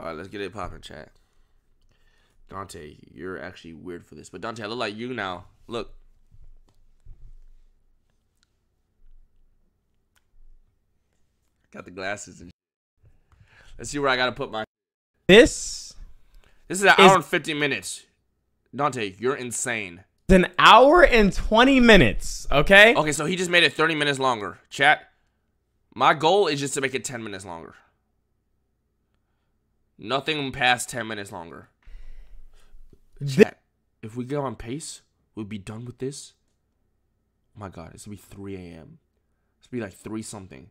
All right, let's get it popping, chat. Dante, you're actually weird for this, but Dante, I look like you now. Look. Got the glasses and. Let's see where I gotta put my. This This is an Is- hour and fifty minutes. Dante, you're insane. is an hour and 20 minutes, okay? Okay, so he just made it thirty minutes longer. Chat. My goal is just to make it ten minutes longer. Nothing past ten minutes longer. Chat. If we go on pace, we'll be done with this. Oh my god, it's gonna be 3 a.m. It's gonna be like 3 something.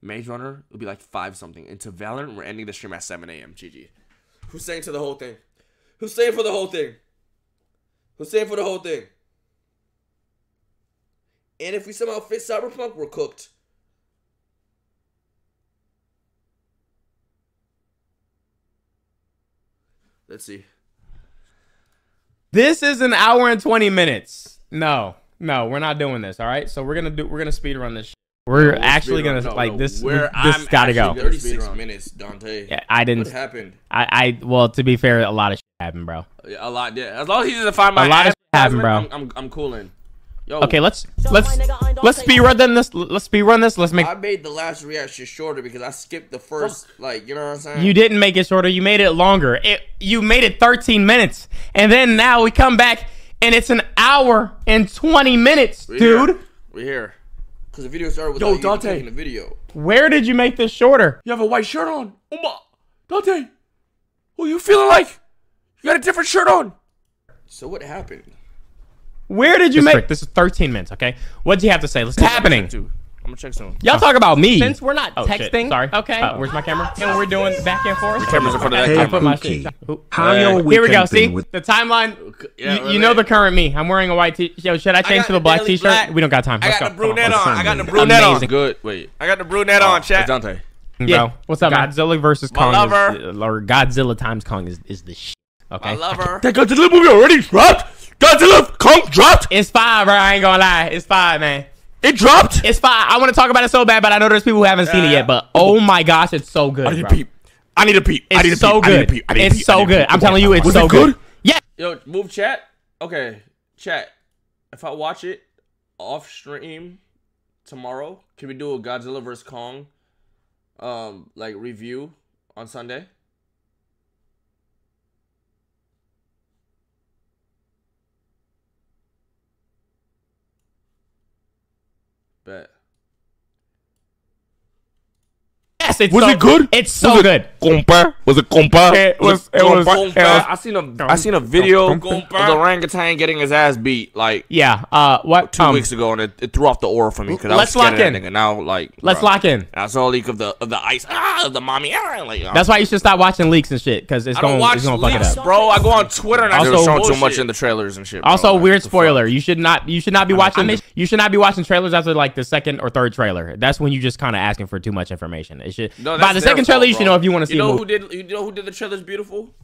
Mage Runner it'll be like 5 something. Into Valorant, we're ending the stream at 7 a.m. GG. Who's saying to the whole thing? Who's saying for the whole thing? Who's saying for the whole thing? And if we somehow fit Cyberpunk, we're cooked. Let's see. This is an hour and 20 minutes. No, no, we're not doing this, all right? So we're gonna do we're gonna speed run this. Shit. We're actually gonna No, like no, this. Where this I'm gotta go. 36 minutes, Dante. Yeah, I didn't. happened? I, I well, to be fair, a lot of shit happened, bro. Yeah, A lot, yeah. As long as he doesn't find my A lot of shit happened, bro. I'm, I'm, I'm cooling. Yo, Okay, let's let's let's speed run this. Let's speed run this. Let's make. I made the last reaction shorter because I skipped the first, like, you know what I'm saying? You didn't make it shorter. You made it longer. It you made it 13 minutes, and then now we come back and it's an hour and 20 minutes, We dude. Here. We here. Because the video started without Yo, you even Dante. taking the video. Where did you make this shorter? You have a white shirt on. Oh my, Dante. Who you feeling like? You got a different shirt on. So what happened? Where did you District. make this? Is 13 minutes. Okay, what do you have to say? What's happening? Dude, I'm gonna check soon. Y'all talk about me. Since we're not Oh, shit. texting, Sorry. okay. Uh, where's my camera? And we're doing back and forth. Camera's in front of that Hey, I put my shit. How Uh, your Here we go. See with the timeline. Yeah, you, you know the current me. I'm wearing a white t. Yo, should I change got to the black t-shirt? Black. We don't got time. Let's I got go. the brunette on. on. I got the brunette on. Good. Wait. I got the brunette on, chat. Dante. Yeah. Bro. What's up, man? Godzilla versus My Kong, lover. is, or Godzilla times Kong is, is the shit. Okay. I love her. That Godzilla movie already dropped. Godzilla Kong dropped. It's fine, bro. I ain't gonna lie. It's fine, man. It dropped. It's fine. I want to talk about it so bad, but I know there's people who haven't seen it yet. But oh my gosh, it's so good. I need bro. a peep. I need a peep. I need a It's peep. so I need a peep. I need a It's peep. I so good. I'm telling you, it's Was so it good? Yeah. Yo, move chat. Okay, chat. If I watch it off stream tomorrow, can we do a Godzilla vs Kong, um, like review on Sunday? Bet. Yes, it's Was so, it good? It's so Was it good. Compa? Was it compa? It was- it was- compa? it was- I seen a I seen a video of the orangutan getting his ass beat like Yeah. Uh, what? two um, weeks ago, and it, it threw off the aura for me because I was scared lock of that in. nigga. Now like Let's bruh. lock in. I saw a leak of the of the ice ah of the mommy ah, like That's why you should stop watching leaks and shit, because it's going it's gonna fuck it up. bro. I go on Twitter and I Also- also showing too much in the trailers and shit. Bro. Also, Like, weird spoiler. You should not. You should not be watching. You should not be watching trailers after like the second or third trailer. That's when you just kind of asking for too much information. It should. No, by the second trailer, fault, you should know if you want to see. You a know movie. who did? You know who did the trailers beautiful?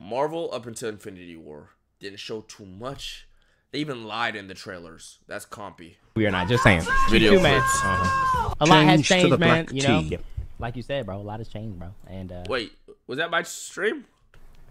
Marvel up until Infinity War didn't show too much. They even lied in the trailers. That's compy. We are not just saying. Video too, man. clips. A lot has changed, man. You know, tea. like you said, bro. A lot has changed, bro. And uh, Wait, was that my stream?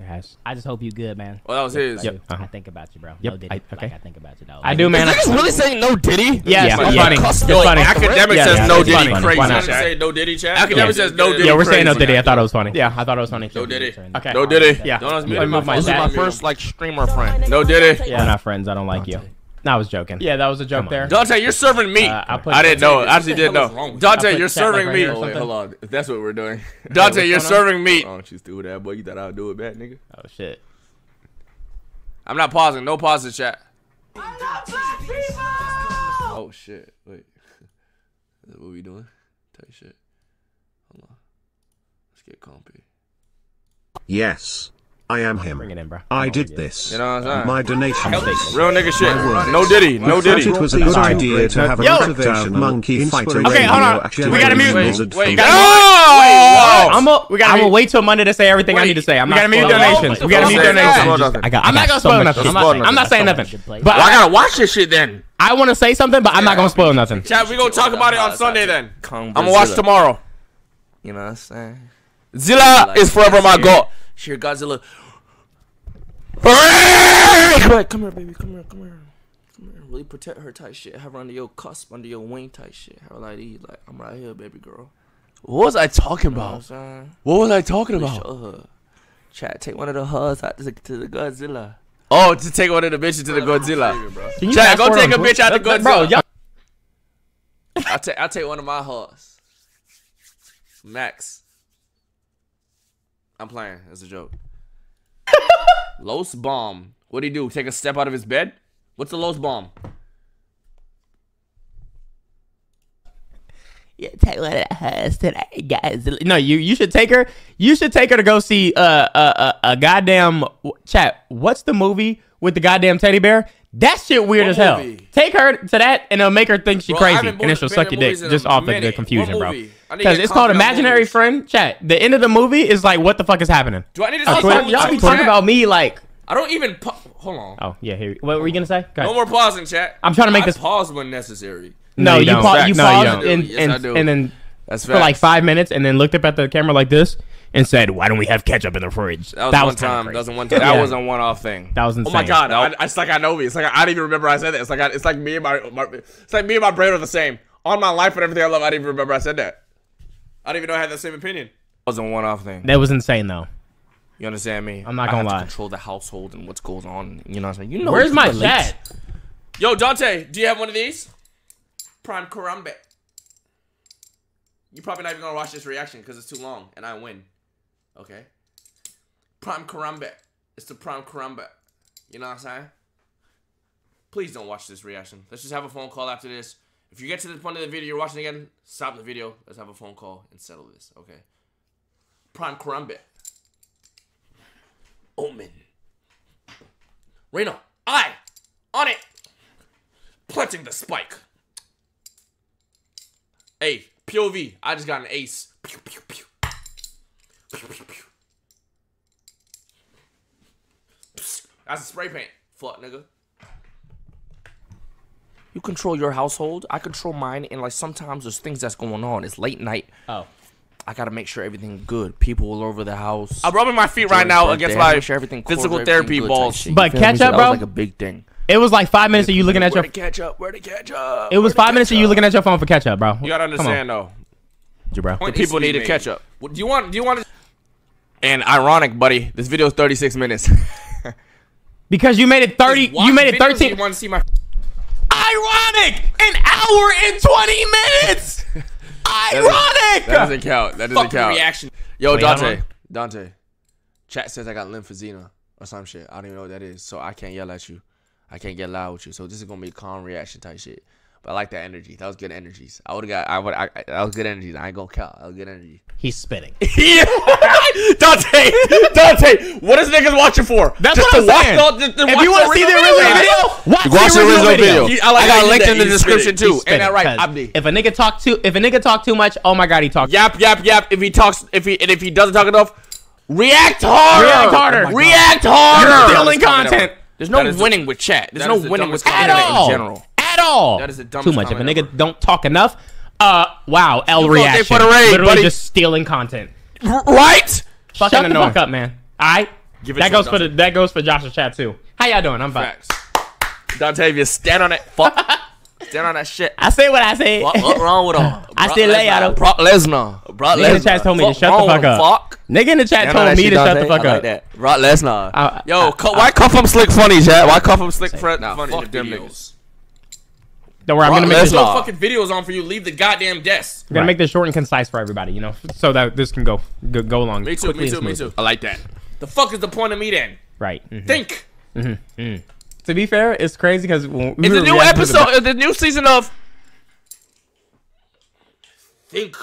It has. I just hope you good, man. Well, that was his. Yep, uh-huh. I think about you, bro. Yep, No Diddy. I- Like, okay. I think about you, dog. I do, man. I- really saying no Diddy? Yeah, Yeah, it's yeah. funny. It's Yo, funny. academic Yeah, says yeah, no Diddy funny. crazy. Why not? Did say no Diddy chat? Yeah. Academic says no Diddy. Yeah, we're saying no. Diddy. I thought it was funny. Yeah, I thought it was funny. No Diddy. Okay. No Diddy. Yeah. Don't ask me. Let me move my This is my first like streamer friend. No Diddy. We're not friends. I don't like you. No, I was joking. Yeah, that was a joke there. Dante, you're serving meat. Uh, I'll put- I didn't know. I actually didn't What the hell is know. wrong with you? Dante, you're chat, like, serving right meat. Oh, wait, hold on. If that's what we're doing. Dante, you're what's going on? serving meat. Oh, you stupid that boy. You thought I'd do it back, nigga? Oh shit. I'm not pausing. No pauses, chat. Oh shit. Wait. Is that what we doing? Tight shit. Hold on. Let's get compy. Yes. I am him. Bring it in, bro. I did this. You know what I'm saying? My donation. Real nigga shit. No Diddy. No I thought Diddy. it was a good idea to have a Yo! motivation monkey fighter. Okay, hold on. We gotta mute- Wait, Wizard wait, from- Oh! Wait, I'm a, we gotta I'm gonna wait till Monday to say everything I need to say. I'm we not gotta mute donations. nothing. We We gotta mute gotta say donations. that. I got. I'm not gonna spoil nothing. I'm not, saying nothing. much to play. But I I, gotta watch this shit then. I want to say something, but I'm not gonna spoil nothing. Chad, we gonna talk about it on Sunday then. Kong I'm gonna watch tomorrow. You know what I'm saying? Zilla is forever my sheer- god. Sheer Godzilla. Come here, come here, baby. Come here, come here. Come here. Really protect her type shit. Have her under your cusp, under your wing type shit. Have her like. Like, I'm right here, baby girl. What was I talking You know what about? What was I talking Really about? show her. Chat, take one of the hugs out to the, to the Godzilla. Oh, to take one of the bitches to the Godzilla. Can you Chat, fast go take a bitch out the Twitter? Bro, Godzilla. y'all- I'll take I'll take one of my hugs. Max. I'm playing. It's a joke. Los bomb. What'd he do? Take a step out of his bed? What's the Los bomb? Yeah, take one of the today, guys. No, you you should take her. You should take her to go see uh uh, uh a goddamn chat. What's the movie with the goddamn teddy bear? That shit weird What as hell. movie? Take her to that, and it'll make her think she's Bro, crazy, and then she'll suck your dick just a off the, the confusion, bro. Movie? I need to Because it's called Imaginary movies. Friend. Chat. The end of the movie is like, what the fuck is happening? Do I need to oh, Y'all say talk- something? y'all be talking about me like, I don't even pa- hold on. oh yeah, here. What were you gonna say? Go ahead. No more pausing, chat. I'm trying to make I this- pause when necessary. No, No, you you pa- don't. you No, you paused and Yes, and, and then That's for like five minutes, and then looked up at the camera like this and said, "Why don't we have ketchup in the fridge?" That was one kinda time. crazy. That was one time. That Yeah. was a one-off thing. That was insane. Oh my god! I, it's like I know me. It's like I, I didn't even remember I said that. It's like I, it's like me and my, my it's like me and my brain are the same. On my life and everything I love, I didn't even remember I said that. I don't even know I had the same opinion. It was a one-off thing. That was insane though. You understand me? I'm not gonna have to lie. control the household and what's going on. You know what I'm saying? You know. Where's my the chat? Yo, Dante, do you have one of these? Prime Karambe. You're probably not even gonna watch this reaction because it's too long, and I win. Okay. Prime Karambe. It's the Prime Karambe. You know what I'm saying? Please don't watch this reaction. Let's just have a phone call after this. If you get to the point of the video you're watching again, stop the video. Let's have a phone call and settle this. Okay. Prime Karambe. Omen. Reno. I. On it. Planting the spike. Hey, POV. I just got an ace. Pew, pew, pew. That's a spray paint. Fuck, nigga. You control your household. I control mine. And, like, sometimes there's things that's going on. It's late night. Oh, I gotta make sure everything good. People all over the house. I'm rubbing my feet right now against I have to my make sure everything physical everything therapy good type balls. But catch So up, that bro. was like a big thing. it was like five minutes of you looking at Where your. to catch up? Where to catch up? It was five minutes of you looking at your phone for catch up, bro. You gotta understand though. you, bro. Point people needs need to catch up. What- Do you want? Do you want to? And ironic, buddy, this video is 36 minutes. Because you made it thirty. You made it videos thirteen. You want to see my? Ironic. An hour and twenty minutes. Ironic. that doesn't count. That doesn't Fucking count. reaction. Yo, Wait, Dante. Dante. Chat says I got lymphedema or some shit. I don't even know what that is, so I can't yell at you. I can't get loud with you. So this is gonna be a calm reaction type shit. But I like that energy. That was good energies. I would have got. I would. I, I- that was good energies. I ain't gonna count. That was good energy. He's spitting. Yeah. Dante, Dante, what is niggas watching for? That's Just what to I'm watch saying. the- just If watch you want to see the original video, watch, Watch the original video. He- I, like I got got a link in the description spitting. too. He's Ain't that spitting, right, 'cause Abdi? If a nigga talk too, if a nigga talk too much, oh my god, he talk. Yap, yap, yap. If he talks, if he and if he doesn't talk enough, react harder. React harder. Oh react harder. You're stealing content. There's no That is the- winning with chat. There's no winning with dumbest at internet comment all. in general. At all. That is the too much. If a nigga ever. don't talk enough, uh, wow, L You reaction. for the raid, Literally buddy. just stealing content. Right? Fucking the annoying. fuck up, man. All right. Give That goes for the that goes for Josh's chat too. How y'all doing? I'm fine. Facts. Dontavious, stand on it. Fuck. stand on that shit. I say what I say. What, what wrong with him? I still lay out of- Brock Lesnar. Brock Nigga in the chat told me to shut the fuck up. Fuck. Nigga in the chat Stand told me shit, to shut the fuck I like up. that. Brock Lesnar. I- Yo, I- cu- why cuff him slick funny, Jack? Why cuff him slick fre- Nah, funny? fuck them videos. niggas? Don't worry, I'm gonna make There's this. Lesnar. no fucking videos on for you. Leave the goddamn desk. We're gonna make this short and concise for everybody, you know, so that this can go go, go along. Me too. quickly Me too. Me too. I like that. The fuck is the point of me then? Right. mhm. Think. To be fair, it's crazy because we Is were the new reacting to the- episode, uh, the new season of Think.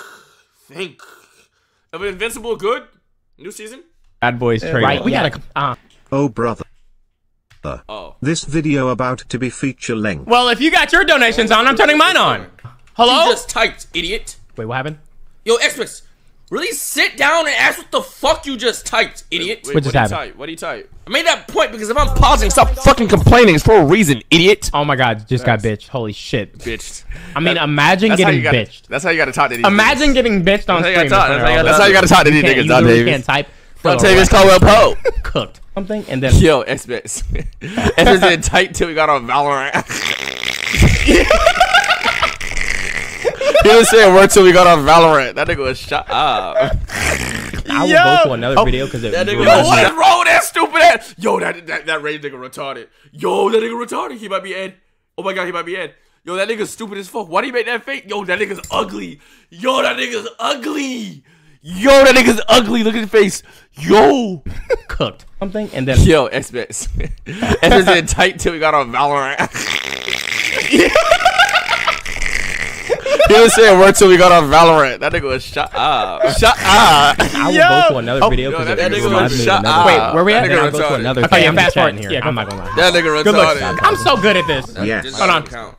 Think. Of Invincible good? New season? Bad Boys trailer. right, we yeah. gotta. Uh, Oh brother. Oh. This video about to be feature length. well, if you got your donations on, I'm turning mine on. Hello. You just typed, idiot. Wait, what happened? Yo, Xmas. Really sit down and ask what the fuck you just typed, idiot. What just happened? type? What do you type? I made that point because if I'm pausing, stop fucking complaining. It's for a reason, idiot. Oh my god, just got bitched. Holy shit. Bitched. I mean, imagine getting gotta. bitched. That's how you gotta talk to these. Imagine getting bitched on That's how stream. gotta talk- in front of that's how you gotta talk to these You can't- niggas, Don literally Davis. can't type. Don't take this right- Caldwell Pope. cooked something and then Yo, SBS. SBS did tight till we got on Valorant. he was saying word till we got on Valorant. That nigga was shut up. I will Yo! go to another Oh, video because it that nigga Yo, was- what is wrong with that stupid ass? Yo, that that that rage nigga retarded. Yo, that nigga retarded. He might be Ed. Oh my god, he might be Ed. Yo, that nigga's stupid as fuck. Why do you make that fake? Yo, that nigga's ugly. Yo, that nigga's ugly. Yo, that nigga's ugly. Look at his face. Yo. cooked something and then Yo, SBS. SBS did tight till we got on Valorant. he was saying word till we got on Valorant. That nigga was shut up. Shut up. I will Yo! go to another Oh, video yo, because that it nigga was me shut of another. up. Wait, where we at? That Then I'll go to retarded. another Okay, yeah, video. fast forward. here. Yeah, I'm not gonna lie. That nigga Good looks. retarded. I'm so good at this. Yes. Hold on. Count.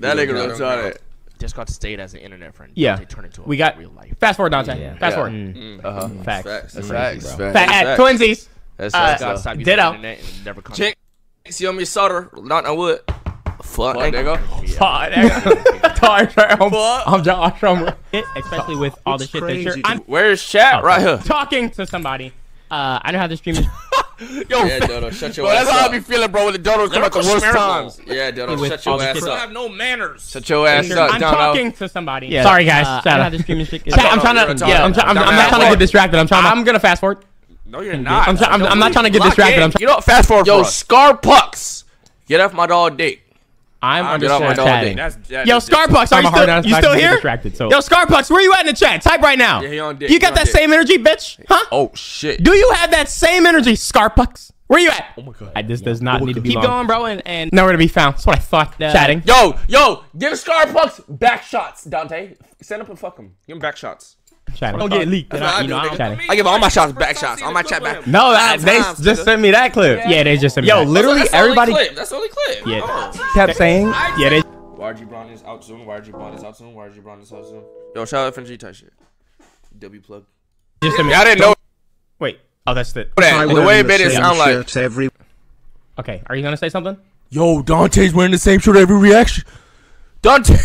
That nigga That don't retarded. Just got stayed as an internet friend. Yeah. They turn into a We got real life. fast forward, Dante. Yeah. Fast Yeah. forward. Uh-huh. Facts. Facts. That's Crazy, facts. bro. facts, facts. twinsies. That's Uh, facts. Gotta though. stop using Ditto. and never come. Chick, see on me solder, not on wood. Fuck, nigga. Todd, Todd, I'm, I'm Josh. I'm Especially with all the shit that you're. Where's chat? Right here. talking to somebody. uh, I know how the stream is Yo, yeah, Dodo, shut your bro, ass that's how I up. be feeling, bro. When the Dodo come at the worst Lyrical times. Yeah, Dodo, With shut your the ass shit I up. have no manners. Shut your ass up, I'm talking to somebody. Yeah, Sorry, guys. Uh, I know out. how the streaming shit is. Chat, I'm trying to. Yeah, I'm, I'm, I'm not trying to get distracted. I'm trying. I'm gonna fast forward. No, you're not. I'm, I'm, I'm not trying to get distracted. I'm, try- You know, what? fast forward. Yo, Scar Pucks. Get off my dog dick. I'm Get off my understand dog chatting. dick. That's, that Yo, is Scarpucks, are I'm you a hard still, ass you still here? distracted, so- Yo, Scarpucks, where you at in the chat? Type right now. Yeah, he on dick. You got on that dick. same energy, bitch? Huh? Oh, shit. Do you have that same energy, Scarpucks? Where you at? Oh, my God. I, this does not need to be Keep long. going, bro, and, and Nowhere to be found. That's what I thought. Uh, Chatting. Yo, yo, give Scar Pucks back shots, Dante. Stand up and fuck him. Give him back shots. Chatting. Don't get leaked. I you do, know, I don't chatting. I give all my shots back shots. All my chat back. No, that, uh, they times, just sent me that clip. Yeah, they just sent me Yo, that. literally That's the only everybody clip. That's the only clip. Yeah. Oh. kept saying. Yeah, they. YG Brown is out soon. YG Brown is out soon. YG Brown is out soon. Yo, shout out FNG type shit. W plug. Just sent me. I didn't know Wait. Oh, that's the. that. The way it the made it sound like. every Okay, are you gonna say something? Yo, Dante's wearing the same shirt every reaction. Dante,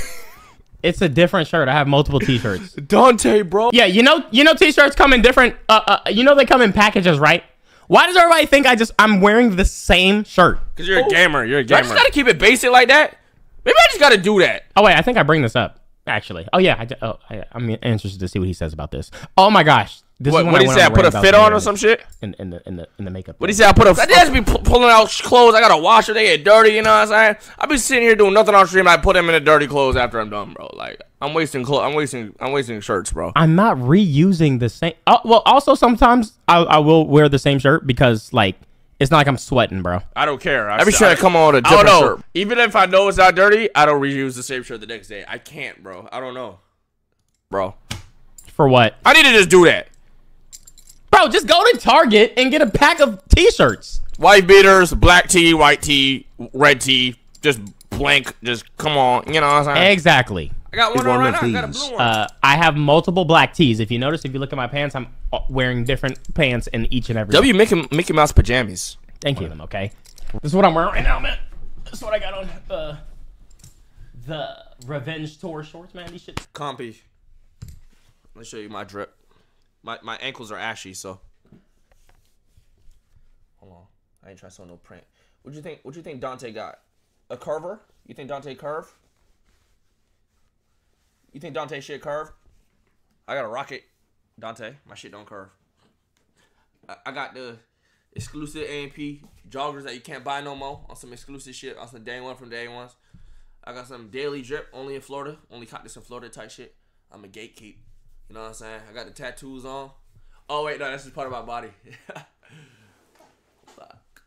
It's a different shirt. I have multiple T-shirts. Dante, bro. yeah, you know, you know, T-shirts come in different. Uh, uh, you know, they come in packages, right? Why does everybody think I just I'm wearing the same shirt? Cause you're a gamer. You're a Do I gamer. just gotta keep it basic like that? Maybe I just gotta do that. Oh wait, I think I bring this up actually. Oh yeah, I, d- oh, I, I'm interested to see what he says about this. Oh my gosh, this What, is what I he went say? I put a fit on or some shit. in, in the in the in the makeup. What he say? I put a. I just be pu- pulling out clothes. I gotta wash them. They get dirty. You know what I'm saying? I be sitting here doing nothing on stream. I put them in the dirty clothes after I'm done, bro. Like I'm wasting clothes. I'm wasting. I'm wasting shirts, bro. I'm not reusing the same. Oh, well, also sometimes I, I will wear the same shirt because like it's not like I'm sweating, bro. I don't care. I, I be I- trying to come on with a I don't know. shirt. Even if I know it's not dirty, I don't reuse the same shirt the next day. I can't, bro. I don't know. bro. For what, I need to just do that. Bro? Just go to Target and get a pack of T-shirts. White beaters, black tee, white tee, red tee, just blank. Just come on. You know what I'm saying? Exactly. I got one, One right of now. I got a these. blue one. Uh, I have multiple black tees. If you notice, if you look at my pants, I'm uh, wearing different pants in each and every. W Mickey, Mickey Mouse pajamas. Thank you. Okay. This is what I'm wearing right now, man. This is what I got on. Uh, the Revenge Tour shorts, man. These shit. Compy. Let me show you my drip. My my ankles are ashy, so. Hold on. I ain't trying to sell no print. What you think? What you think Dante got? A curver? You think Dante curve? You think Dante shit curve? I got a rocket. Dante, my shit don't curve. I, I got the exclusive AMP joggers that you can't buy no more on some exclusive shit on some day one from day ones. I got some daily drip only in Florida. Only caught this in Florida type shit. I'm a gatekeep. You know what I'm saying? I got the tattoos on. Oh wait, no, that's just part of my body. Fuck.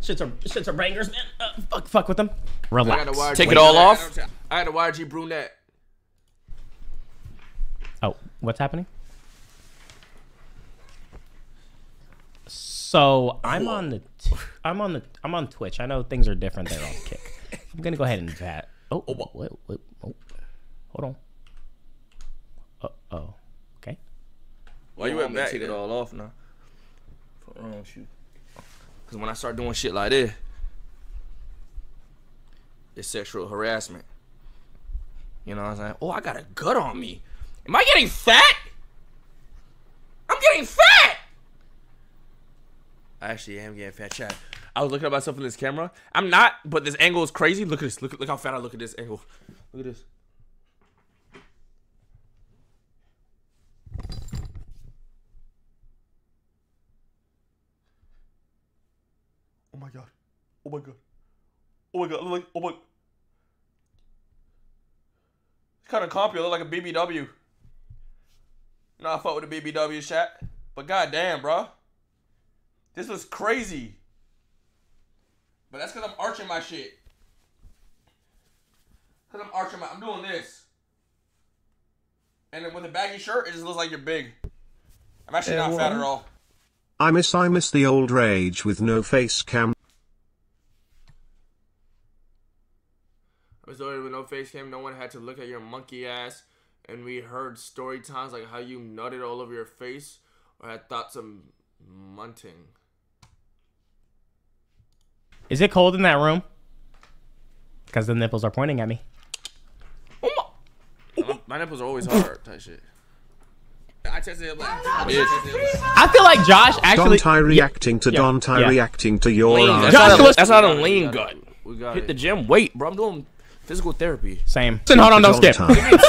Shits are shits are bangers, man. Uh, fuck, fuck with them. I Relax. got the YG Take it all brunette. off? I had a YG brunette. Oh, what's happening? So I'm on the t- I'm on the I'm on Twitch. I know things are different there on Kick. I'm gonna go ahead and chat. Oh, oh what, what, oh. hold on. Uh oh. Okay. Why you want went to back? take it all off now? What's wrong with you? Because when I start doing shit like this, it's sexual harassment. You know what I'm saying? Oh, I got a gut on me. Am I getting fat? I'm getting fat! I actually am getting fat, chat. I was looking at myself in this camera. I'm not, but this angle is crazy. Look at this. Look, look how fat I look at this angle. Look at this. Oh my god. Oh my god. Oh my god. Look like, oh my. It's kind of compy. I look like a BBW. Know, I fuck with the BBW chat. But goddamn, bro. This was crazy. But that's because I'm arching my shit. Because I'm arching my. I'm doing this. And then with a baggy shirt, it just looks like you're big. I'm actually not fat at all. I miss I miss the old rage with no face cam. I was already with no face cam. No one had to look at your monkey ass. And we heard story times like how you nutted all over your face or had thoughts of munting. Is it cold in that room? Because the nipples are pointing at me. My, my nipples are always hard, type shit. I tested it like, I feel like Josh actually. Don't I reacting to yeah, don't I yeah. reacting to your lean. eyes? That's, not a, that's not a lean gut. We got Hit it. the gym. Wait, bro. I'm doing physical therapy. Same. Listen, hold on, don't skip.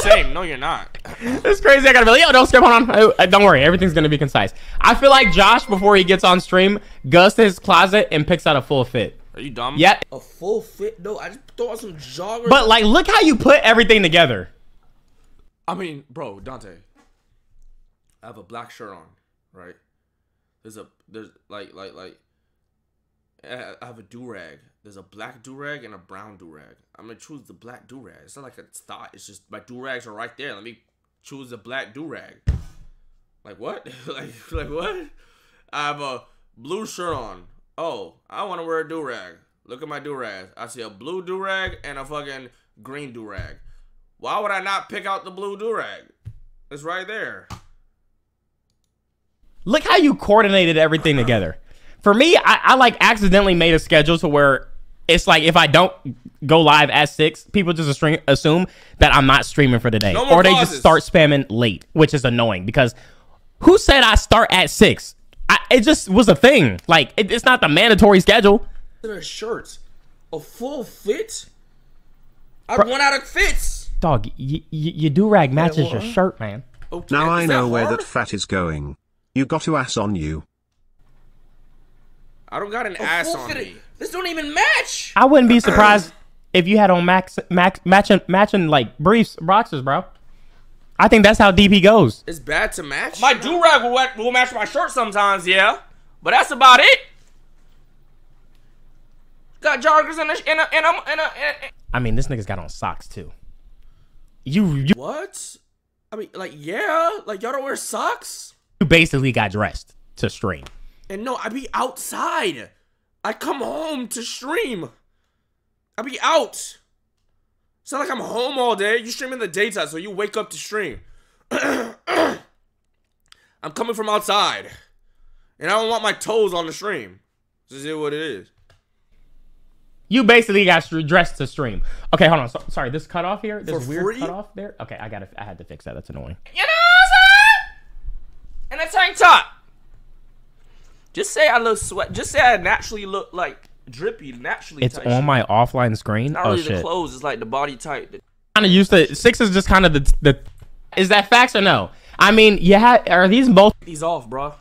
Same. No, you're not. It's crazy. I gotta be like, yo, don't skip. Hold on. Uh, uh, don't worry. Everything's gonna be concise. I feel like Josh, before he gets on stream, goes to his closet and picks out a full fit. Are you dumb? Yeah. A full fit? No, I just throw on some joggers. But like, look how you put everything together. I mean, bro, Dante. I have a black shirt on, right? There's a there's like like like I I have a do rag. There's a black do rag and a brown do rag. I'm gonna choose the black do rag. It's not like a thought. It's just my do rags are right there. Let me choose the black do rag. Like what? like like what? I have a blue shirt on. Oh, I want to wear a do rag. Look at my do rag. I see a blue do rag and a fucking green do rag. Why would I not pick out the blue do rag? It's right there. Look how you coordinated everything together. For me, I, I like accidentally made a schedule to where it's like if I don't go live at six, people just assume- assume that I'm not streaming for the day, No or they pauses. just start spamming late, which is annoying because who said I start at six? I, it just was a thing. Like it, it's not the mandatory schedule. Look at shirts. A full fit? I run out of fits. Dog, y- y- your do rag matches your shirt, man. Oh, okay, Now I is know where that fat is going. You got to ass on you. I don't got an ass on fitted- me. This don't even match. I wouldn't be surprised if you had on max, max matching matching like briefs boxers, bro. I think that's how DP goes. It's bad to match. My do rag will, will match my shirt sometimes, yeah, but that's about it. Got joggers and a and a and a, and a, and a I mean, this nigga's got on socks too. You you what? I mean, like yeah, like y'all don't wear socks. you basically got dressed to stream. And no, I be outside. I come home to stream. I be out. It's not like I'm home all day. You stream in the daytime, so you wake up to stream. I'm coming from outside. And I don't want my toes on the stream. This is what it is. You basically got dressed to stream. Okay, hold on. So, sorry, this cut off here, this For weird free? cut off there. Okay, I got to I had to fix that. That's annoying. You know what I'm saying? And a tank top. Just say I look sweat. Just say I naturally look like drippy, naturally. It's type on shit. my offline screen. Not Oh really the shit. clothes. It's like the body type. The- Kind of used to six is just kind of the the. Is that facts or no? I mean, you had are these both? these off, bro.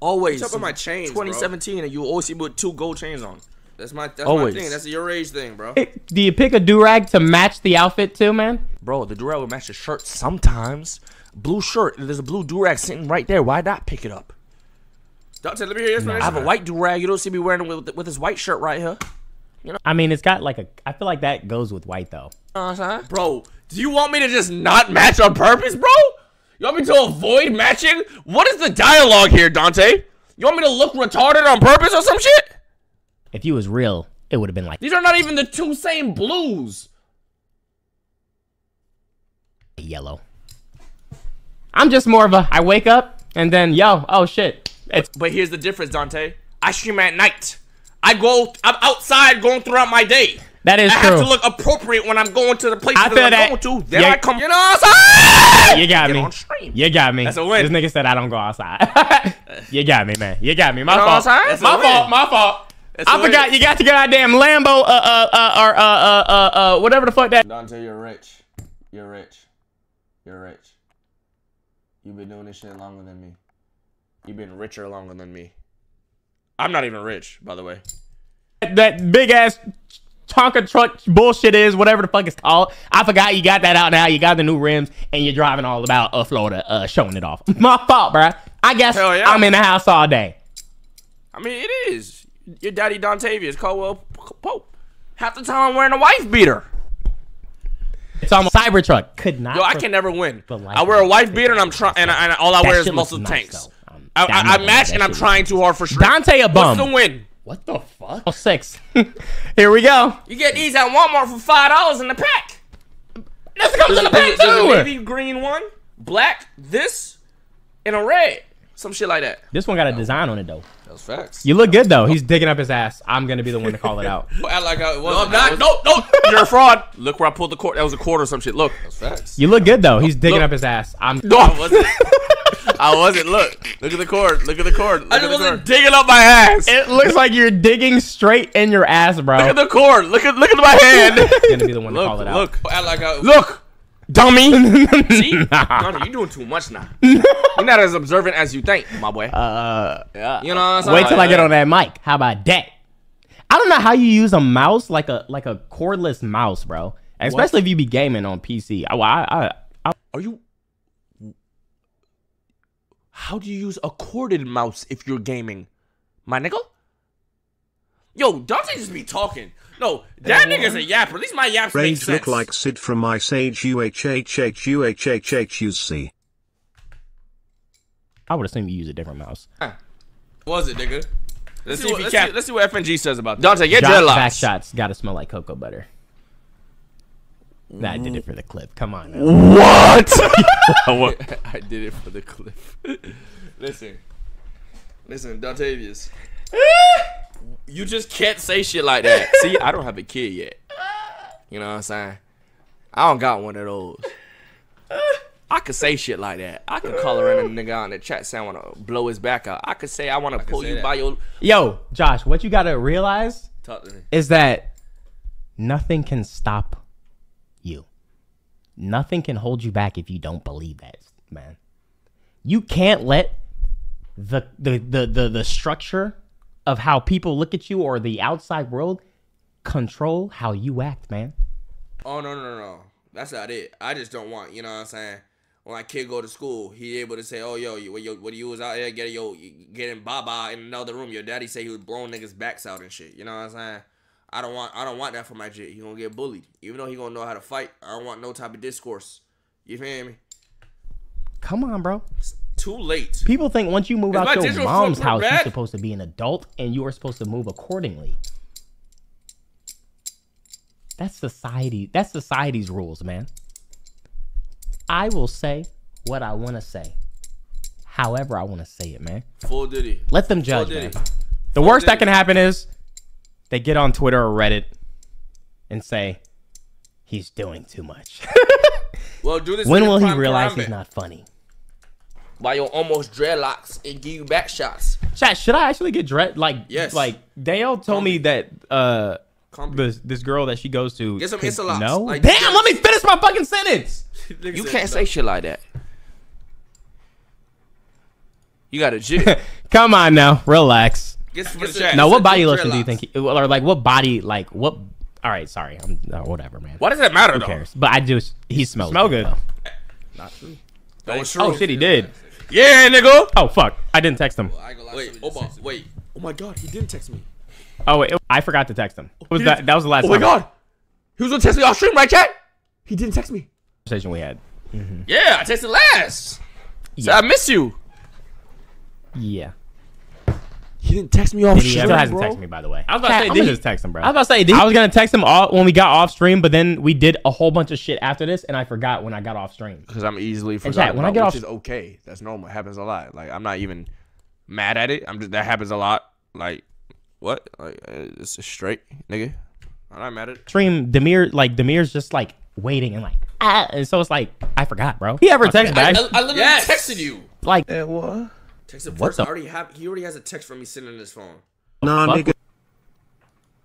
Always. What's up with my chains, bro? 2017, and you always see with two gold chains on. That's my that's Always. my thing. That's your age thing, bro. Do you pick a do rag to match the outfit too, man? Bro, the durag will match the shirt sometimes. Blue shirt. There's a blue durag sitting right there. Why not pick it up? Dante, let me hear your explanation. I have a white durag. You don't see me wearing it with, with this white shirt right here. You know? I mean, it's got like a. I feel like that goes with white though. You know what I'm saying? Bro, do you want me to just not match on purpose, bro? You want me to avoid matching? What is the dialogue here, Dante? You want me to look retarded on purpose or some shit? If you was real, it would have been like. These are not even the two same blues. yellow. I'm just more of a. I wake up and then yo, oh shit, it's But here's the difference, Dante. I stream at night. I go. I'm outside going throughout my day. that is I true. have to look appropriate when I'm going to the place I that feel I'm that. going to. Then Yeah. I come. You know what I'm saying? you got me. You got me. That's a win. This nigga said I don't go outside. you got me, man. You got me. My know fault. what I'm saying? That's a My fault. My fault. That's I a win. forgot you got your goddamn Lambo, uh, uh, uh, or uh, uh, uh, uh, whatever the fuck that. Dante, you're rich. You're rich. You're rich. You've been doing this shit longer than me. You've been richer longer than me. I'm not even rich, by the way. that big ass Tonka truck bullshit is, whatever the fuck it's called. I forgot you got that out now. You got the new rims and you're driving all about uh, Florida, uh, showing it off. My fault, bruh. I guess yeah. I'm in the house all day. I mean, it is. Your daddy Dontavius, Caldwell Pope. Half the time I'm wearing a wife beater. It's almost Cybertruck. Could not. Yo, I can never win. I wear a wife beater and I'm trying, and, and all I That wear is muscle nice, tanks. though. I, I'm I, match and I'm trying too hard for sure. Dante a bum. What's the win? What the fuck? Oh, six. Here we go. You get these at Walmart for five dollars in the pack. Let's go to the back There's, there's a too. navy green one, black, this, and a red. Some shit like that. This one got a design on it though. That's facts. You look good though. He's digging up his ass. I'm gonna be the one to call it out. Act like I, no, I'm not. No, no. You're a fraud. Look where I pulled the cord. That was a quarter or some shit. Look. That's facts. You look good though. He's digging Look. up his ass. I'm. No, I wasn't. I wasn't. Look. Look at the cord. Look at the cord. Look I at just the wasn't cord. digging up my ass. It looks like you're digging straight in your ass, bro. Look at the cord. Look at look at my hand. gonna be the one to call it out. Look. Act like I, Look. Dummy. See? Donnie, you doing too much now. You're not as observant as you think, my boy. Uh, yeah. you know what I'm saying? wait till I get on that mic. How about that? I don't know how you use a mouse like a like a cordless mouse, bro. Especially if you be gaming on PC. I, I, I, I Are you? How do you use a corded mouse if you're gaming, my nigga? Yo, Dante just be talking. No, that nigga's a yapper. At least my yaps make Rage sense. look like Sid from Ice Age UHHHUHHHUC. I would assume you use a different mouse. was it, nigga? Let's see see, what- what, let's, let's see, let's see what FNG says about that. Dante, get Josh back shots gotta smell like cocoa butter. Nah, I did it for the clip. Come on. Now. What? I did it for the clip. listen, listen, Dontavius. you just can't say shit like that. See, I don't have a kid yet. You know what I'm saying? I don't got one of those. I could say shit like that. I could call in a nigga on the chat saying I want to blow his back out. I could say I want to pull you that. by your. Yo, Josh, what you gotta realize Talk to me. is that nothing can stop you. Nothing can hold you back if you don't believe that, man. You can't let the the the the, the structure of how people look at you or the outside world control how you act, man. Oh no no no. That's not it. I just don't want. You know what I'm saying? When my kid go to school, he able to say, "Oh yo, you, you, when you was out there getting yo getting baba in another room, your daddy say he was blowing niggas backs out and shit." You know what I'm saying? I don't want I don't want that for my jit. He gonna get bullied, even though he gonna know how to fight. I don't want no type of discourse. You feel me? Come on, bro. It's Too late. People think once you move Is out your mom's house, you're supposed to be an adult and you are supposed to move accordingly. That's society. That's society's rules, man. I will say what I want to say. However, I want to say it, man. Full Diddy. Let them judge, man. The worst that can happen is they get on Twitter or Reddit and say he's doing too much. Well, do this. when will he realize Karate he's not funny? By your almost dreadlocks and give you back shots. Chat, should I actually get dread? Like, Yes. Like Dale told me that uh, Combi. this this girl that she goes to. Get some could- No, like damn. this. Let me finish my fucking sentence. You can't say shit like that. You got a jit. Come on now, relax. Get some, Get get some- some- Now, what body lotion do you think? He, or like, what body? Like, what? All right, sorry. I'm uh, whatever, man. Why does that matter Who though? cares? But I just he smells Smell good. though. That was true. Oh shit, he did. Yeah, nigga. Oh fuck, I didn't text him. Wait, Oba, wait. Oh my god, he didn't text me. Oh wait, I forgot to text him. It was that? That was the last Oh my time god. He was gonna text me off stream, right, chat? He didn't text me. conversation we had. Yeah, I texted last. So I miss you. Yeah. He didn't text me off Did he stream, ever hasn't bro. texted me, by the way. I was about to say, I'm did gonna he- just text him, bro. I was about to say, did I was gonna text him all when we got off stream, but then we did a whole bunch of shit after this, and I forgot when I got off stream. Because I'm easily chat, forgotten when I about, get which off- is okay. That's normal. It happens a lot. Like I'm not even mad at it. I'm just that happens a lot. Like what? Like uh, it's just straight, nigga. I'm not mad at it. Stream Demir, like Demir's just like waiting and like ah, and so it's like I forgot, bro. He ever texted back? I, I literally Yes. texted you. like Texted What first. the- I already have. He already has a text from me sitting in his phone. Nah, fuck nigga.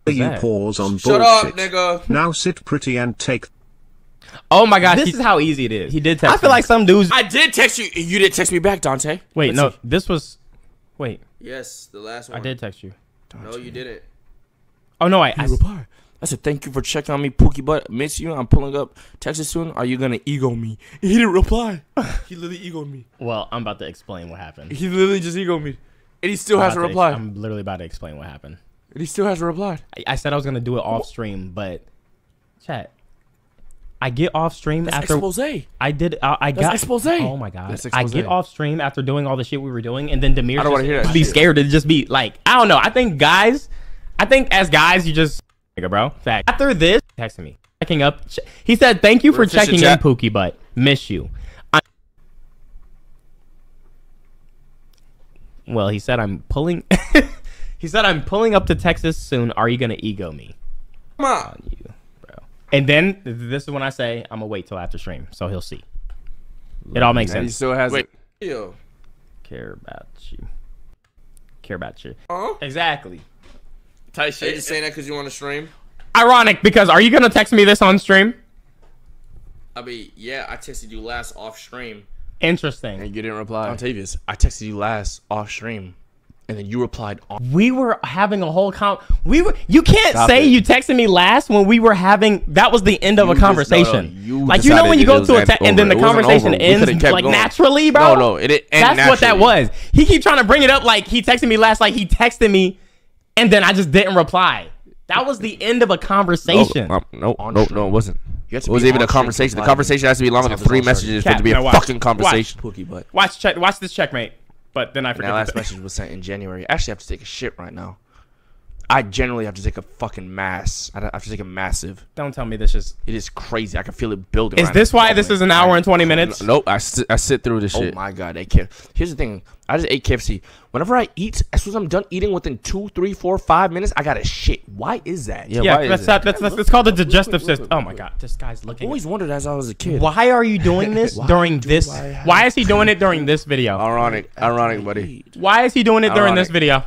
You that? pause on Shut bullshit. up, nigga. Now sit pretty and take Oh my gosh, this he, is how easy it is. he did text I feel me. like some dudes. I did text you. You didn't text me back, Dante. Wait, Let's no, see. this was. Wait, Yes, the last one. I did text you. No, you didn't. Oh no, I. I I reply. I said, thank you for checking on me, Pookie Butt. Miss you. I'm pulling up. Texas soon. Are you gonna ego me? He didn't reply. he literally egoed me. well, I'm about to explain what happened. He literally just egoed me. And he still I'm hasn't about to ex- replied. I'm literally about to explain what happened. And he still hasn't replied. I, I said I was gonna do it off stream, but chat. I get off stream That's after expose. I did. I, I That's got expose. Oh my god! I get off stream after doing all the shit we were doing, and then Demir I don't wanna just hear that be shit. scared to just be like, I don't know. I think guys, I think as guys, you just nigga, bro. Fact. After this, texting me, checking up. He said, "Thank you for We're checking in, chat. Pookie Butt. Miss you." I- well, he said I'm pulling. he said I'm pulling up to Texas soon. Are you gonna ego me? Come on. you, bro. And then this is when I say I'm gonna wait till after stream, so he'll see. It all makes And he still has Wait. it. Yo. Care about you. Care about you. Huh? Exactly. Tight Are you just saying that because you want to stream? Ironic because are you gonna text me this on stream? I mean, yeah, I texted you last off stream. Interesting. And you didn't reply. Octavius, I texted you last off stream, and then you replied on. We were having a whole con. We were. You can't Stop say it. you texted me last when we were having. That was the end of You a just- no, no, conversation. you like you know when you go to a at- text and then the conversation over. We coulda ends like going. naturally, bro. No, no, it didn't end That's what that was. He keep trying to bring it up like he texted me last. Like he texted me, and then I just didn't reply. That was the end of a conversation. No, um, no, no, no, it wasn't. You have It was even a conversation. The conversation has to be longer than three this all messages for it Chat, to be a watch. fucking conversation. Pookie butt. Watch check. Watch this checkmate. But then I And forget. that last message was sent in January. I actually have to take a shit right now. I generally have to take a fucking mass. I have to take a massive. Don't tell me this is. It is crazy. I can feel it building. Is right this now. why oh this is an hour and twenty minutes? Nope. I sit, I sit through this Oh shit. Oh my god, they K- Here's the thing. I just ate KFC. Whenever I eat, as soon as I'm done eating, within two, three, four, five minutes, I gotta shit. Why is that? Yeah, Yeah, why that's, it? that, that's that's it's called the digestive system. Oh my god, this guy's I looking. always wondered as I was a kid. Why are you doing this during this? Why is he doing it during this video? Ironic. Ironic, buddy. Why is he doing it during this video?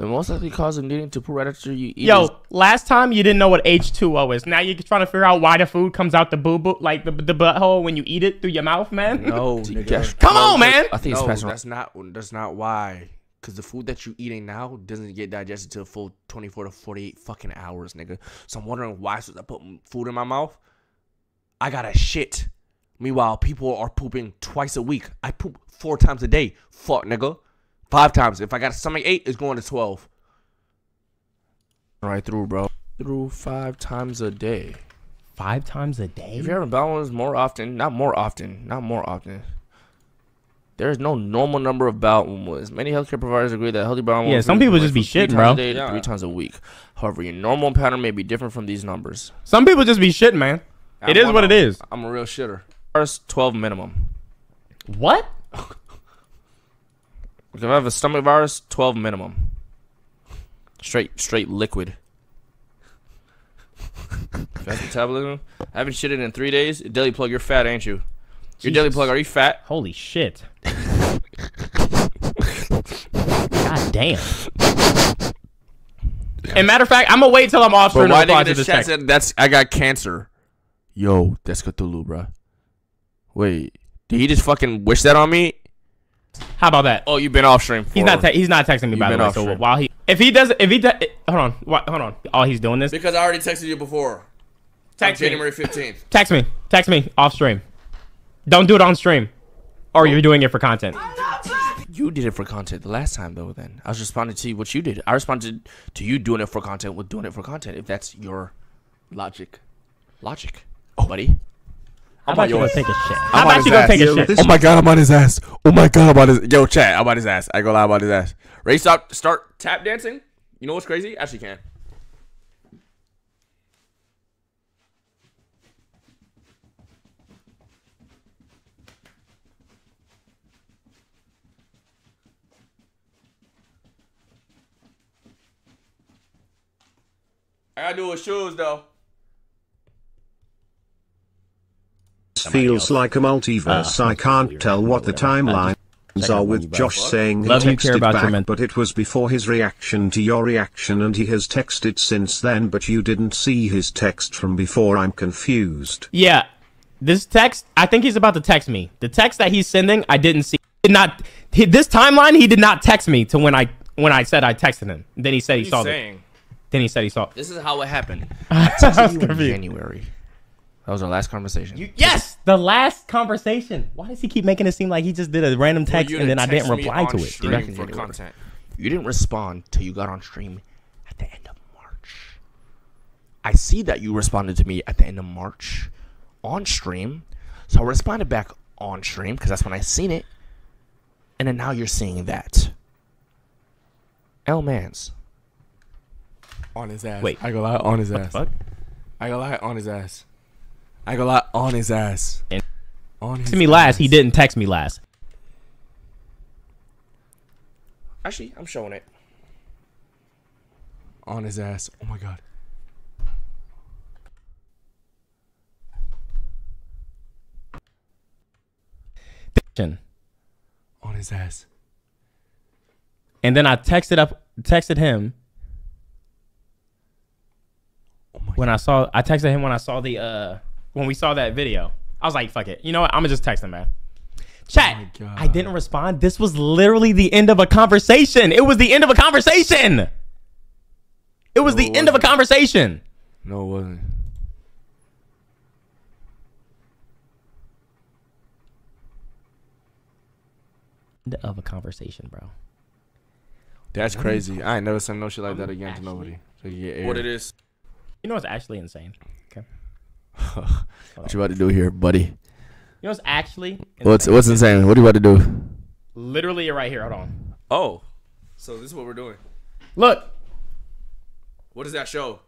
The most likely cause of needing to poop right after you eat. is- Yo, last time you didn't know what H2O is. Now you're trying to figure out why the food comes out the boo boo, like the, the butthole when you eat it through your mouth, man. No, nigga. Come on, man. I think it's No, passing. that's not. That's not why. Cause the food that you're eating now doesn't get digested till full 24 to 48 fucking hours, nigga. So I'm wondering why should I put food in my mouth? I gotta shit. Meanwhile, people are pooping twice a week. I poop four times a day. Fuck, nigga. Five times. If I got a stomach eight, it's going to 12. Right through, bro. Through five times a day. Five times a day. If you're having bowel movements more often, not more often, not more often. There is no normal number of bowel movements. Many healthcare providers agree that healthy bowel Yeah, movements. some people just be from three shitting, times bro. a day Yeah. Three times a week. However, your normal pattern may be different from these numbers. Some people just be shitting, man. It is what it is. I'm a real shitter. First, 12 minimum. What? If I have a stomach virus, 12 minimum. Straight, straight liquid. Fast metabolism. I haven't shitted in three days. Daily plug, you're fat, ain't you? Your daily Jesus. plug, are you fat? Holy shit. God damn. And matter of fact, I'm gonna wait till I'm off to why reply nigga to the this chat said that's I got cancer? Yo, that's Cthulhu, bro. Wait, did he just fucking wish that on me? How about that? Oh, you've been off stream. For, He's not. Te- he's not texting me by the been way. So stream. while he, if he does, if he does, hold on, wha- hold on. Oh, he's doing this. Because I already texted you before. Text me. January 15th. Text me. Text me off stream. Don't do it on stream, or you're doing it for content. You did it for content the last time, though. Then I was responding to what you did. I responded to you doing it for content with doing it for content. If that's your logic, logic, oh. buddy. How I'm about on you go yours. take a shit? I'm How about his you go ass. take a Yo, shit? Oh my god, I'm on his ass. Oh my god, I'm on his. Yo, chat, I'm on his ass. I go lie about his ass. Ready? Stop. Start tap dancing. You know what's crazy? Actually, can. I gotta do with shoes though. Feels like a multiverse. Uh, I can't tell what the timelines are with Josh back. saying he Love you, care texted about back, but it was before his reaction to your reaction and he has texted since then but you didn't see his text from before. I'm confused. Yeah, this text. I think he's about to text me. The text that he's sending, I didn't see. Did not. He, this timeline, he did not text me to when I when I said I texted him. Then he said he saw it. Then he said he saw. it. This is how it happened. I was confused. January. That was our last conversation. You- yes, the last conversation. Why does he keep making it seem like he just did a random text and then I didn't reply to it? Stream dude? for content. You didn't respond till you got on stream at the end of March. I see that you responded to me at the end of March on stream, so I responded back on stream because that's when I seen it, and then now you're seeing that. L Mans on his ass. Wait. I go lie on his ass. Fuck. I go lie on his ass. I go lie on his ass. And- on his To me last, he ass. didn't text me last. Actually, I'm showing it. On his ass. Oh my god. On his ass. And then I texted up, texted him Oh my when I saw. I texted him when I saw the uh when we saw that video. I was like, fuck it. You know what? I'm gonna just text him, man. Chat. Oh I didn't respond. This was literally the end of a conversation. It was the end of a conversation. It was No, the it end of a conversation. No, it wasn't. End of a conversation, bro. That's crazy. I ain't never seen no shit like that again to nobody. So you What it is? You know what's actually insane? Okay. What you about to do here, buddy? You know what's actually insane? What's what's insane? What are you about to do? literally you're right here. Hold on. Oh, so this is what we're doing. Look. What does that show?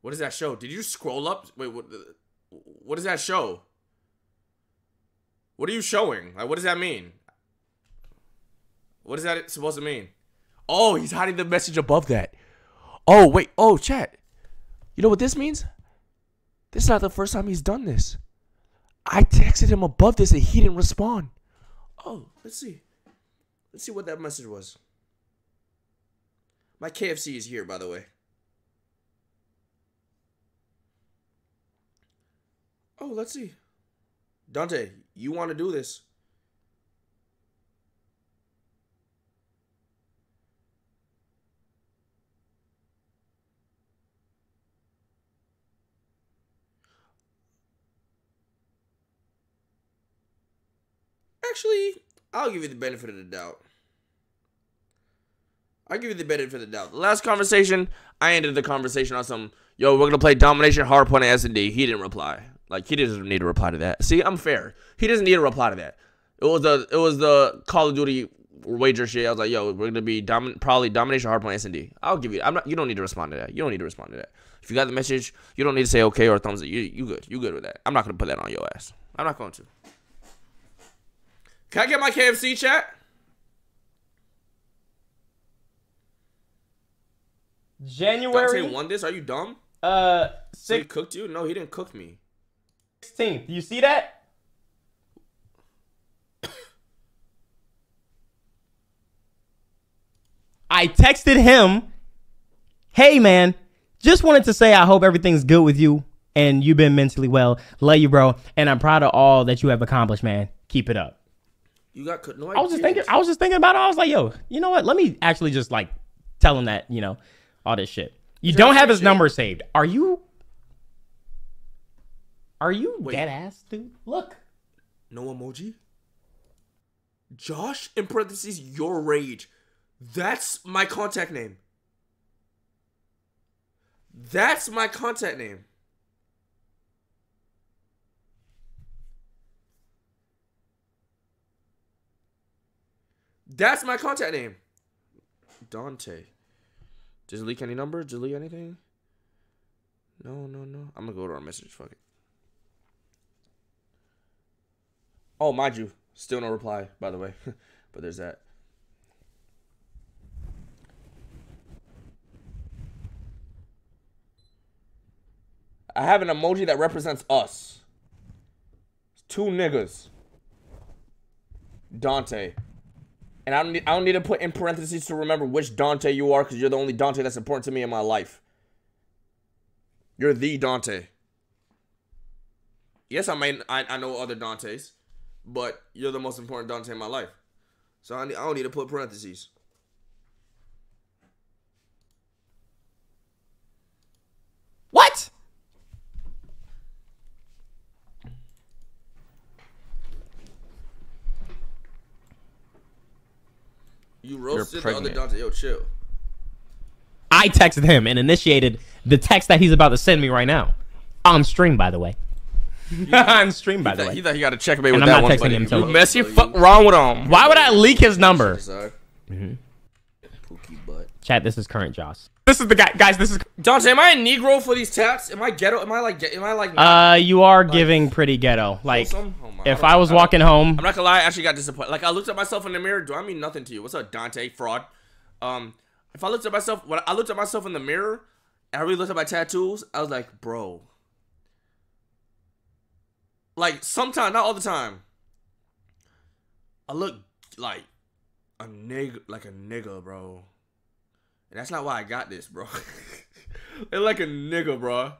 What does that show? Did you scroll up? Wait, what? Uh, what does that show? What are you showing? Like, what does that mean? What is that supposed to mean? Oh, he's hiding the message above that. Oh, wait. Oh, chat. You know what this means? This is not the first time he's done this. I texted him above this and he didn't respond. Oh, let's see. Let's see what that message was. My KFC is here, by the way. Oh, let's see. Dante, you want to do this? Actually, I'll give you the benefit of the doubt. I'll give you the benefit of the doubt. The last conversation, I ended the conversation on some, yo, we're gonna play domination, hardpoint, and S and D. He didn't reply. Like he doesn't need to reply to that. See, I'm fair. He doesn't need to reply to that. It was the it was the Call of Duty wager shit. I was like, yo, we're gonna be domin- probably domination, hardpoint, S and D. I'll give you. I'm not. You don't need to respond to that. You don't need to respond to that. If you got the message, you don't need to say okay or thumbs up. You you good. You good with that. I'm not gonna put that on your ass. I'm not going to. Can I get my KFC chat? Dante January won this? Are you dumb? uh So he cooked you? No, he didn't cook me. 16th. You see that? I texted him, "Hey man, just wanted to say I hope everything's good with you and you've been mentally well. Love you, bro, and I'm proud of all that you have accomplished, man. Keep it up." You got. No, I was just thinking. I was just thinking about it. I was like, "Yo, you know what? Let me actually just like tell him that you know all this shit. You don't have his shit? number saved. Are you? Are you Wait. dead ass, dude? Look." No emoji? Josh, in parentheses, your rage. That's my contact name. That's my contact name. That's my contact name. Dante. Does it leak any number? Does it leak anything? No, no, no. I'm gonna go to our message. Fuck it. Oh, mind you, still no reply, by the way. but there's that. I have an emoji that represents us. Two niggas. Dante. And I don't need, I don't need to put in parentheses to remember which Dante you are because you're the only Dante that's important to me in my life. You're the Dante. Yes, I mean I, I know other Dantes, but you're the most important Dante in my life. So I, need, I don't need to put parentheses. What? You roasted the other pregnant. Dante. Yo, chill. I texted him and initiated the text that he's about to send me right now. On stream, by the way. On stream, by the He way. He thought he got a checkmate And with I'm that not one. texting buddy. him till- You messy fuck wrong with him. Why would I leak his number? Sorry. Mm-hmm. Pookie butt. Chat, this is current Josh. This is the guy, guys. This is. Dante, am I a Negro for these tats? Am I ghetto? Am I like? Am I like? Uh, you are giving pretty ghetto. Like. Oh if I was walking home, I'm not gonna lie, I actually got disappointed. Like I looked at myself in the mirror. Do I mean nothing to you? What's up, Dante? Fraud. Um, if I looked at myself, when I looked at myself in the mirror, and I really looked at my tattoos, I was like, bro. Like sometimes, not all the time. I look like a nigga, like a nigga, bro. And that's not why I got this, bro. It's like a nigga, bro.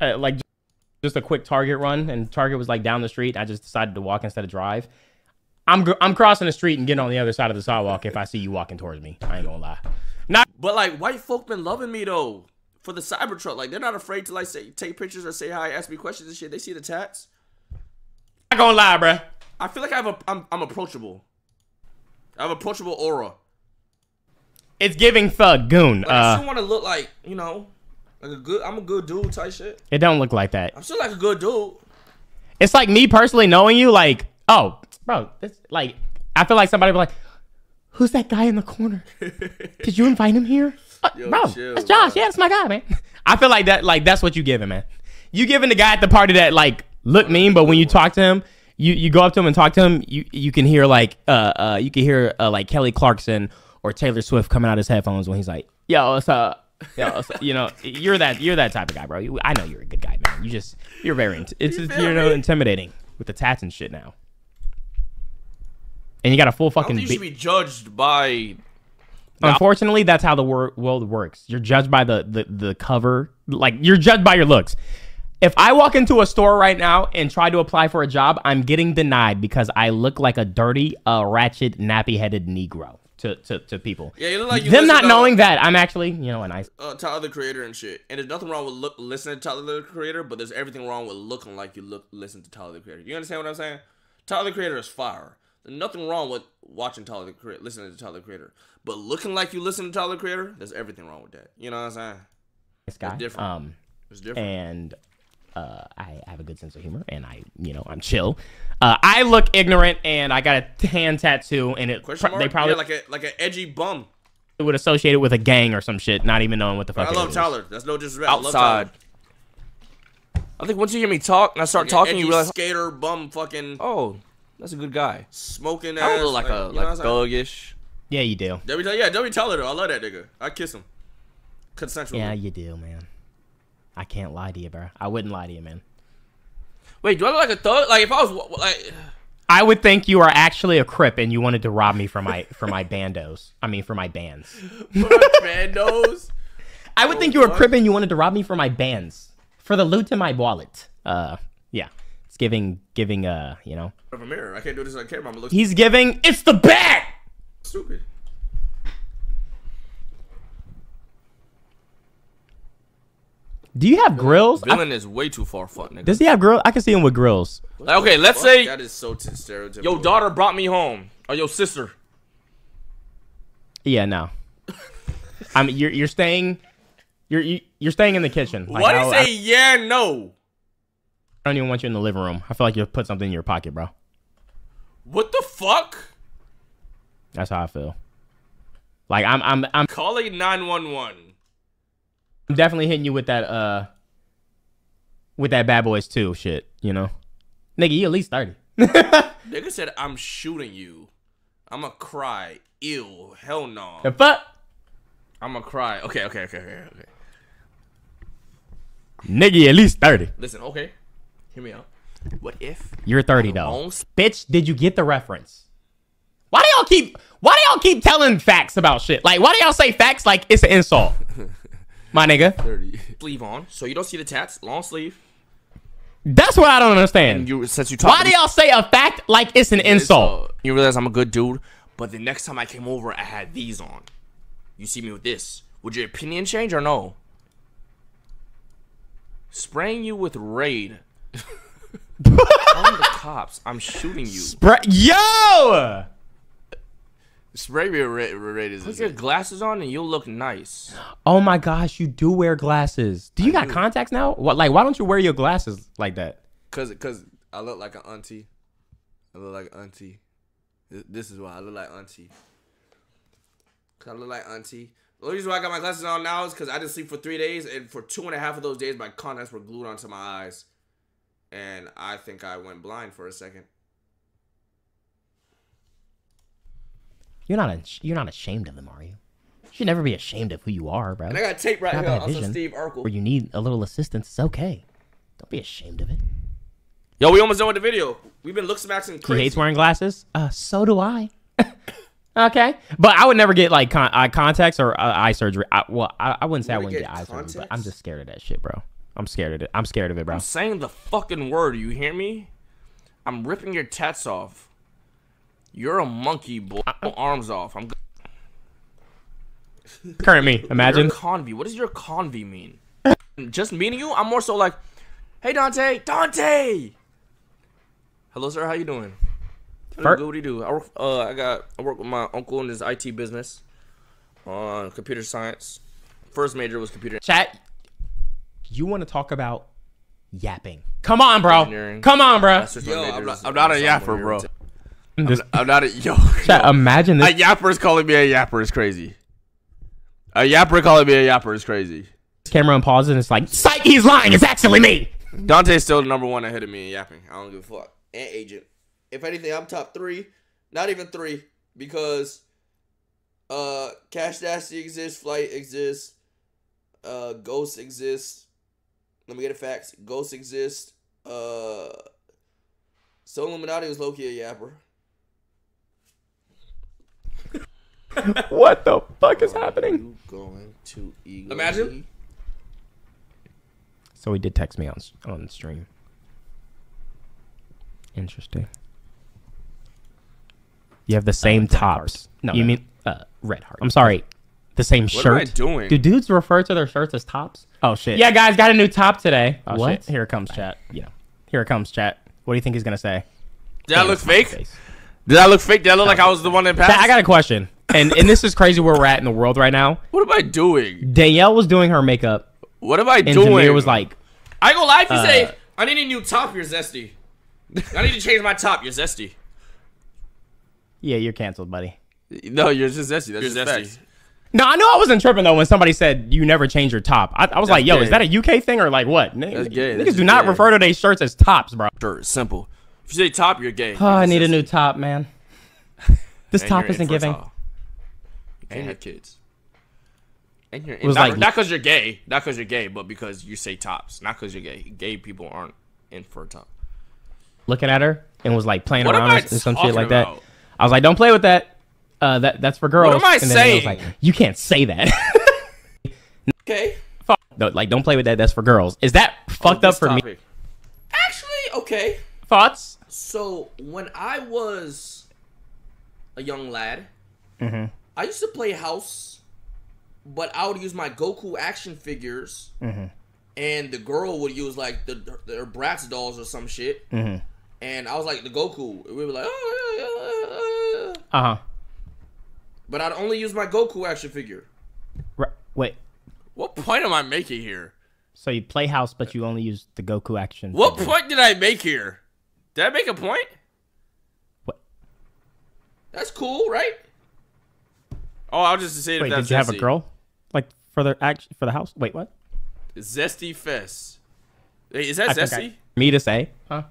uh, like just a quick Target run, and Target was like down the street. I just decided to walk instead of drive. I'm gr- I'm crossing the street and getting on the other side of the sidewalk if I see you walking towards me. I ain't gonna lie. Not But like white folk been loving me though for the Cybertruck. Like they're not afraid to like say take pictures or say hi, ask me questions and shit. They see the tats. not gonna lie, bruh. I feel like I have a I'm, I'm approachable. I have approachable aura. It's giving thug goon. Like I still want to look like you know, like a good. I'm a good dude type shit. it don't look like that. I'm still like a good dude. It's like me personally knowing you, like, oh, bro, this like I feel like somebody be like, who's that guy in the corner? Did you invite him here? Uh, Yo, bro, chill, that's Josh. bro. Yeah, that's my guy, man. I feel like that, like that's what you giving, man. You giving the guy at the party that like look mean, but when you talk to him, you you go up to him and talk to him, you you can hear like uh uh you can hear uh, like Kelly Clarkson or Taylor Swift coming out his headphones when he's like, yo, what's up? Yo, what's up? you know, you're that you're that type of guy, bro. You, I know you're a good guy, man. You just you're very int- it's You you know intimidating with the tats and shit now. And you got a full fucking. you should be judged by. Unfortunately, that's how the wor- world works. You're judged by the, the the cover. Like you're judged by your looks. If I walk into a store right now and try to apply for a job, I'm getting denied because I look like a dirty, uh, ratchet, nappy-headed Negro to, to, to people. Yeah, you look like you Them not to, knowing that I'm actually, you know, a nice. uh, Tyler the Creator and shit. And there's nothing wrong with look listening to Tyler the Creator, but there's everything wrong with looking like you look listen to Tyler the Creator. You understand what I'm saying? Tyler the Creator is fire. There's nothing wrong with watching Tyler the Creator, listening to Tyler the Creator. But looking like you listen to Tyler the Creator, there's everything wrong with that. You know what I'm saying? nice guy. different. Um, It's different. and uh, I have a good sense of humor, and I, you know, I'm chill. Uh, I look ignorant, and I got a hand tattoo, and it Question mark? they probably yeah, like a like an edgy bum. It would associate it with a gang or some shit, not even knowing what the fuck. I it love is. Tyler. That's no disrespect. I love Outside. Tyler. I think once you hear me talk and I start Like talking, edgy you realize, skater bum fucking oh, that's a good guy. smoking I ass. don't look like a you know like what I'm saying? thuggish. Yeah, you do. W yeah, W Tyler though. I love that nigga. I kiss him. Consensually. Yeah, you do, man. I can't lie to you, bro. I wouldn't lie to you, man. Wait, do I look like a thug? Like if I was like, I would think you are actually a crip and you wanted to rob me for my for my bandos. I mean, for my bands. bandos. I would think you were a crip and you wanted to rob me for my bands for the loot in my wallet. Uh, yeah, it's giving giving uh, you know, Of a mirror. I can't do this on camera. I'm gonna look he's giving. It's the bat. stupid. Do you have grills? I- Villain is way too far fuck nigga. does he have grills? I can see him with grills. Like, okay, let's say that is so t- stereotypical. your daughter brought me home or your sister. Yeah, no. I mean, you're you're staying. You're you, you're staying in the kitchen. Like, Why do I, you I- say yeah no? I don't even want you in the living room. I feel like you put something in your pocket, bro. What the fuck? That's how I feel. Like I'm I'm I'm Calling 911. definitely hitting you with that uh with that bad boys too shit, you know. Nigga, you at least 30. Nigga said, I'm shooting you. I'ma cry. Ew. Hell no. The fuck? I'ma cry. Okay, okay, okay, okay, okay. Nigga, at least 30. Listen, okay. Hear me out. What if You're 30 though. Bitch, did you get the reference? Why do y'all keep why do y'all keep telling facts about shit? Like why do y'all say facts like it's an insult? My nigga. 30 sleeve on so you don't see the tats? Long sleeve. That's what I don't understand. And you since you talk Why do y'all say a fact like it's an insult? You realize I'm a good dude, but the next time I came over, I had these on. You see me with this. Would your opinion change or no? Spraying you with raid. I'm the cops. I'm shooting you. Bru- Yo! Spray me with raid, raid is Put your glasses on and you'll look nice. Oh my gosh, you do wear glasses. Do you got contacts now? What like why don't you wear your glasses like that? Cause, cause I look like an auntie. I look like an auntie. This is why I look like auntie. Cause I look like auntie. The only reason why I got my glasses on now is because I didn't sleep for three days, and for two and a half of those days, my contacts were glued onto my eyes, and I think I went blind for a second. You're not a, you're not ashamed of them, are you? You should never be ashamed of who you are, bro. And I got tape right Not here bad on some vision. Steve Urkel. Where you need a little assistance, it's okay. Don't be ashamed of it. Yo, we almost done with the video. We've been look smacking He crazy. hates wearing glasses. Uh, so do I. okay, but I would never get like con- eye contacts or uh, eye surgery. I, well, I, I wouldn't say I wanna wouldn't get get eye surgery, but I'm just scared of that shit, bro. I'm scared of it. I'm scared of it, bro. I'm saying the fucking word. You hear me? I'm ripping your tats off. You're a monkey, boy. Arms off. I'm. Current me, imagine. Your convy. What does your convy mean? Just meeting you? I'm more so like, hey Dante, Dante. Hello, sir. How you doing? Fir- Good. What do you do? I work. Uh, I got. I work with my uncle in his IT business, on computer science. First major was computer. Chat. You want to talk about yapping? Come on, bro. Come on, bro. That's just my Yo, I'm not, I'm not a yapper, year. bro. This- I'm not a yo. chat, imagine A yapper is calling me a yapper is crazy. A yapper calling me a yapper is crazy. camera and pause and it's like, psych, he's lying. It's actually me. Dante's still the number one ahead of me in yapping. I don't give a fuck. And agent. If anything, I'm top three. Not even three because uh CashNasty exists, Flight exists, uh Ghost exists. Let me get a facts. Ghost exists. Uh Soul Illuminati was low key a yapper. What the fuck is happening? You going to eagle? Imagine. So he did text me on on stream. Interesting. You have the same tops. No, you mean uh, red heart. I'm sorry. The same What shirt. am I doing? Do dudes refer to their shirts as tops? Oh shit. Yeah, guys, got a new top today. Oh, what? shit. Here it comes, chat. Yeah. Here it comes, chat. What do you think he's gonna say? Did I look fake? Face. Did I look fake? Did I look like I was the one that passed? I got a question. And and this is crazy where we're at in the world right now. what am I doing? Danielle was doing her makeup, What am I and doing? Jameer was like, I go live to you Uh, say I need a new top, you're zesty. I need to change my top, you're zesty. Yeah, you're canceled, buddy. No, you're just zesty. That's You're just zesty. facts. No, I knew I wasn't tripping though when somebody said you never change your top. I, I was like, yo, gay. is that a UK thing or like what? N- That's gay. Niggas That's do not gay. refer to their shirts as tops, bro. Sure, simple. If you say top, you're gay. Oh, I need a new top, man. This And top isn't giving. infertile. You can't have kids. And you're was not, like- not because you're gay, not because you're gay, but because you say tops, not because you're gay. Gay people aren't infertile. Looking at her and was like playing What around and some shit talking like that. I was like, don't play with that. Uh, that that's for girls. am I and then was saying? like, you can't say that. Okay. No, like, don't play with that. That's for girls. Is that fucked up This for me? Actually, okay. Thoughts? So when I was a young lad, Mm-hmm. I used to play house, but I would use my Goku action figures, Mm-hmm. and the girl would use like the their Bratz dolls or some shit. Mm-hmm. And I was like the Goku. We were like, oh, yeah, yeah, yeah, yeah." Uh huh. but I'd only use my Goku action figure. R- wait. What point am I making here? So you play house, but you only use the Goku action. What figure. point did I make here? Did I make a point? What? That's cool, right? Oh, I'll just say Wait, that's did you have a girl like for the act for the house? Wait, what? Zesty Fest. Hey, is that I zesty? Me to say? Huh?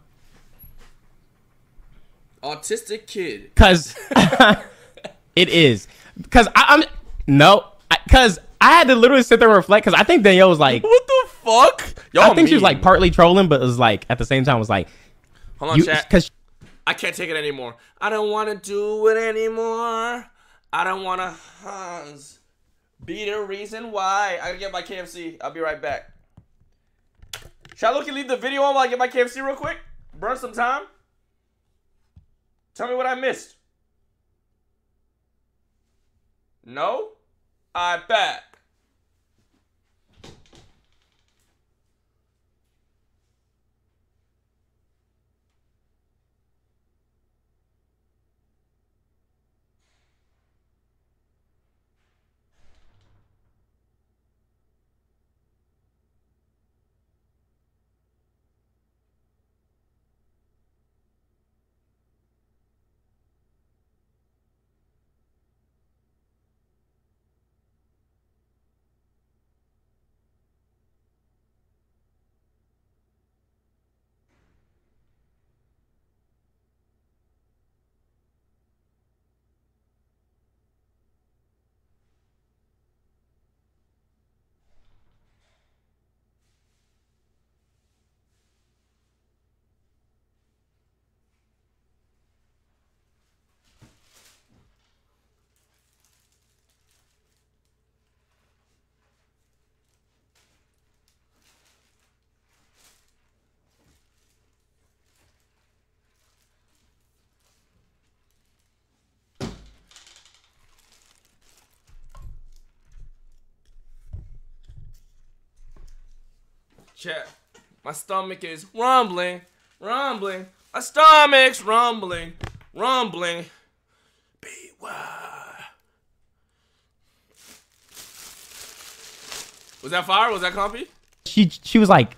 Autistic kid. Cause it is. Cause I, I'm no. I- Cause I had to literally sit there and reflect. Cause I think Danielle was like, What the fuck? Y'all I think she was like partly trolling, but it was like at the same time was like, Hold on, you, chat. cause I can't take it anymore. I don't want to do it anymore. I don't want to Hans. Be the reason why. I gotta get my KFC. I'll be right back. Shall I look and leave the video on while I get my KFC real quick? Burn some time? Tell me what I missed. No? I bet. Chat. My stomach is rumbling, rumbling. My stomach's rumbling, rumbling. Beware. Was that fire? Was that comfy? she she was like,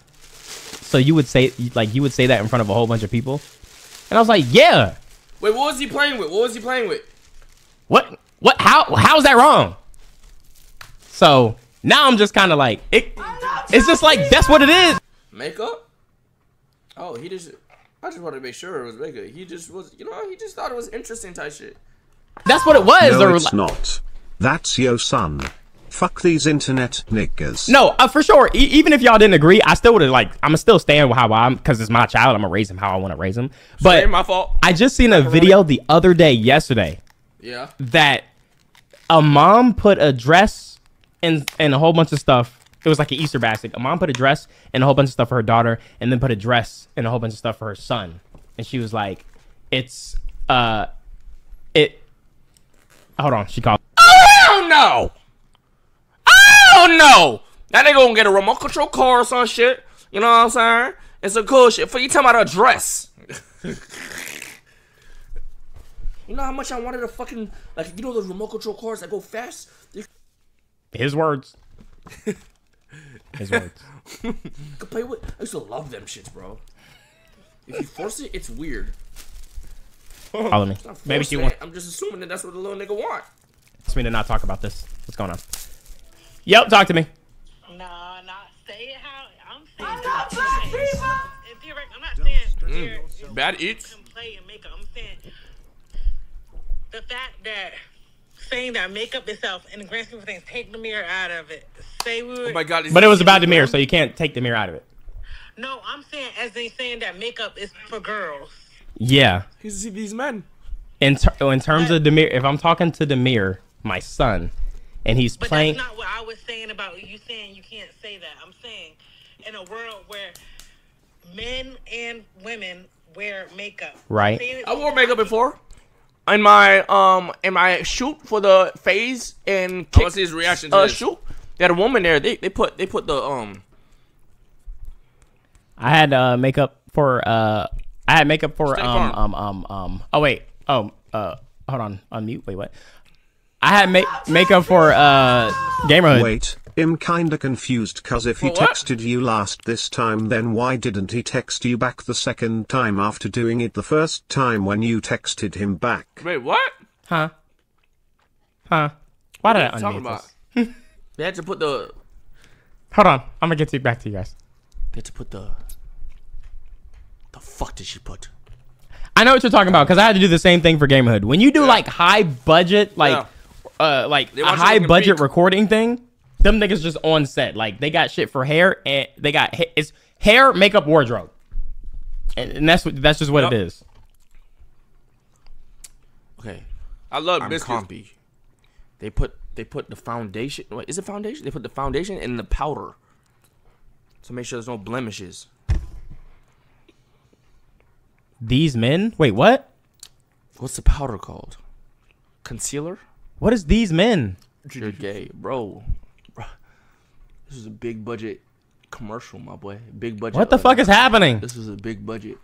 so you would say like you would say that in front of a whole bunch of people, and I was like, yeah. Wait, what was he playing with? What was he playing with? What what how how is that wrong? So now I'm just kind of like it. It's just like that's what it is. Makeup? Oh, he just. I just wanted to make sure it was makeup. He just was, you know, he just thought it was interesting type shit. That's what it was. No, or it's like- not. That's yo son. Fuck these internet niggas. No, uh, for sure. E- even if y'all didn't agree, I still would have like. I'm still staying with how I'm because it's my child. I'm gonna raise him how I want to raise him. But Ain't my fault. I just seen a video the other day, yesterday, Yeah. that a mom put a dress and and a whole bunch of stuff. It was like an Easter basket. A mom put a dress and a whole bunch of stuff for her daughter, and then put a dress and a whole bunch of stuff for her son. And she was like, "It's uh, it." Hold on, she called. Oh no! Oh no! Now they gonna get a remote control car or some shit. You know what I'm saying? It's a cool shit. For you talking about a dress. you know how much I wanted a fucking like you know those remote control cars that go fast? His words. His words. could play with I used to love them shits, bro. If you force it, it's weird. Follow me. I'm Maybe she wants. I'm just assuming that that's what the little nigga want. me to not talk about this. What's going on? Yep, talk to me. No, not say it how I'm saying. I'm not black people. If you're, I'm not saying you're, you're Bad eats. can play and makeup. I'm saying the fact that saying that makeup itself in the grand scheme of things, take the mirror out of it. Say we were. Oh my god. But it was about the mirror, so you can't take the mirror out of it. No, I'm saying as they saying that makeup is for girls. Yeah. He's these men. In ter- oh, in terms of the mirror, if I'm talking to the mirror, my son, and he's But playing, that's not what I was saying about you saying you can't say that. I'm saying in a world where men and women wear makeup. Right. I wore makeup before. In my um in my shoot for the phase and I want to see his reaction to uh this. shoot. They had a woman there. They they put they put the um I had uh, makeup for uh, I had makeup for State um Farm. um um um. Oh wait, oh uh, hold on, unmute. Wait, what? I had make makeup for uh, Gamerhood. Wait, I'm kinda confused cause if he what? texted you last this time then why didn't he text you back the second time after doing it the first time when you texted him back? wait what? Huh? Huh? Why did I What are you talking unmute this? They had to put the. Hold on. I'm gonna get to back to you guys. They had to put the. The fuck did she put? I know what you're talking about because I had to do the same thing for Gamerhood. When you do like high budget, like uh, like a want you high budget peak. recording thing, them niggas just on set. Like they got shit for hair and they got it's hair, makeup, wardrobe, and, and that's what that's just what it Yep. is. Okay. I love I'm biscuits. compy. They put they put the foundation. Wait, is it foundation? They put the foundation and the powder to make sure there's no blemishes. These men. Wait, what? What's the powder called? Concealer? What is these men? You're gay, bro. Bruh. This is a big budget commercial, my boy. Big budget. What the uh, fuck is happening? This was a big budget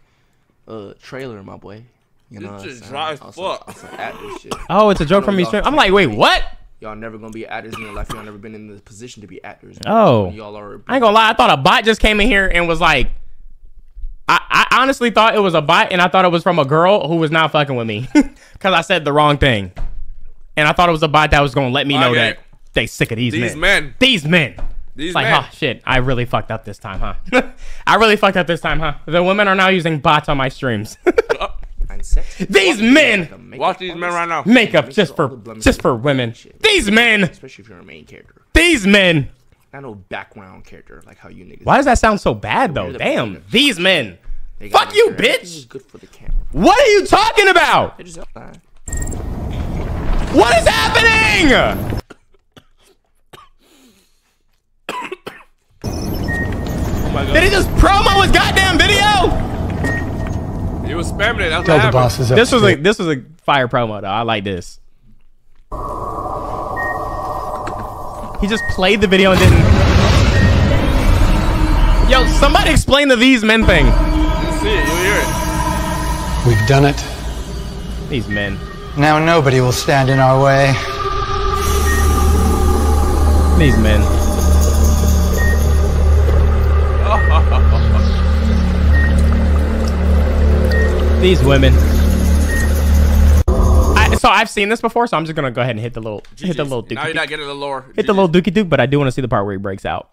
uh trailer, my boy. You know, This what I'm just saying? dry as fuck. on some actor shit. Oh, it's a joke from me y'all. I'm like, wait, wait. what? Y'all never gonna be actors in your life. Y'all never been in the position to be actors. Oh. Y'all are. I ain't gonna lie. I thought a bot just came in here and was like, I, I honestly thought it was a bot, and I thought it was from a girl who was not fucking with me because I said the wrong thing, and I thought it was a bot that was gonna let me know Okay. that they sick of these, These men. men. These men. These It's like, men. oh shit, I really fucked up this time, huh? I really fucked up this time, huh? The women are now using bots on my streams. And sex. These men The Watch these men right now. makeup Make just for just for women. shit. These men, Especially if you're a main character. these men. Not no background character like how you niggas. Why does that sound so bad though? The Damn, beginner. these men. They Fuck you, sure bitch. good for the camera. What are you talking about? They just outside. What is happening? Did he just promo his goddamn video? He was spamming it. That's Tell what the happened. bosses This was a this was a fire promo though. I like this. He just played the video and didn't. Yo, somebody explain the these men thing. You see it. You hear it. We've done it. These men. Now nobody will stand in our way. These men. These women. I, so I've seen this before, so I'm just gonna go ahead and hit the little hit the little Now you're dookie not getting the lore. hit the little dookie duke, but I do want to see the part where he breaks out.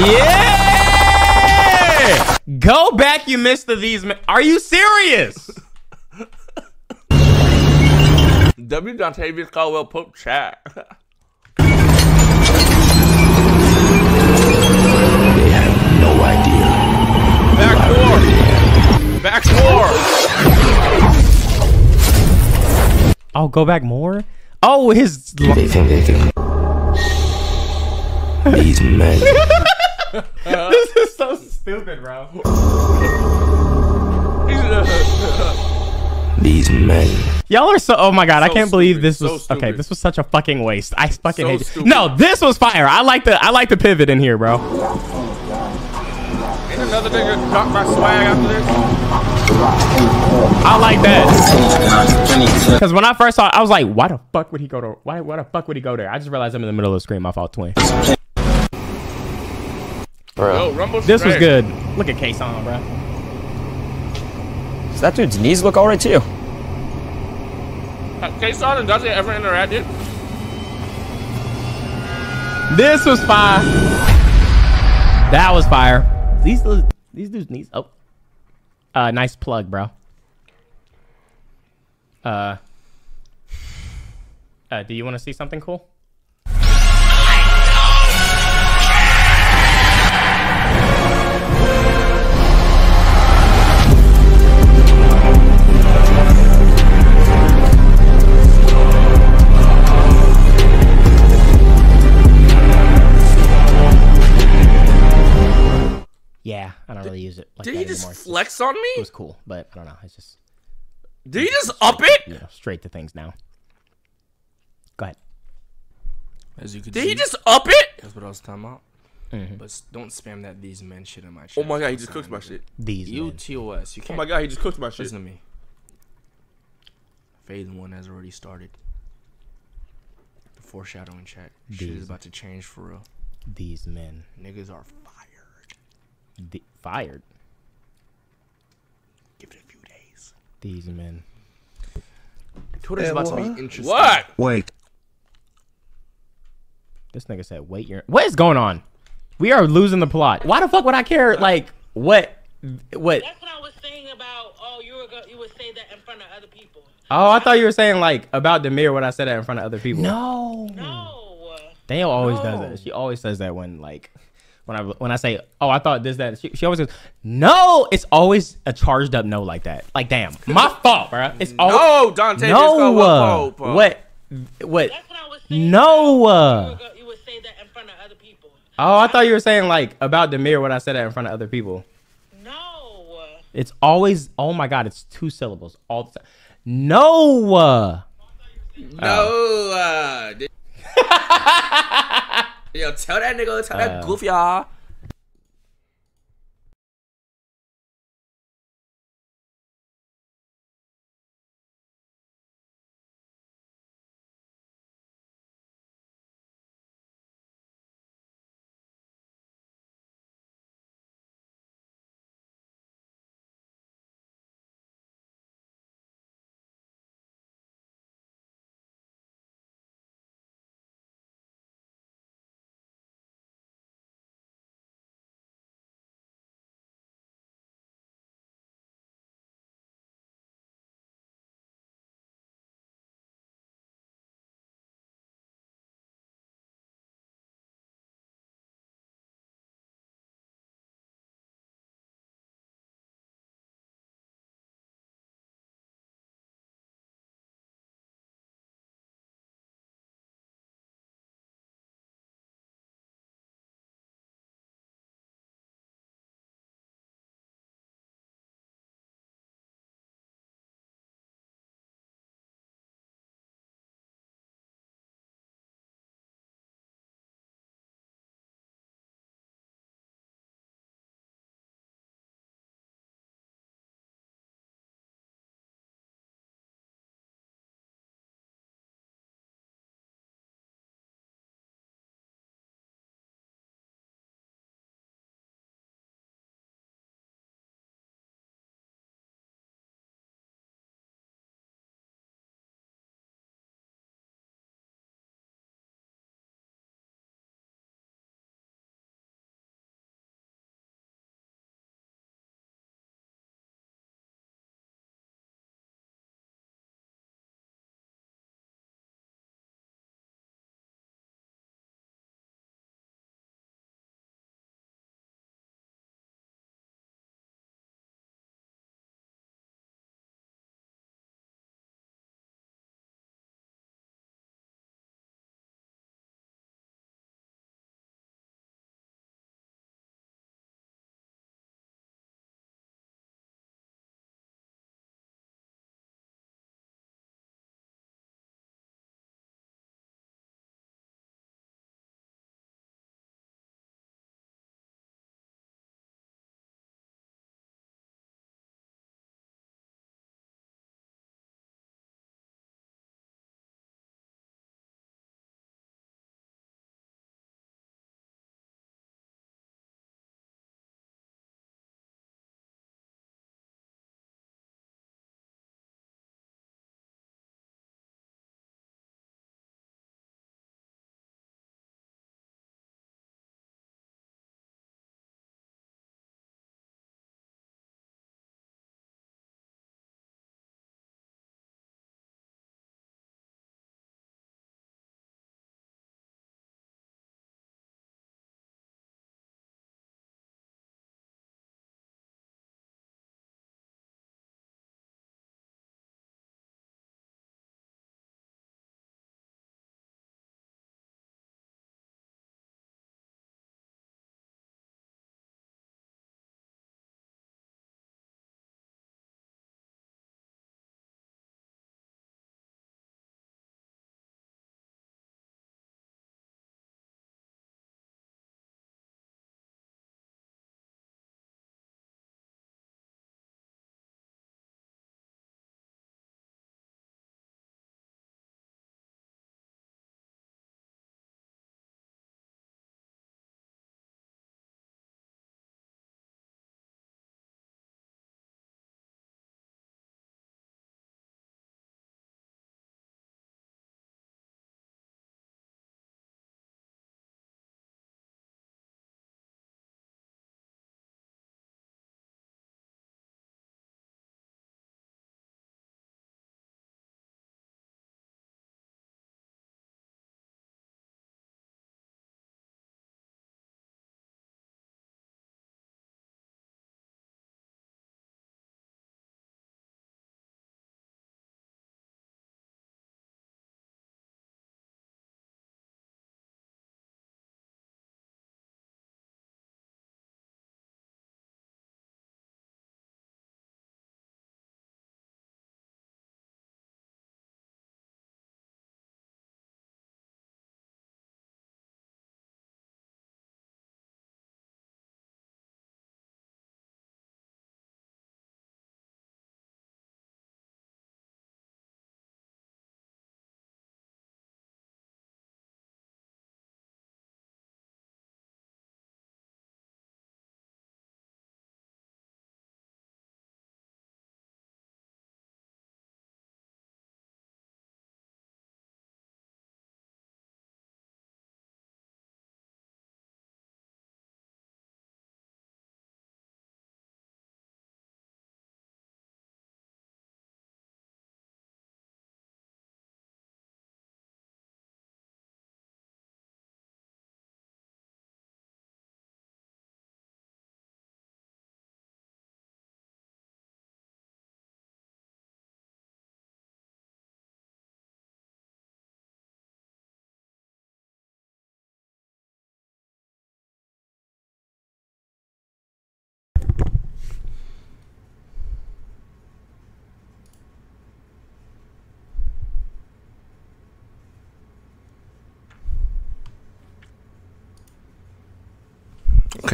Yeah! Go back, you missed the these. Men. Are you serious? W. Dontavious Caldwell Pope chat. Back four. Oh, go back more. Oh, his. They think they can. These men. this is so stupid, bro. These men. Y'all are so. Oh my god, I can't believe stupid, this so was. okay, this was such a fucking waste. I fucking So hate it. stupid. No, this was fire. I like the. I like the pivot in here, bro. Ain't another nigga got my swag after this? I like that. Because when I first saw it, I was like, why the fuck would he go to. Why, why the fuck would he go there? I just realized I'm in the middle of the screen. My fault, twin. Yo, Rumble This was good. Look at K-Song, bro. Does that dude's knees look alright too? Uh, K-Son and Dante ever interacted? This was fire. That was fire. These these dudes need oh. Uh nice plug, bro. Uh uh, do you want to see something cool? Yeah, I don't really use it like Did that he just anymore. It's just- flex on me? It was cool, but I don't know. It's just Did he just up it? you know straight to things now. Go ahead. As you could Did see, he just up it? that's what I was talking about. Mm-hmm. But don't spam that these men shit in my chat. Oh my god, he just cooked my shit. These You men. TOS. You Oh can't. my god, he just cooked my shit. Listen to me. Phase one has already started. The foreshadowing chat. Shit is about to change for real. These men. Niggas are fired. Fired. Give it a few days. these men. Twitter's about to be interesting. What? Wait. This nigga said, "Wait, your what is going on? We are losing the plot. Why the fuck would I care? Like what? What? That's what I was saying about. Oh, you were go- you would say that in front of other people. Oh, I thought you were saying like about Demir when I said that in front of other people. No. No. Danielle always does that. She always says that when like when I when I say, "Oh, I thought this that," she, she always goes, "No." It's always a charged up no like that. Like, damn, my fault, bro. It's always No, Dante. no. just go, whoa, uh, whoa, whoa. What? What? That's what I was saying. No. uh, You, were go- you would say that in front of other people. Oh, I thought you were saying like about Demir when I said that in front of other people. No. It's always oh my god, it's two syllables all the time. No. uh, No. Uh, did- Yo, tell that nigga, tell that Uh, goofy y'all.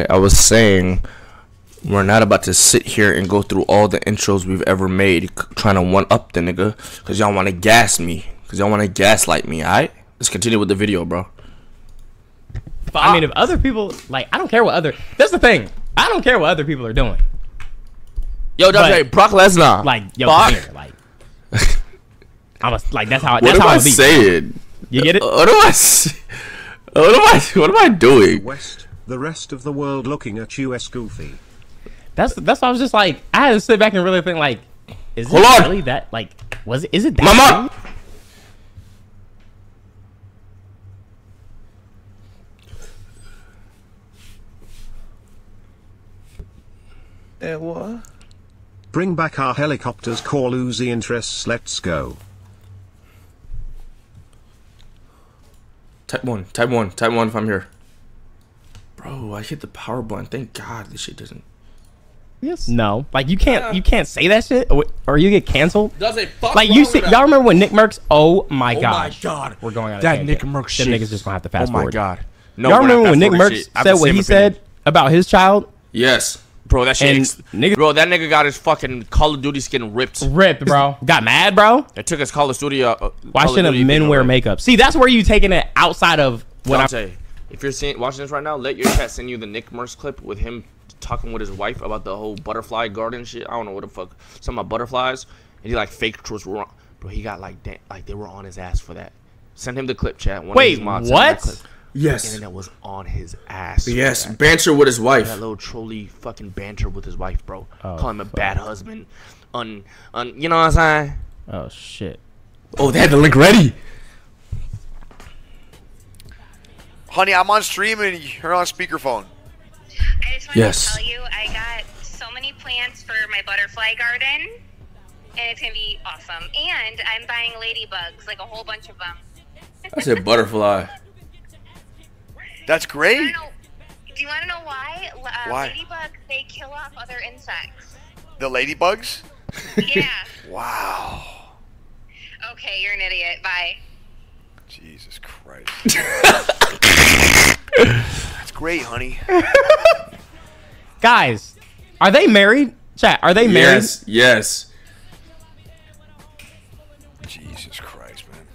Okay, I was saying we're not about to sit here and go through all the intros we've ever made, trying to one up the nigga, cause y'all want to gas me, cause y'all want to gaslight me. All right, let's continue with the video, bro. I mean, if other people like, I don't care what other. That's the thing. I don't care what other people are doing. Yo, Dante, But- Brock Lesnar. Like, yo, come here, like. I'm a, like that's how what that's am how I I'm saying? You get it? Uh, what am I? s- What am I? What am I doing? West, the rest of the world looking at you as goofy. That's that's why I was just like, I had to sit back and really think like, is Hold it on. really that like was it is it that Mama! big? Bring back our helicopters, call Uzi interests, let's go. Type one. Type one. Type one. If I'm here. Bro, I hit the power button. Thank God this shit doesn't. Yes. No, like you can't you can't say that shit or, or you get canceled. Doesn't fuck Like you see, y'all remember when Nick Mercs? Oh my god! Oh god! my God. we're going on a That tangent. Nick Mercs Them shit. niggas just gonna have to fast forward. Oh my. God. No, y'all remember when Nick fast-forwarding Mercs shit. I have the said what he opinion. said about his child? Yes. Bro, that shit. And ex- niggas- bro, that nigga got his fucking Call of Duty skin ripped. Ripped, bro. Got mad, bro. They took his Call of Duty. Uh, uh, Why Call shouldn't Duty men wear makeup? See, that's where you taking it outside of what I'm. Dante, if you're seeing watching this right now, let your chat send you the Nick Mercs clip with him talking with his wife about the whole butterfly garden shit. I don't know what the fuck. Something about butterflies, and he like fake was wrong. Bro, he got like da- like they were on his ass for that. Send him the clip, chat. One Wait, of his mods that what? clip. Yes. Internet was on his ass. Yes. Banter with his wife. that little trolley fucking banter with his wife, bro. Oh, Call him a bad husband. Un, un, you know what I'm saying? Oh shit. Oh, they had the link ready. Honey, I'm on stream and you're on speakerphone. I just wanted Yes. to tell you I got so many plants for my butterfly garden, and it's gonna be awesome. And I'm buying ladybugs, like a whole bunch of them. I said butterfly. That's great. you wanna know, do you want to know why? Uh, Why? Ladybugs they kill off other insects. The ladybugs? Yeah. Wow. okay, you're an idiot. Bye. Jesus Christ. That's great, honey. Guys, are they married? Chat, are they married? Yes. Yes. Jesus Christ, man.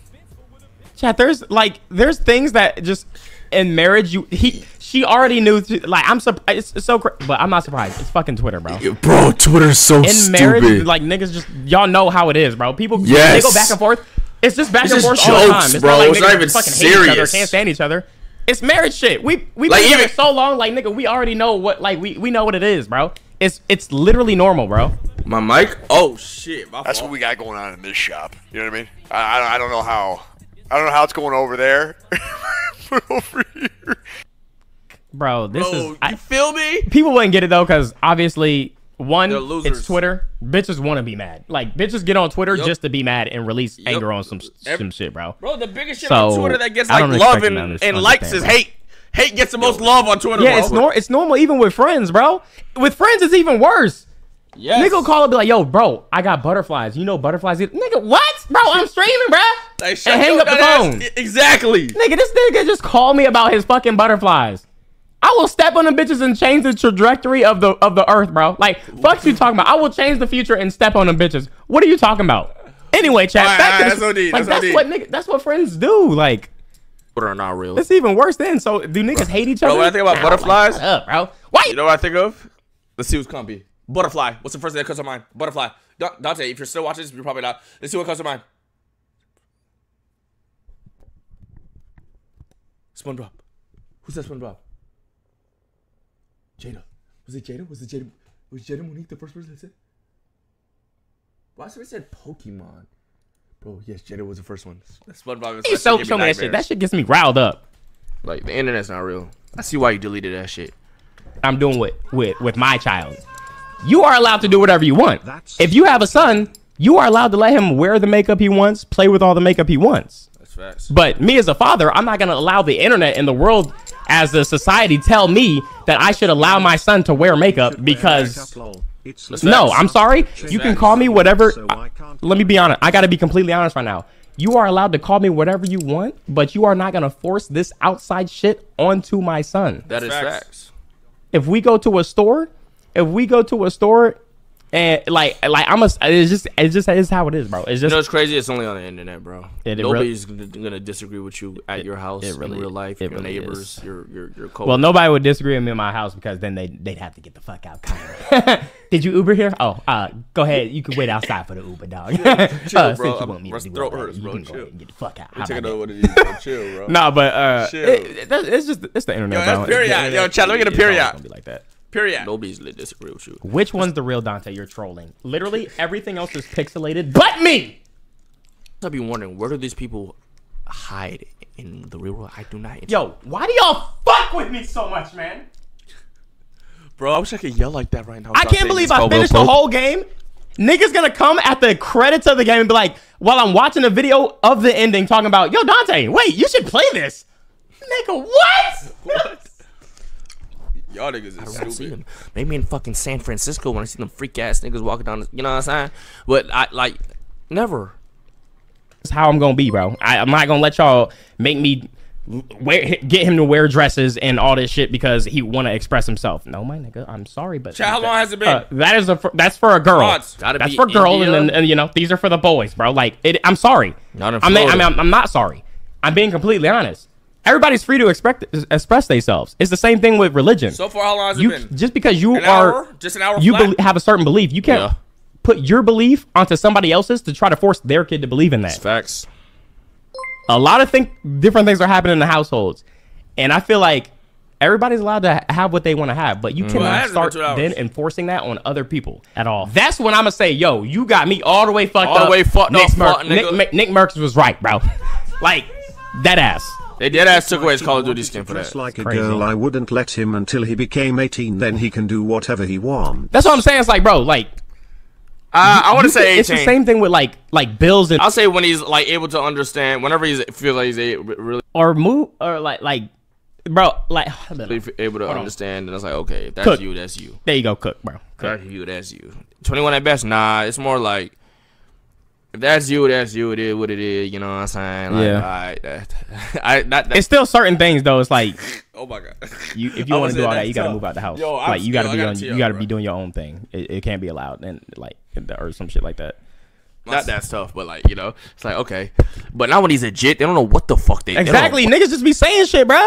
Chat, there's like there's things that just in marriage you he she already knew th- like I'm surprised it's, it's so cra- but I'm not surprised. It's fucking Twitter, bro. Bro, Twitter's so stupid. In stupid. marriage, like niggas just y'all know how it is, bro. People they go back and forth. It's just back It's and just forth all the jokes, time. It's bro. not like It's niggas not even fucking hate each other, serious. can't stand each other. It's marriage shit. We we Like, been together even- so long, like nigga, we already know what like we we know what it is, bro. It's it's literally normal, bro. My mic. Oh shit. My That's fault. what we got going on in this shop. You know what I mean? I, I, don't- I don't know how. I don't know how it's going over there. but over here. Bro, this Bro, is I, you feel me? people wouldn't get it though because obviously one it's twitter bitches want to be mad like bitches get on twitter Yup. just to be mad and release Yup. anger on some Ev- some shit bro Bro, the biggest shit So, on Twitter that gets like don't love and, and likes is hate. Hate gets the most love on Twitter. yeah bro. it's nor it's normal even with friends bro with friends it's even worse Yes. nigga will call and be like yo bro i got butterflies you know butterflies get-" nigga what bro i'm streaming bro Like, shut and hang your up the nut ass- phone E- Exactly. nigga this nigga just called me about his fucking butterflies I will step on them bitches and change the trajectory of the of the earth, bro. Like, fuck you talking about. I will change the future and step on them bitches. What are you talking about? Anyway, chat. Alright, back to the- that's OD, like, that's that's what nigga, that's what friends do. Like, Twitter are not real. it's even worse then. So, do niggas hate each other? Bro, other? when I think about Nah, butterflies- like, up, bro. Why? You know what I think of? Let's see what's comfy. Butterfly. What's the first thing that comes to mind? Butterfly. Dante, if you're still watching this, you're probably not. Let's see what comes to mind. SpongeBob. Who said SpongeBob? Jada. Was it Jada? Was it Jada? Was Jada Monique the first person that said? Why somebody said Pokemon? Bro, yes, Jada was the first one. SpongeBob. Hey, so, show me that shit. That shit gets me riled up. Like the internet's not real. I see why you deleted that shit. I'm doing with with with my child. You are allowed to do whatever you want. That's- If you have a son, you are allowed to let him wear the makeup he wants, play with all the makeup he wants. That's facts. But me as a father, I'm not going to allow the internet and the world as a society tell me that I should allow my son to wear makeup because no, I'm sorry. You can call me whatever. So I can't- Let me be honest. I got to be completely honest right now. You are allowed to call me whatever you want, but you are not going to force this outside shit onto my son. That is Facts. facts. if we go to a store, if we go to a store, and like like I'm a, it's just it's just it's how it is, bro. It's just, You know, it's crazy. It's only on the internet, bro. It- it Nobody's gonna, gonna disagree with you at your house, it really- in real life, it your really neighbors, is. your your your co. well, nobody would disagree with me in my house because then they they'd have to get the fuck out. Did you Uber here? Oh, uh, go ahead. You can wait outside for the Uber, dog. chill, uh, bro. You want me to do throat all that, you bro. can go Chill. ahead and get the fuck out. Let me How take another one of these. Bro. Chill, bro. Nah, but uh, it, it- it's just it's the internet, Yo, that's period. Yo, chat, let me get a period. gonna be like that. Period. Nobody's gonna disagree with you. Which one's the real Dante? You're trolling. Literally everything else is pixelated, but me. I'll be wondering where do these people hide in the real world? I do not. Yo, why do y'all fuck with me so much, man? bro, I wish I could yell like that right now. I can't believe I finished the whole game. Niggas gonna come at the credits of the game and be like, while I'm watching a video of the ending, talking about, yo, Dante, wait, you should play this. Nigga, what? Y'all niggas I is don't see stupid. them. Maybe in fucking San Francisco when I see them freak ass niggas walking down. The, you know what I'm saying? But I like never. That's how I'm gonna be, bro. I, I'm not gonna let y'all make me wear, get him to wear dresses and all this shit because he want to express himself. No, my nigga, I'm sorry, but Chat, how long has it been? Uh, that is a for, that's for a girl. Odds. Gotta that's be for girl, and India. then and, you know these are for the boys, bro. Like it, I'm sorry. Not in I'm, I mean, I'm, I'm not sorry. I'm being completely honest. Everybody's free to expect, express themselves. It's the same thing with religion. So far, how long has it you been? just because you An are hour? Just an hour you flat? bel have a certain belief. You can't Yeah. put your belief onto somebody else's to try to force their kid to believe in that Facts. a lot of think different things are happening in the households, and I feel like everybody's allowed to have what they want to have, but you mm-hmm. Well, it cannot hasn't start then enforcing that on other people at all. That's when I'm gonna say, yo, you got me all the way fucked up. All the way fucked Nick up, Merck- fuck, Nick, nigga. Nick, Nick Mercs was right, bro. like that ass. They dead ass took away his Call of Duty skin for Dress that. like a Crazy. girl, I wouldn't let him until he became 18. Then he can do whatever he wants. That's what I'm saying. It's like, bro, like Uh, I want to say 18. it's the same thing with like like bills and I'll say when he's like able to understand. Whenever he's feels like he's a, really or move or like like, bro, like able to on. understand, and it's like okay, if that's Cook. you, that's you. there you go, cook, bro. That's you, that's you. 21 at best, nah. It's more like if that's you, that's you. It is what it is. You know what I'm saying? Like, Yeah. alright, that, I that, that It's still certain things though. It's like Oh my god. You, if you want to do all that, you got to move out the house. Yo, like you got to be on, you got to be doing your own thing. It, it can't be allowed, and like or some shit like that. not that tough, but like you know, it's like okay. But now when he's legit, they don't know what the fuck they they Exactly, niggas just be saying shit, bro.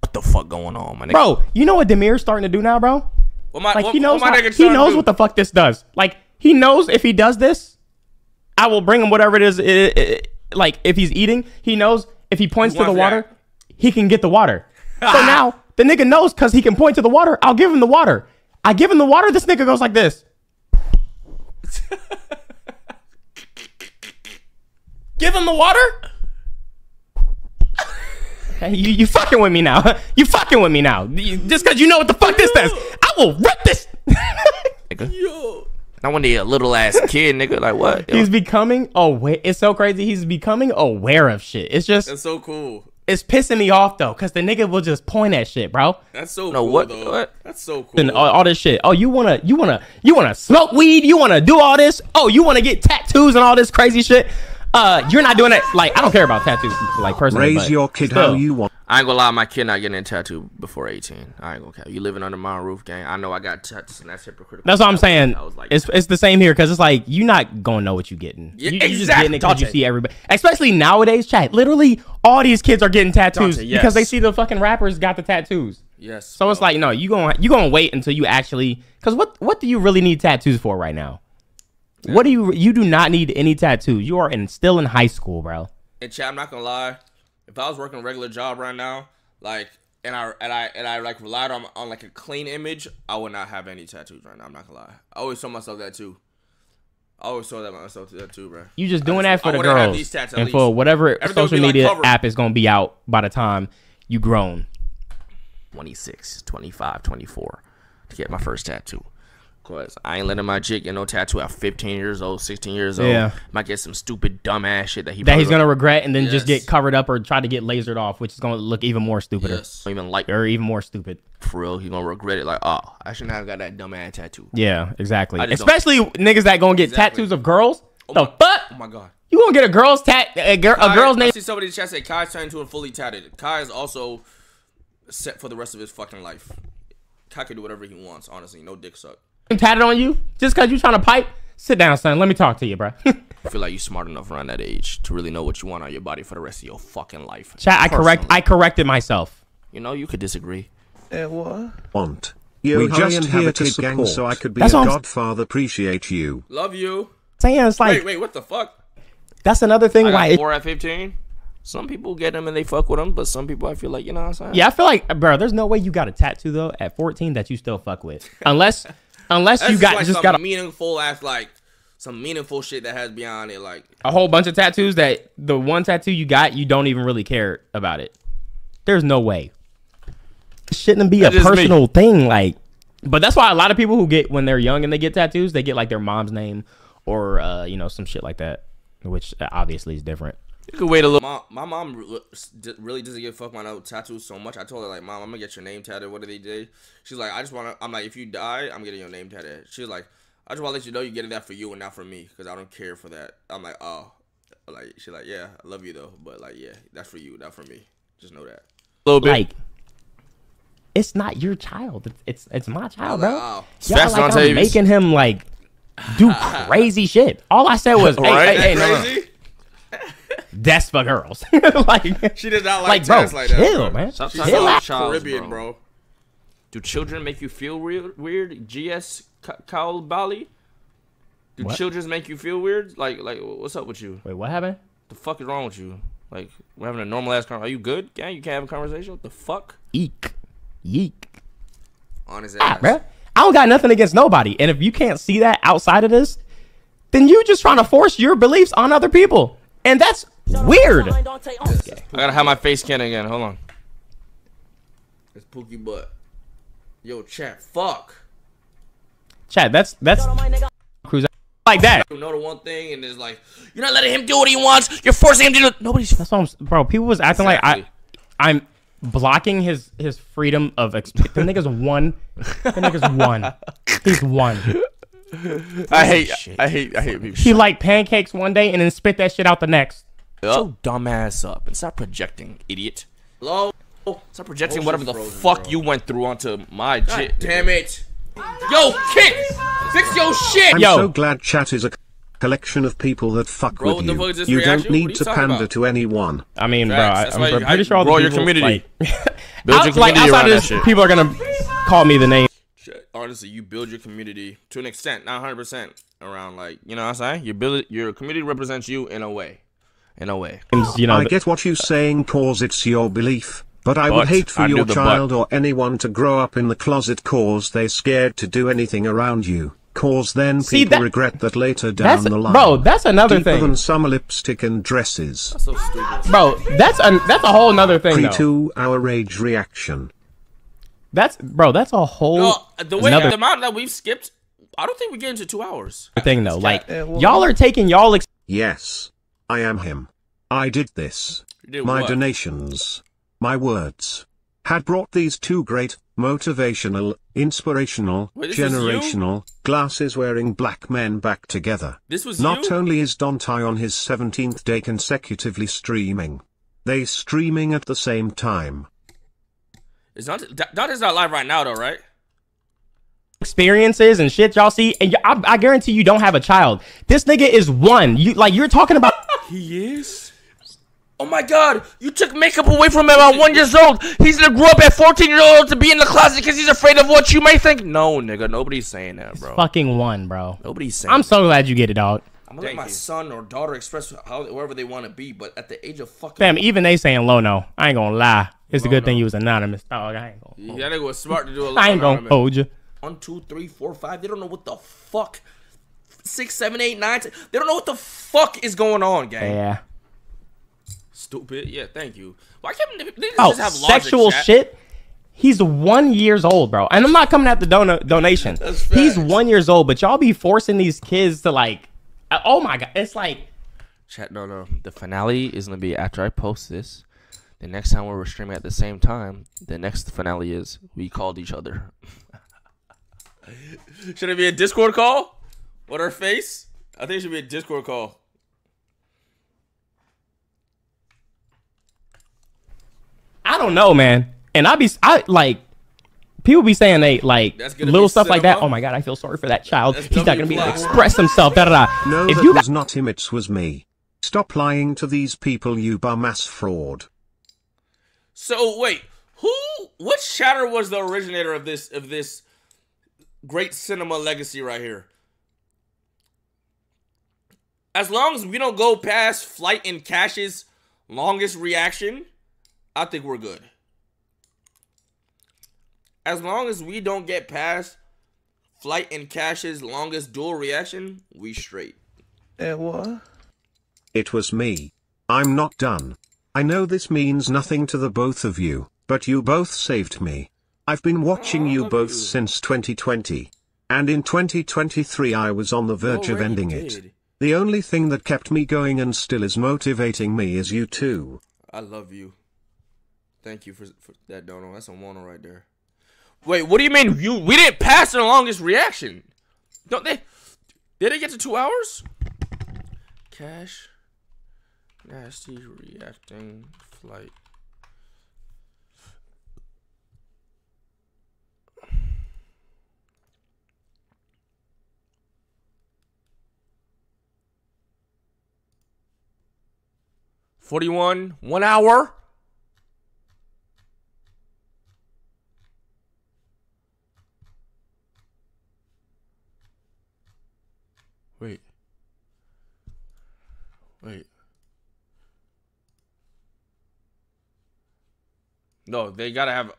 What the fuck going on, my nigga? Bro, you know what Demir's starting to do now, bro? What my, Like what, he knows, what my how- nigga he trying to knows do? what the fuck this does. Like he knows if he does this, I will bring him whatever it is. it- it- like if he's eating, he knows if he points to the water, that. he can get the water. so now the nigga knows because he can point to the water. I'll give him the water. I give him the water. This nigga goes like this. give him the water. Hey, you, you fucking with me now. You fucking with me now. You- Just because you know what the fuck this does. I will rip this. Nigga. Now when they a little ass kid, nigga, like what? He's becoming aware. It's so crazy. He's becoming aware of shit. It's just, That's so cool. it's pissing me off though, because the nigga will just point at shit, bro. That's so No, cool. what- Though. what? That's so cool. And all, all this shit. Oh, you wanna, you wanna, you wanna smoke weed? You wanna do all this? Oh, you wanna get tattoos and all this crazy shit? Uh, you're not doing that. Like, I don't care about tattoos, like personally. Raise but your kid still. how you want. I ain't gonna lie, my kid not getting a tattoo before 18. I ain't gonna care. You living under my roof, gang. I know I got tattoos, and that's hypocritical. That's what I'm saying. I was like, it's it's the same here because it's like you're not gonna know what you're getting. Yeah, you, you just exact- getting it because you see everybody, especially nowadays. Chat. Literally, all these kids are getting tattoos Dante, yes. because they see the fucking rappers got the tattoos. yes. So it's like, no, you gonna you gonna wait until you actually because what what do you really need tattoos for right now? What do you you do not need any tattoos? You are in still in high school, bro. And chat, I'm not gonna lie. If I was working a regular job right now, like, and I and I and I like relied on on like a clean image, I would not have any tattoos right now. I'm not gonna lie. I always told myself that too. I always told that myself that too, bro. You just I doing that for I the wanna have girls these tats at and least. for whatever Everything social be, like, media app is gonna be out by the time you grown. 26, 25, 24 to get my first tattoo. Cause I ain't letting my chick get no tattoo at 15 years old, 16 years old. Yeah. Might get some stupid dumb ass shit that he That he's gonna regret and then just get covered up or try to get lasered off, which is gonna look even more stupider yes. don't even like or even more stupid. for real. He gonna regret it. Like, oh, I shouldn't have got that dumb ass tattoo. Yeah, exactly. I just don't- Especially niggas that gonna get Exactly. tattoos of girls. Oh the my- fuck? Oh my god. You gonna get a girl's tat a, girl, a Kai- girl's I name? see somebody in the chat say Kai turned into a fully tatted. Kai is also set for the rest of his fucking life. Kai can do whatever he wants. Honestly, no dick suck. Tatted on you just because you trying to pipe. Sit down, son. Let me talk to you, bro. I feel like you're smart enough around that age to really know what you want on your body for the rest of your fucking life. Chat. I correct. I corrected myself. You know, you could disagree. Eh, what? Want. Yo, we hurry just and here to kid gang support. so I could be That's a I'm- godfather. Appreciate you. Love you. Saying it's like wait, wait, what the fuck? that's another thing I why. got It, four at 15. Some people get them and they fuck with them, but some people I feel like you know what I'm saying. yeah, I feel like, bro. There's no way you got a tattoo though at 14 that you still fuck with, unless, unless That's you got like just got a, meaningful ass like some meaningful shit that has beyond it. Like a whole bunch of tattoos that the one tattoo you got you don't even really care about it. There's no way. Shouldn't be a That's just me. personal thing, like. But that's why a lot of people who get when they're young and they get tattoos, they get like their mom's name or uh, you know some shit like that, which uh, obviously is different. You could wait a little. My, my mom really doesn't give a fuck my no tattoos so much. I told her like, mom, I'm gonna get your name tatted. What do they do? She's like, I just wanna. I'm like, if you die, I'm getting your name tatted. She's like, I just wanna let you know you're getting that for you and not for me because I don't care for that. I'm like, oh, like she's like, yeah, I love you though, but like, yeah, that's for you, not for me. Just know that. A little bit. Like, it's not your child. It's it's, it's my child, bro. Oh. Y'all like I'm Tavis. making him like do crazy shit. All I said was, hey, Right? hey, hey, That no, no. Crazy? That's for girls. like She did not like, like, bro, like that. chill, bro. man. She's Chill so out. Caribbean, bro. Do children make you feel weird? Weird? GS Ka- Kaul Bali? Do What? children make you feel weird? Like, like, what's up with you? Wait, what happened? The fuck is wrong with you? Like, we're having a normal ass conversation. Are you good? Gang, you can't have a conversation. What the fuck? Eek, yeek. On his Ah, ass. bruh. I don't got nothing against nobody, and if you can't see that outside of this, then you just trying to force your beliefs on other people, and that's weird. I gotta have my face can again. Hold on. It's Pookie butt. Yo, chat. Fuck. Chad, that's that's cruise like that. You know the one thing, and it's like you're not letting him do what he wants. You're forcing him to do. Nobody's. That's what I'm, bro. People was acting like I, I'm blocking his his freedom of exp- the nigga's one. The nigga's one. He's one. I hate. I hate. I hate people. He like pancakes one day and then spit that shit out the next. Shut your dumb up and stop projecting, idiot. Hello? Stop projecting whatever the fuck you went through onto my shit. Damn it. Yo, kick! Fix your shit! I'm Yo. so glad chat is a collection of people that fuck Bro, with you. fuck is this you reaction? don't need you to talking pander about? to anyone. I mean, Facts. bro, I, why I'm pretty I- sure all the grow your community. Like, Build out- your like, community outside around of that this, shit. people are gonna call me the name. Shit, Honestly, you build your community to an extent, not 100% around like, you know what I'm saying? You build it, your community represents you in a way. In a way. You know, I get what you're saying cause it's your belief, but I would hate for I your the child or anyone to grow up in the closet cause they scared to do anything around you. Cause then See, people that- regret that later down the line. bro. That's another Deeper thing, than summer lipstick and dresses. So stupid. bro. That's a that's a whole nother thing Pre though. two hour rage reaction. That's bro. That's a whole No, the way another the amount that we've skipped, I don't think we get into two hours. thing though. Like y'all are taking y'all ex- Yes. I am him. I did this. Did my what? donations. My words. Had brought these two great, motivational, inspirational, Wait, this is you? generational, glasses wearing black men back together. This was Not you? only is Dante on his 17th day consecutively streaming, they streaming at the same time. It's not that that is not live right now though, right? experiences and shit y'all see, and y- I, I guarantee you don't have a child. This nigga is one. You like you're talking about. He is. Oh my god, you took makeup away from him at one years old. He's gonna grow up at 14 years old to be in the closet because he's afraid of what you may think. No, nigga, nobody's saying that, bro. Fucking one, bro. Nobody's saying I'm so glad you get it, dog. I'm gonna let my son or daughter express how wherever they want to be, but at the age of fucking Fam, even they saying low no. I ain't gonna lie. It's a good thing you was anonymous, dog. I ain't gonna. Yeah, that nigga was smart to do a lot. I ain't gonna hold you. One, two, three, four, five. They don't know what the fuck. Six, seven, eight, nine. Ten. They don't know what the fuck is going on, gang. Yeah. Stupid. Yeah, thank you. Why can't niggas Oh, just have logic, sexual chat? shit. He's one years old, bro, and I'm not coming at the don- donation. That's He's one years old, but y'all be forcing these kids to like. Uh, Oh my god, it's like Chat, no, no. The finale is gonna be after I post this. The next time we're streaming at the same time, the next finale is we called each other. should it be a Discord call with our face? I think it should be a Discord call. I don't know, man. And I be I like people be saying they like little stuff like that. cinema. Oh my god, I feel sorry for that child. That's He's not gonna be able to express himself. Da da da. No, If that you was not him, it was me. Stop lying to these people, you bum ass fraud. So wait, who? Which Shatter was the originator of this of this great cinema legacy right here? As long as we don't go past Flight and Cash's longest reaction, I think we're good. As long as we don't get past Flight and Cash's longest dual reaction, we straight. It what? It was me. I'm not done. I know this means nothing to the both of you, but you both saved me. I've been watching you oh, both since 2020. And in 2023 I was on the verge of ending did. it. The only thing that kept me going and still is motivating me is you two. I love you. Thank you for, for that, Dono. That's a one right there. Wait, what do you mean you? We didn't pass the longest reaction. Don't they? Did it get to two hours? Cash. Nasty reacting flight. Forty-one, one hour. Wait. Wait. No, they gotta have.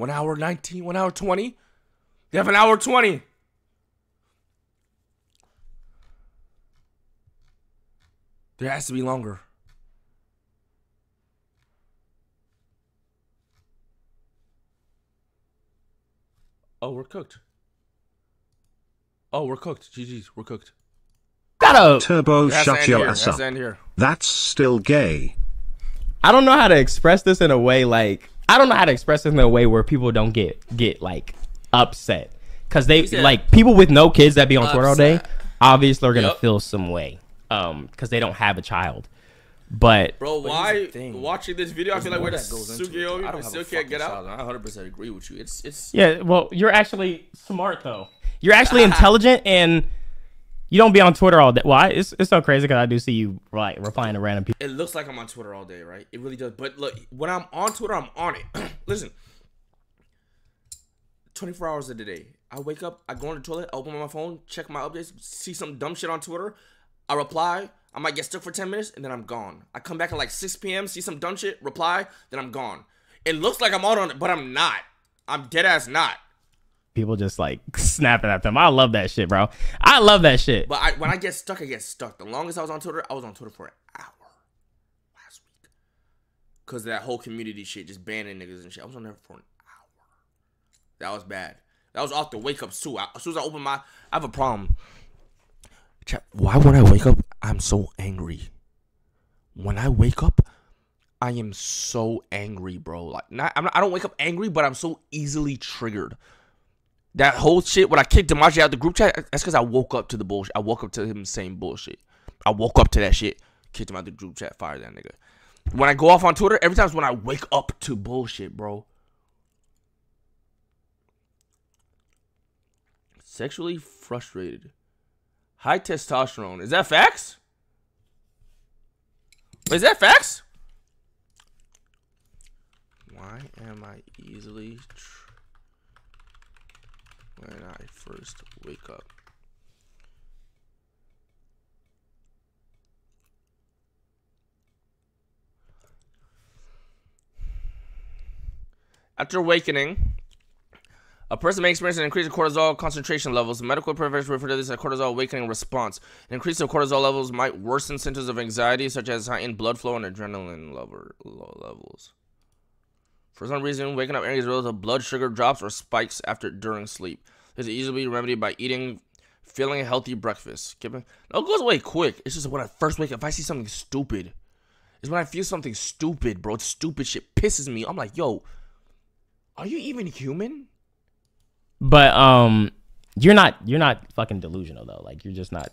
One hour 19, one hour 20. They have an hour 20. There has to be longer. Oh, we're cooked. Oh, we're cooked. GG's, we're cooked. Turbo It has shut your here. Ass has up. to end here. That's still gay. I don't know how to express this in a way like I don't know how to express this in a way where people don't get get like upset because they said like people with no kids that be on Twitter all day obviously are gonna Yup. feel some way um because they don't have a child but Bro, why here's thing. watching this video? I feel like more we're that goes into I and don't still can't get out. child, and I 100% agree with you. It's it's yeah well you're actually smart though you're actually intelligent and you don't be on Twitter all day well I, it's it's so crazy because I do see you like replying to random people It looks like I'm on Twitter all day, right? It really does. But look, when I'm on Twitter, I'm on it. Listen, 24 hours of the day. I wake up, I go in the toilet, I open my phone, check my updates, see some dumb shit on Twitter. I reply. I might get stuck for 10 minutes and then I'm gone. I come back at like 6 p.m., see some dumb shit, reply, then I'm gone. It looks like I'm out on it, but I'm not. I'm dead ass not. People just like snapping at them I love that shit bro I love that shit But I, when I get stuck, I get stuck. The longest I was on Twitter, I was on Twitter for an hour last week. Cause that whole community shit, just banning niggas and shit. I was on there for an hour. That was bad. That was off the wake ups too. I, as soon as I open my, I have a problem. Why when I wake up, I'm so angry. When I wake up, I am so angry, bro. Like, not, not, I don't wake up angry, but I'm so easily triggered. That whole shit when I kicked Demaje out the group chat, that's because I woke up to the bullshit. I woke up to him saying bullshit. I woke up to that shit. Kicked him out the group chat. Fired that nigga. When I go off on Twitter, every time is when I wake up to bullshit, bro. Sexually frustrated. High testosterone. Is that facts? Is that facts? Why am I easily when I first wake up? After awakening, a person may experience an increase in cortisol concentration levels. Medical professionals refer to this as cortisol awakening response. An increase in cortisol levels might worsen symptoms of anxiety, such as heightened blood flow and adrenaline level, levels. For some reason, waking up angry is related to blood sugar drops or spikes after during sleep. This is easily remedied by eating feeling a healthy breakfast. Giving no, it goes away quick. It's just when I first wake up, if I see something stupid, it's when I feel something stupid, bro. It's Stupid shit pisses me. I'm like, yo, are you even human? But um, you're not you're not fucking delusional though. Like you're just not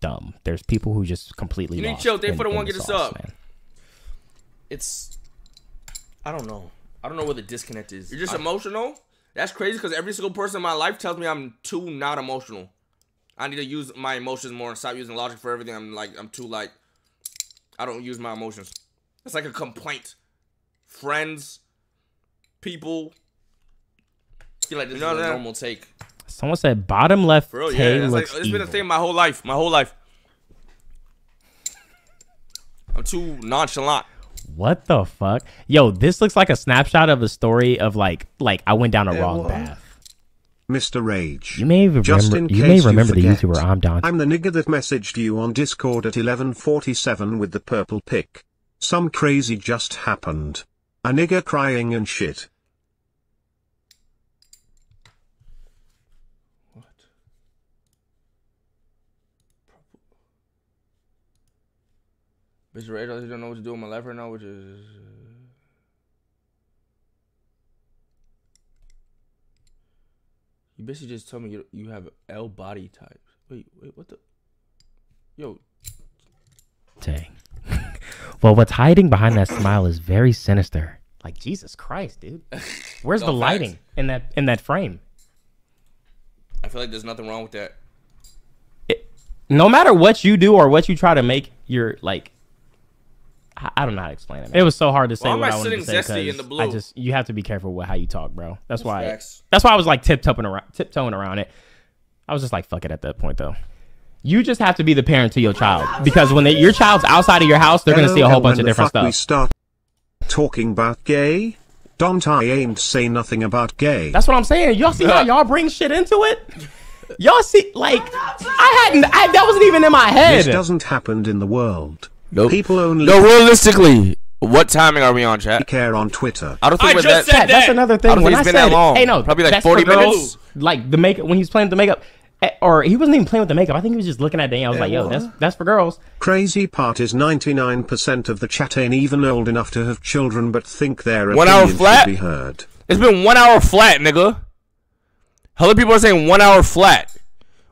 dumb. There's people who just completely. You need lost chill. They in- for the in one get a sauce, sub. man. It's, I don't know. I don't know where the disconnect is. You're just emotional. That's crazy because every single person in my life tells me I'm too not emotional. I need to use my emotions more and stop using logic for everything. I'm like, I'm too like, I don't use my emotions. It's like a complaint. Friends, people. I feel like this You know is a normal take. Someone said bottom left. For real, Tay yeah. It's, like, looks it's been a evil. thing my whole life. My whole life. I'm too nonchalant. What the fuck? Yo, this looks like a snapshot of a story of like like I went down a wrong path. Mr. Rage. You may even Just remember- in you may remember the forget, YouTuber I'm Dante. I'm the nigga that messaged you on Discord at 1147 with the purple pic. Some crazy just happened. A nigga crying and shit. Mr. Ray, I just don't know what to do in my life right now, which is. You basically just told me you, you have L body type. Wait, wait, what the? Yo, Tay. well, what's hiding behind that smile is very sinister. Like Jesus Christ, dude. Where's No, the facts. lighting in that in that frame? I feel like there's nothing wrong with that. No matter what you do or what you try to make, you're like. I I don't know how to explain it. Man. It was so hard to say Why am what I I wanted to sitting say zesty in 'cause the I just you have to be careful with how you talk, bro. That's why. facts. That's why I was like tiptoeing around, tiptoeing around it. I was just like, fuck it at that point, though. You just have to be the parent to your child because when they, your child's outside of your house, they're gonna see a whole bunch of different fuck we stuff. start talking about gay? Don't I ain't say nothing about gay. That's what I'm saying. Y'all see how y'all bring shit into it? Y'all see, like, I hadn't. I, that wasn't even in my head. This doesn't happen in the world. No people only No, realistically, what timing are we on, chat? care on Twitter. I don't think I we're just that. said That's another thing. I don't when think I it's been said, that long. hey, no, probably like 40 for girls, minutes. Like the makeup when he was playing with the makeup, eh, or he wasn't even playing with the makeup. I think he was just looking at Danielle. I was like, yo, that's that's for girls. Crazy part is 99% of the chat ain't even old enough to have children but think their One hour flat? be heard. It's been one hour flat, nigga. Hello, people are saying one hour flat.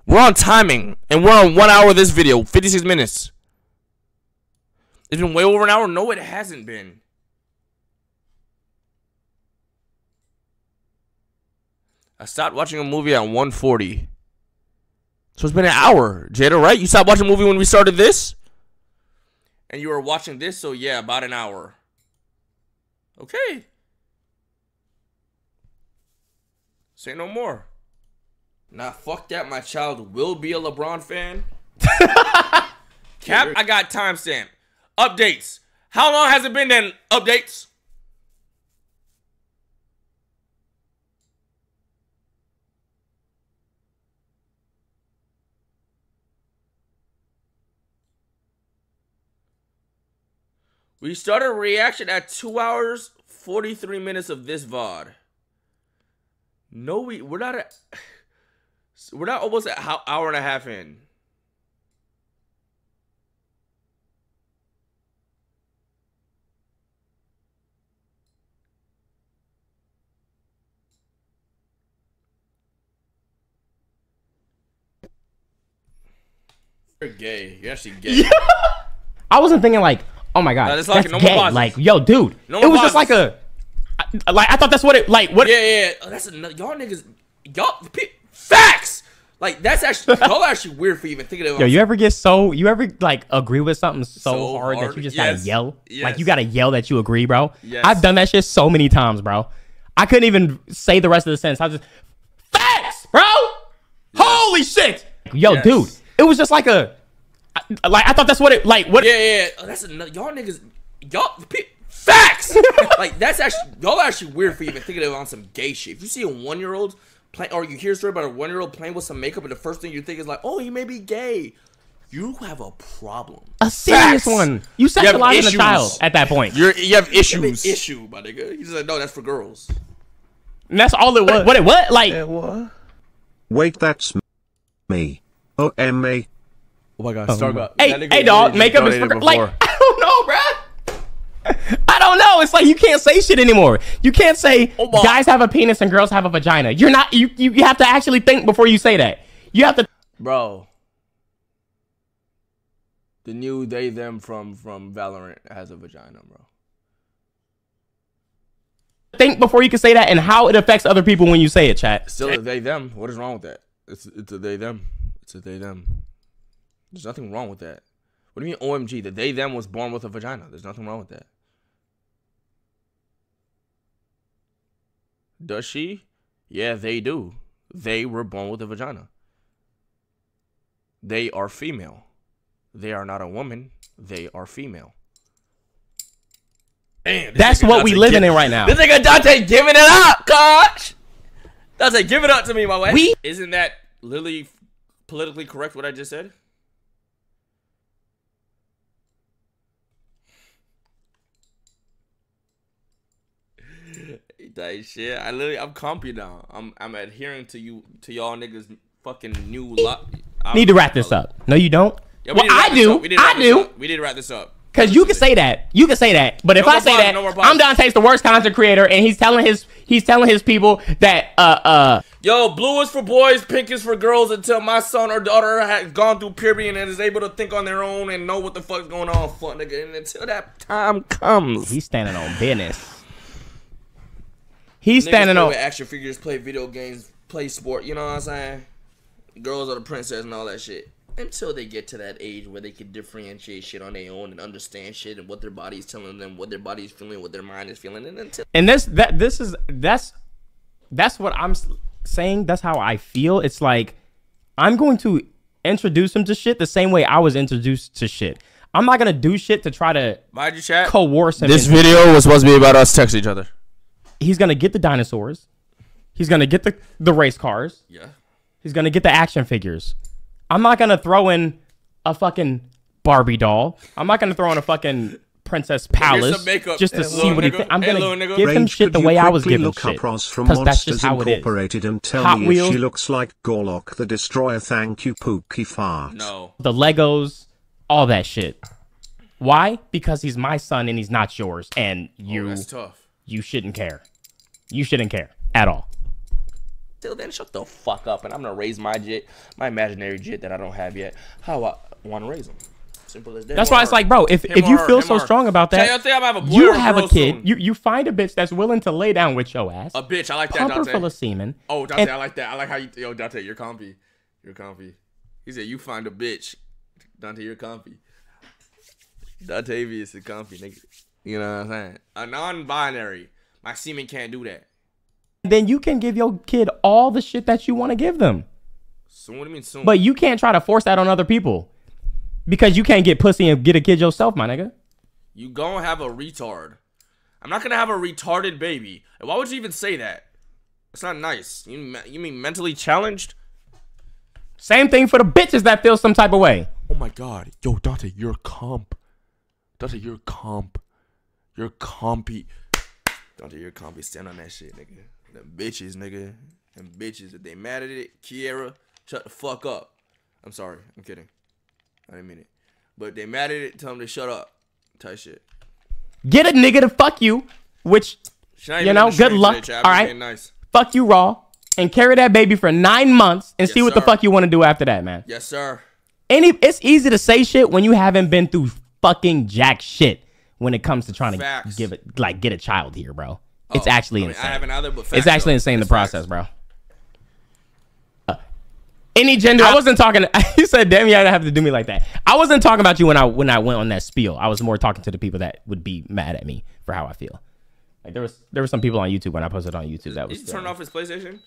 We're on timing, and we're on one hour of this video, 56 minutes. It's been way over an hour. No, it hasn't been. I stopped watching a movie at 140. So it's been an hour, Jada, right? You stopped watching a movie when we started this? And you were watching this, so yeah, about an hour. Okay. Say no more. Nah, fuck that. My child will be a LeBron fan. Cap, I got timestamp. Updates. How long has it been then? Updates. We started a reaction at two hours, 43 minutes of this VOD. No, we we're not at we're not almost how hour and a half in. You're gay. You're actually gay. I wasn't thinking like, oh my god, Nah, that's, that's like- no gay. pauses. Like, yo, dude, No it more was just like pauses. a, I- like I thought that's what it like. What? Yeah, yeah. yeah. Oh, that's another. Y'all niggas. Y'all pe- facts. Like that's actually y'all are actually weird for even thinking of. Yo, you ever get so you ever like agree with something so, So hard, hard? that you just Yes. gotta yell? Like you gotta yell that you agree, bro. Yes. I've done that shit so many times, bro. I couldn't even say the rest of the sentence. I was just facts, bro. Holy shit, yo, Yes. dude. It was just like a, like I thought that's what it like. What? Yeah, yeah. yeah. Oh, that's another. Y'all niggas. Y'all pe- facts. like that's actually y'all are actually weird for even thinking of on some gay shit. If you see a one year old playing, or you hear a story about a one year old playing with some makeup, and the first thing you think is like, oh, he may be gay. You have a problem. A serious Facts. one. You have sexualizing a child at that point. You're you have issues. You have an issue, my nigga. He's like, no, that's for girls. And that's all it was. What it what? Like What? Wait, that's m- me. OMA. Oh my god, Starbucks. Oh hey, That nigga hey, dog, literally makeup is donated for, like. I don't know, bruh. I don't know. It's like you can't say shit anymore. You can't say Oh guys have a penis and girls have a vagina. You're not. You, you you have to actually think before you say that. You have to bro. The new they them from from Valorant has a vagina, bro. think before you can say that and how it affects other people when you say it, chat. Still a they them. What is wrong with that? It's it's a they them. It's a they them. There's nothing wrong with that. What do you mean OMG? The they them was born with a vagina. There's nothing wrong with that. Does she? Yeah, they do. They were born with a vagina. They are female. They are not a woman. They are female. Damn, That's what we living gi- in right now. This nigga Dante giving it up, coach. Dante, give it up to me, my way. We- Isn't that literally politically correct what I just said? That shit. I literally, I'm compy now. I'm, I'm adhering to you, to y'all niggas fucking new lot. Need to wrap this up. No, you don't. Yeah, we well, need to wrap I do. We I do. We need to wrap this up. Cause you can say that. You can say that. But if No I say pauses, that, no. I'm Dante's the worst content creator, and he's telling his he's telling his people that uh uh Yo, blue is for boys, pink is for girls until my son or daughter has gone through puberty and is able to think on their own and know what the fuck's going on, fuck nigga. And until that time comes, he's standing on business. He's Niggas standing on action figures, play video games, play sport. You know what I'm saying? Girls are the princess and all that shit. Until they get to that age where they can differentiate shit on their own and understand shit and what their body's telling them, what their body's feeling, what their mind is feeling, and until and this that this is that's that's what I'm saying. That's how I feel. It's like I'm going to introduce him to shit the same way I was introduced to shit. I'm not gonna do shit to try to mind you, chat. coerce him. This into- video was supposed to be about us texting each other. He's gonna get the dinosaurs. He's gonna get the the race cars. Yeah. He's gonna get the action figures. I'm not gonna throw in a fucking Barbie doll. I'm not gonna throw in a fucking Princess Palace makeup. just to Hey, see little what he. nigga. Th- I'm Hey, gonna little nigga. give him shit the way I was quickly given look shit. up Roz from 'Cause that's Monsters just how it is. Incorporated and tell Hot me Wheels. if she looks like Gorlock the Destroyer. Thank you, Pookie Fart. No. the Legos, all that shit. Why? Because he's my son and he's not yours, and oh, you Oh, that's tough. you shouldn't care. You shouldn't care at all. Then, shut the fuck up, and I'm gonna raise my jit, my imaginary jit that I don't have yet. How I want to raise them. Simple as that. That's why it's like, bro, if, Him if you feel so strong about that, y'all think I'm gonna have a boy you have a kid. soon? You you find a bitch that's willing to lay down with your ass. A bitch, I like that, pump Dante. full of semen. Oh, Dante, and- I like that. I like how you. Yo, Dante, you're comfy. You're comfy. He said, "You find a bitch." Dante, you're comfy. Dante is comfy nigga. You know what I'm saying? A non-binary. My semen can't do that. Then you can give your kid all the shit that you want to give them. So what do you mean soon? But you can't try to force that on other people because you can't get pussy and get a kid yourself, my nigga. You gonna have a retard. I'm not gonna have a retarded baby. And Why would you even say that? It's not nice. You you mean mentally challenged? Same thing for the bitches that feel some type of way. Oh my god. Yo, Dante, you're comp. Dante, you're comp. You're compy. Dante, you're compy. Stand on that shit, nigga. Them bitches, nigga. And bitches. If they mad at it, Kiera, shut the fuck up. I'm sorry. I'm kidding. I didn't mean it. But if they mad at it, tell them to shut up. Type shit. Get a nigga to fuck you, which you know, good luck. today, chat. I'm all right, Nice. fuck you raw, and carry that baby for nine months and Yes, see what the fuck you want to do after that, man. Yes, sir. Any, it's easy to say shit when you haven't been through fucking jack shit when it comes to trying to give it like get a child here, bro. It's Oh, actually I mean, I insane. haven't either, but it's actually though. insane the It's facts. process, bro. Uh, any gender, I wasn't talking. you said, "Damn, you have to do me like that." I wasn't talking about you when I when I went on that spiel. I was more talking to the people that would be mad at me for how I feel. Like there was there were some people on YouTube when I posted on YouTube that Did was you turn off his PlayStation?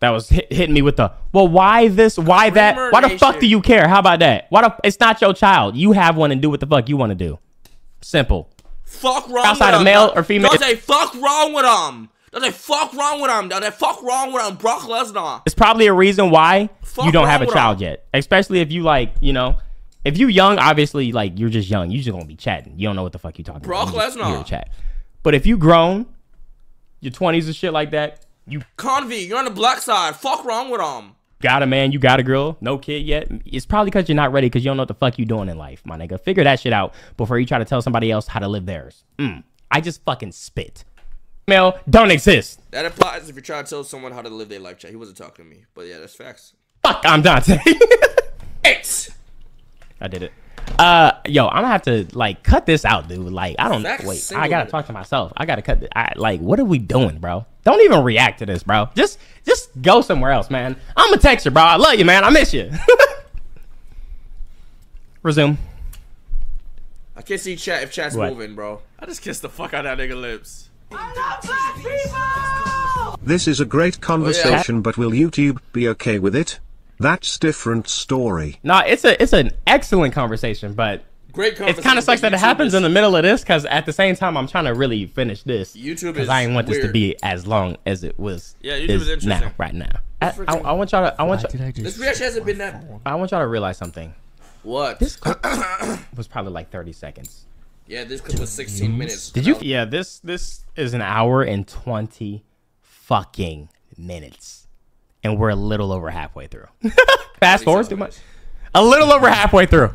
that was hit, hitting me with the well why this why that why the fuck do you care how about that why the it's not your child you have one and do what the fuck you want to do simple Fuck wrong Outside with of him. male or female- Don't say fuck wrong with him. Don't say fuck wrong with him. Don't say fuck wrong with him. Brock Lesnar. it's probably a reason why Fuck you don't have a child him. yet especially if you like you know if you young obviously like you're just young You're just gonna be chatting you don't know what the fuck you're talking Brock about You just Lesnar. a chat but if you grown your 20s and shit like that you Convy, you're on the black side. Fuck wrong with him. Got a man, you got a girl, no kid yet. It's probably because you're not ready because you don't know what the fuck you doing in life, my nigga. Figure that shit out before you try to tell somebody else how to live theirs. Mm. I just fucking spit. Male don't exist. That applies if you're trying to tell someone how to live their life. Chat. He wasn't talking to me, but yeah, that's facts. Fuck, I'm Dante. X. I did it. Uh, yo, I'm gonna have to like cut this out, dude. Like, I don't wait. I gotta talk to myself. I gotta cut. th- I like, what are we doing, bro? Don't even react to this, bro. Just, just go somewhere else, man. I'm a texter, bro. I love you, man. I miss you. Resume. I can't see chat if chat's What? moving, bro. I just kissed the fuck out of that nigga lips. This is a great conversation, but will YouTube be okay with it? That's different story. Nah, it's a, it's an excellent conversation, but Great it kind of sucks but that it happens is- in the middle of this because at the same time I'm trying to really finish this. YouTube because is I didn't want this to be as long as it was. Yeah, YouTube is now, interesting. right now. I, I, I want y'all to. I want y'all. I This reaction hasn't been that. I want y'all to realize something. What? This was probably like 30 seconds. Yeah, this clip was 16 minutes. Did you? Yeah, this this is an hour and 20 fucking minutes, and we're a little over halfway through. Fast forward too much. A little over halfway through.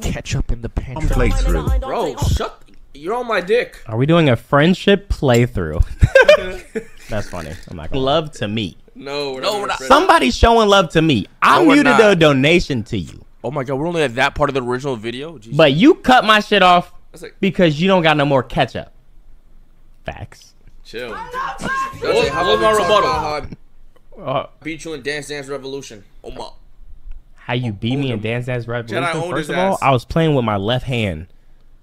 Ketchup in the pantry. Playthrough. Bro, shut. You're on my dick. Are we doing a friendship playthrough? That's funny. I'm not gonna love to me. No, we're no, we're not. Somebody's showing love to me. I No, we're muted a donation to you, Oh my god, we're only at that part of the original video. Jeez. but you cut my shit off like- because you don't got no more ketchup. Facts. chill. What- how what about my rebuttal? about how I Uh, beat you in Dance Dance Revolution? Oh my. How you beat me in Dance Dance Revolution? I First of all, ass. I was playing with my left hand.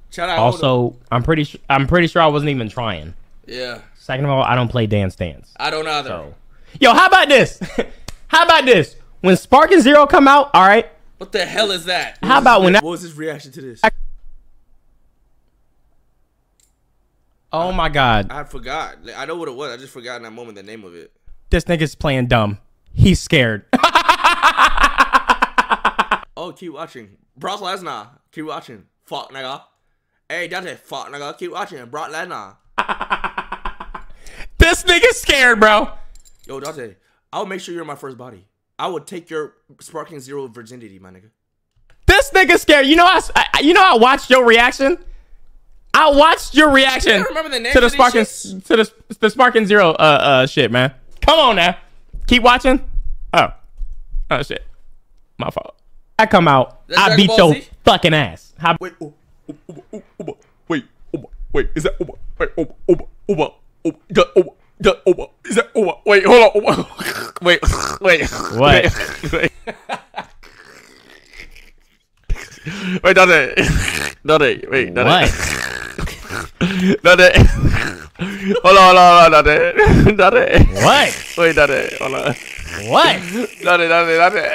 Shout out. Also, Also, I'm pretty sure I'm pretty sure I wasn't even trying. yeah, Second of all, I don't play Dance Dance. I don't either. So, yo, how about this? how about this? When Sparking Zero come out, all right. What the hell is that? How about when that? What was his reaction to this? Oh my God, I forgot. Like, I know what it was. I just forgot in that moment the name of it. this nigga's playing dumb. He's scared. Oh, keep watching. Brock Lesnar. Keep watching. Fuck nigga. Hey, Dante. Fuck nigga. Keep watching. Brock Lesnar. this nigga's scared, bro. Yo, Dante. I'll make sure you're in my first body. I would take your sparking zero virginity, my nigga. This nigga's scared. You know I, I you know I watched your reaction. I watched your reaction remember the to the Sparking to the the Sparking Zero uh uh shit, man. Come on now. Keep watching. Oh. Oh shit. My fault. I come out. That's I Dragon beat Ball your Z? fucking ass. How Wait, oh, oh, oh, oh, wait, oh, wait, is that oh, wait, oh, oh, oh, oh, yeah, oh, yeah, oh, is that oh, wait, hold on, oh, wait, wait, What? Wait, wait, wait, Dante, Dante, wait, Dante, Dante, hold on, hold on, hold on, Dante, Dante, What? wait, Dante, hold on, What? Dante, Dante, Dante,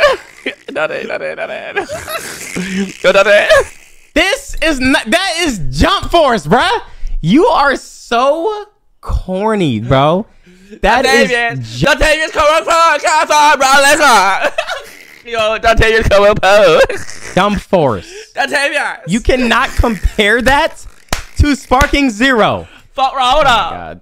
Dante, Dante, Dante, yo, Dante. This is not that is jump force, bruh. You are so corny, bro. That is ju- Dontavious coming from Casa Brown Lesnar. Yo, Dontavious coming from jump force. Dontavious. You cannot compare that to Sparking Zero. fuck Rhoda. Oh God.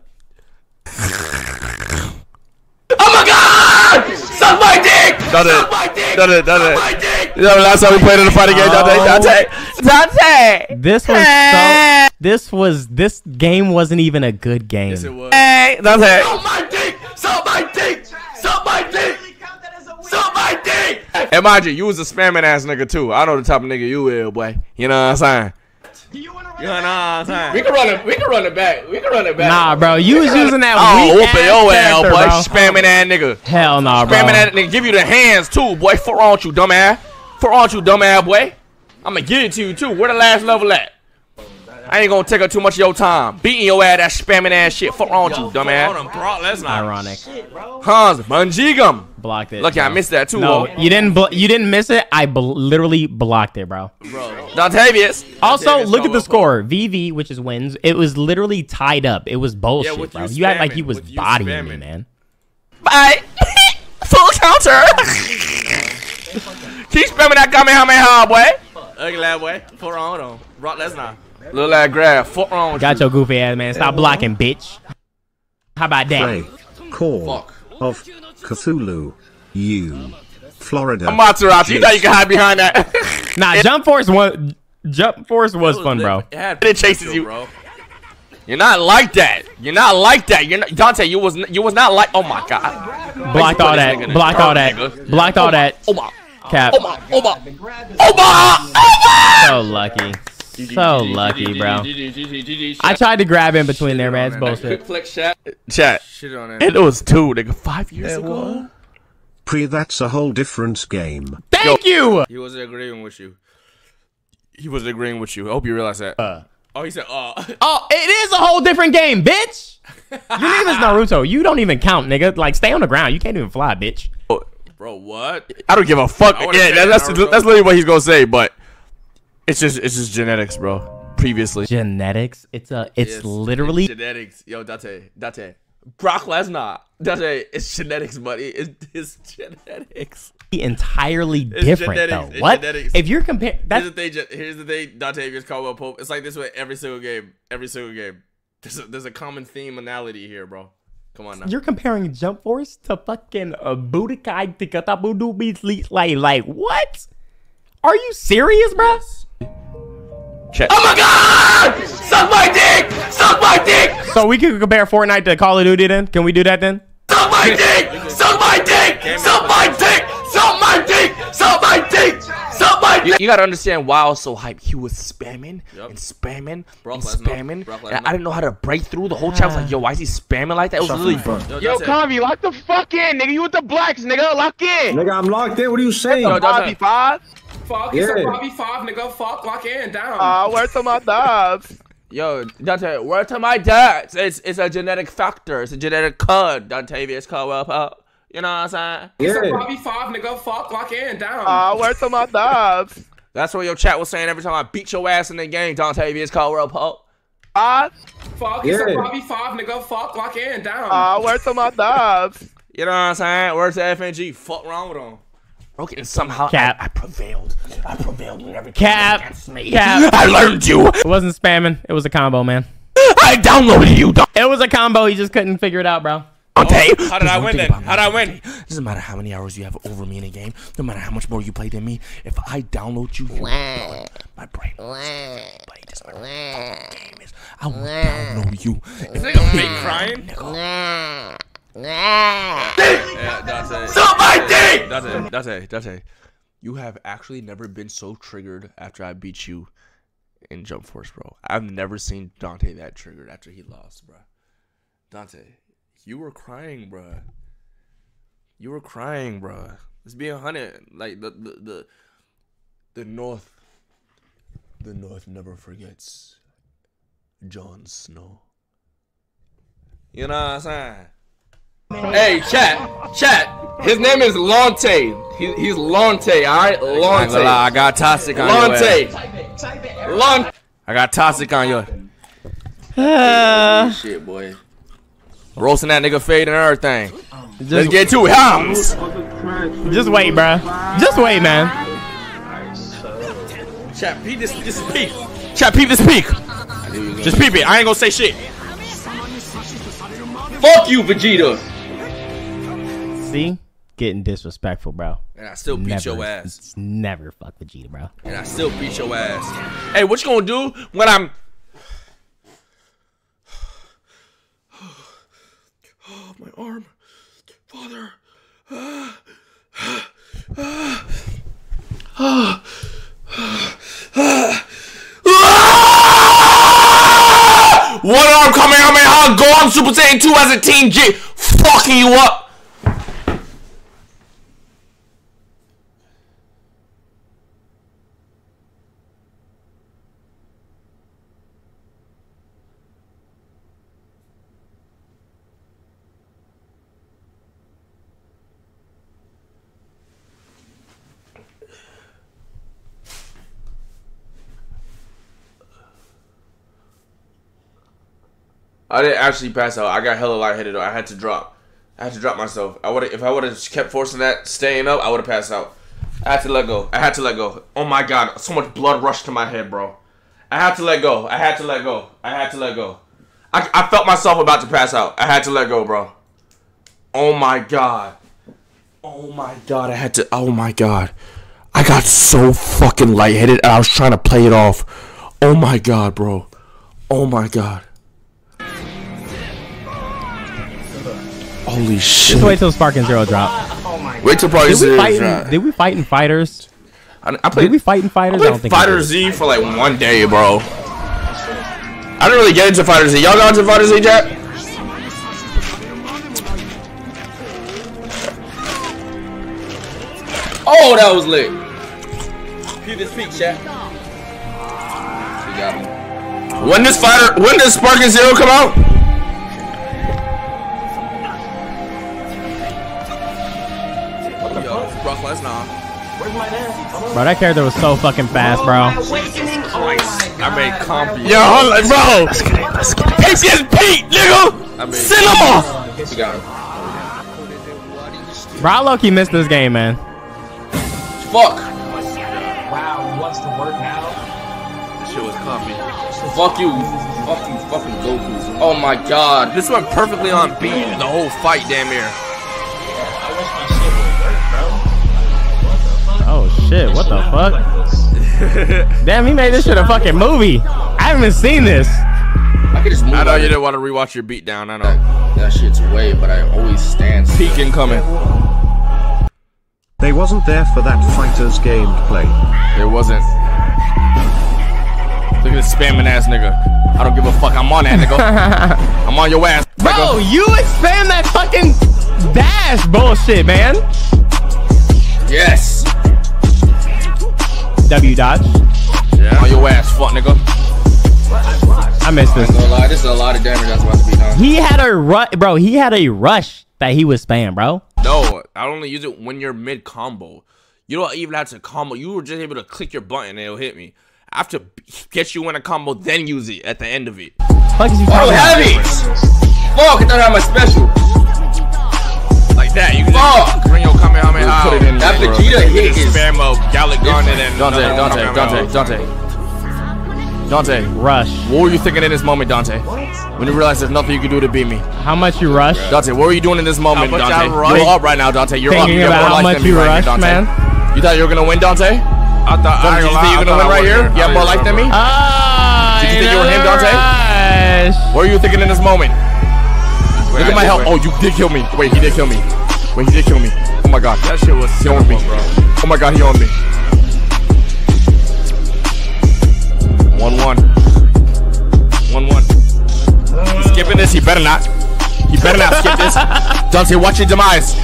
Oh my god! Suck my dick! Done it. my dick! Done it. Done it. my dick! You know, last time we played in the fighting game, Dante. Dante. Dante. This was so. This was this game wasn't even a good game. Yes, it was. Hey, Dante. Suck my dick! Suck my dick! Suck my dick! Suck my dick! And mind you, you was a spamming ass nigga too. I know the type of nigga you is, boy. You know what I'm saying? You know what I'm saying? We can run it. We can run it back. We can run it back. Nah, bro, you was using that Oh, whooping your ass, character, boy. bro. Spamming that nigga. Hell nah, bro. Spamming that nigga. Give you the hands too, boy. For on you, dumbass. For on you, dumbass, boy. I'ma give it to you too. Where the last level at? I ain't gonna take up too much of your time. Beating your ass, that spamming ass shit. For on you, dumbass. Brock Lesnar. Ironic. Hans, Bungee Gum. Blocked it. Lucky I missed that too, No, ho. you didn't. Bl- you didn't miss it. I bl- literally blocked it, bro. Bro, Dontavious. Also, Davis look at the score. VV, which is wins. It was literally tied up. It was bullshit, with bro. you You, act like spamming, you was with you bodying me, man. Bye. Full counter. Keep spamming that Kamehameha, boy. Ugly ass boy. For on on. Brock Lesnar. Little ass grab. Foot on. Got your goofy ass, man. Stop blocking, bitch. How about that? Play. Call of Cthulhu. You. Florida. I'm Amaterasu. You thought you could hide behind that? Nah, Jump Force was Jump Force was fun, bro. It, it chases you, bro. You're not like that. You're not like that. You're not Dante. You was you was not like. Oh my god. Blocked all that. Blocked all that. Blocked all that. Oh my. Cap. Oh my. Oh my. Oh my. Oh my. So lucky. So lucky, bro. I tried to grab in between there, man. It's bullshit. Flex chat. Chat. Shit on it. It was two, nigga. Five years ago. Pre, that's a whole different game. Thank you. He wasn't agreeing with you. He wasn't agreeing with you. I hope you realize that. Uh. Oh, he said, "Uh." Oh, it is a whole different game, bitch. Your name is Naruto. You don't even count, nigga. Like, stay on the ground. You can't even fly, bitch. Bro, what? I don't give a fuck. Yeah, said that's that's literally what he's gonna say. But it's just it's just genetics, bro. Previously, Genetics. It's a. It's Yes, literally. genetics. Yo, Dante, Dante. Brock Lesnar. Dante, it's genetics, buddy. It's, it's genetics. entirely It's different genetics. though. What? genetics. If you're comparing Here's that's the thing. Jen- Here's the thing. Dante against Caldwell Pope. It's like this with every single game. Every single game. There's a, there's a common theme analogy here, bro. Come on now. you're comparing Jump Force to fucking uh, Budokai Tikatabudu Beats like like what? Are you serious, bro? Check. Oh my God! Suck my dick! Suck my dick! So we can compare Fortnite to Call of Duty then? Can we do that then? Suck my dick! Suck my dick! Suck my dick! Suck my dick! Suck my dick! Suck my dick! You, gotta understand why I was so hyped. He was spamming and spamming Brock and spamming. Brock And I didn't know how to break through the whole chat. I was like, yo, why is he spamming like that? It was literally, bro. Yo, Convy, lock the fuck in, nigga. You with the blacks, nigga. Lock in. Nigga, I'm locked in. What are you saying? Yo, Bobby five. Fuck, Yeah. it's a Bobby 5, nigga. Fuck, lock in, down. Ah, where's to my dogs? Yo, Dante, word to my dad. It's it's a genetic factor. It's a genetic code. Dontavious Caldwell Pope. You know what I'm saying? It's a Bobby 5, nigga. Fuck, lock in, down. Ah, where's to my dogs? That's what your chat was saying every time I beat your ass in the game, Dontavious Caldwell Pope. Ah, Fuck, it's Yeah. a Bobby 5, nigga. Fuck, lock in, down. ah, where's to my dogs? You know what I'm saying? Where's the FNG. Fuck wrong with him. Okay, and somehow Cap. I, I prevailed. I prevailed in every Cap. against me. Cap. I learned you. It wasn't spamming. It was a combo, man. I downloaded you. It was a combo. He just couldn't figure it out, bro. Dante. Oh, how did I win then? How did I win? Doesn't matter how many hours you have over me in a game. No matter how much more you play than me. If I download you, you're done. My brain. But it doesn't matter what the fuck the game is. I will download you. Is nigga fake crying? Yeah, Dante. Suck my dick! Dante, Dante, Dante. You have actually never been so triggered after I beat you in Jump Force, bro. I've never seen Dante that triggered after he lost, bro. Dante, you were crying, bro. You were crying, bro. Let's be a hundred. Like the the the the North. The North never forgets. Jon Snow. You know what I'm saying? Hey, chat, chat. His name is Lonte. He, he's Lonte, all right? I lie, I got toxic on your Lonte. ass. Lonte. I got toxic on your. Uh, Shit, boy. Roasting that nigga fade and everything. Let's Just- get to it. Hounds. just wait, bro. Just wait, man. Chat, peep this, this is peak. Chat, peep this peak. Just peep it. I ain't gonna say shit. Fuck you, Vegeta. See, getting disrespectful, bro. And I still beat Never. your ass. It's never fuck Vegeta, bro. And I still beat your ass. Hey, what you gonna do when I'm? Oh, my arm. Father. One arm coming out, man. I'll go on Super Saiyan 2 as a Team G. Fucking you up. I didn't actually pass out. I got hella lightheaded. I had to drop. I had to drop myself. I would if I would have kept forcing that staying up, I would have passed out. I had to let go. I had to let go. Oh my god, so much blood rushed to my head, bro. I had to let go. I had to let go. I had to let go. I, I felt myself about to pass out. I had to let go, bro. Oh my god. Oh my god, I had to. Oh my god. I got so fucking lightheaded and I was trying to play it off. Oh my god, bro. Oh my god. Holy shit. Just wait till Sparking Zero drop. Wait till Spark and did we Zero fight drop. Did we fight in fighters? I, I played, did we fight in fighters? I played Fighter Z for like one day, bro. I didn't really get into Fighter Z. Y'all got into Fighter Z, Jack? Oh, that was lit. Peep this peak, chat. We got him. When does Fighter? When does Sparking Zero come out? Yo, Brock Lesnar. Bro, that character was so fucking fast, bro. I made comp. Yo, hold on, bro. Let's get it. Let's get it. HCS Pete, nigga. Cinema. We got him. Bro, I low-key missed this game, man. Fuck. Wow, he wants to work now. This shit was comfy. Fuck you. Fuck you, fucking Goku. Oh my god. This went perfectly on beat. The whole fight, damn near. Shit, what the fuck? Damn, he made this shit a fucking movie. I haven't even seen this. I could just move I know you it. didn't want to rewatch your beatdown. I know. That, that shit's way, but I always stand. still. Peek incoming. They wasn't there for that fighter's gameplay. It wasn't. Look at this spamming ass nigga. I don't give a fuck. I'm on that nigga. I'm on your ass, Bro, nigga. you expand that fucking dash bullshit, man. Yes. W dodge. Yeah. On your ass, fuck nigga. I missed this. ain't gonna lie, this is a lot of damage that's about to be done. He had a rush, bro. He had a rush that he was spam, bro. No, I only use it when you're mid combo. You don't even have to combo. You were just able to click your button and it'll hit me. I have to get you in a combo, then use it at the end of it. Fuck is you Oh, heavy! Fuck, I thought I had my special. Like that. You can Fuck! just bring your Kamehameha out. Put it in there, That bro. Vegeta Put hit is spam of Galick Gun and Dante, another Dante, Kamehameha. Dante, Dante. Dante. Rush. What were you thinking in this moment, Dante? When you realized there's nothing you can do to beat me? How much you rush? Dante, what were you doing in this moment, much Dante? I rush? You're up right now, Dante. You're up. Thinking You have about more how life much than me you right rush, here, Dante. man. You thought you were gonna win, Dante? I thought, Dante, I did ain't you gonna think you were gonna win right here? You have more life than me? Ah, Did you think you were him, Dante? Rush. What were you thinking in this moment? Look at my health. Oh, you did kill me. Wait, he did kill me. Wait, he did kill me. Oh my god. That shit was he on me. Oh my god, he on me. One one. One one. He's skipping this. He better not. He better not skip this. Dante, watch your demise.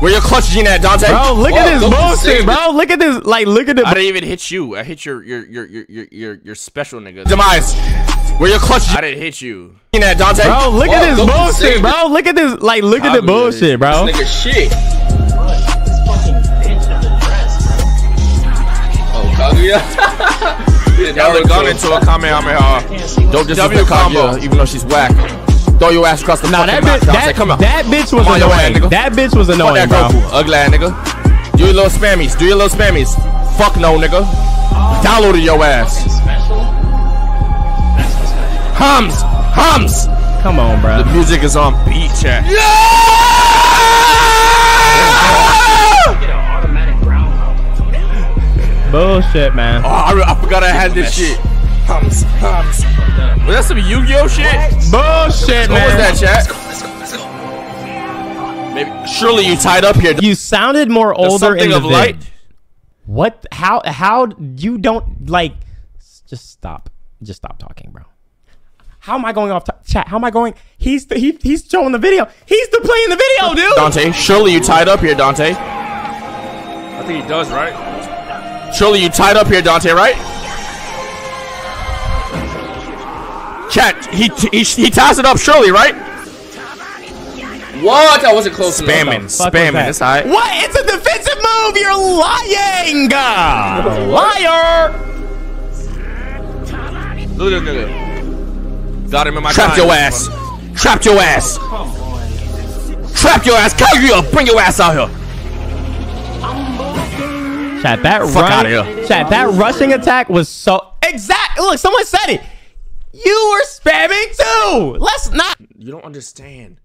Where your clutch gene at, Dante? Bro, look Whoa, at this don't bullshit, bro. Look at this. Like, look at the I didn't even hit you. I hit your your your your your your, your special nigga. Demise. Where your clutch I gene didn't hit you. at, Dante? Bro, look Whoa, at this don't you say bullshit, bro. Look at this. Like, look at the Kaguya bullshit, bro. This nigga shit. This fucking bitch in the dress, bro. Oh, Kaguya. Y'all have gone into a Kamehameha. Don't disrespect W combo. Even though she's whack. Throw your ass across the Nah, that bitch, that, Come on. that bitch was Come on, your ass, annoying. nigga. That bitch was Fuck annoying, that bro. Ugly ass nigga. Do your little spammies. Do your little spammies. Fuck no, nigga. Downloaded your ass. Hums. Hums. Come on, bro. The music is on beat, chat. Get an Bullshit, man. Oh, I, I forgot I had this shit. Hums. Hums. Was that some Yu-Gi-Oh shit? Bullshit, What was that, chat? Maybe. Surely you tied up here. You sounded more older in the of light. vid. What? How? How? You don't like? Just stop. Just stop talking, bro. How am I going off t- chat? How am I going? He's the, he, he's showing the video. He's the playing the video, dude. Dante, surely you tied up here, Dante. I think he does, right? Surely you tied up here, Dante, right? Chat, he he he ties it up, surely, right? What? I wasn't close enough. Spamming, spamming. that? It's alright. What? It's a defensive move. You're lying, liar. Look at this nigga. Got him in my Trap time. your ass. Trapped your ass. Trap your ass. Kaguya, bring your ass out here. Chat that Fuck run, outta here. Chat that rushing attack was so exact. Look, someone said it. You were spamming too. Let's not. You don't understand.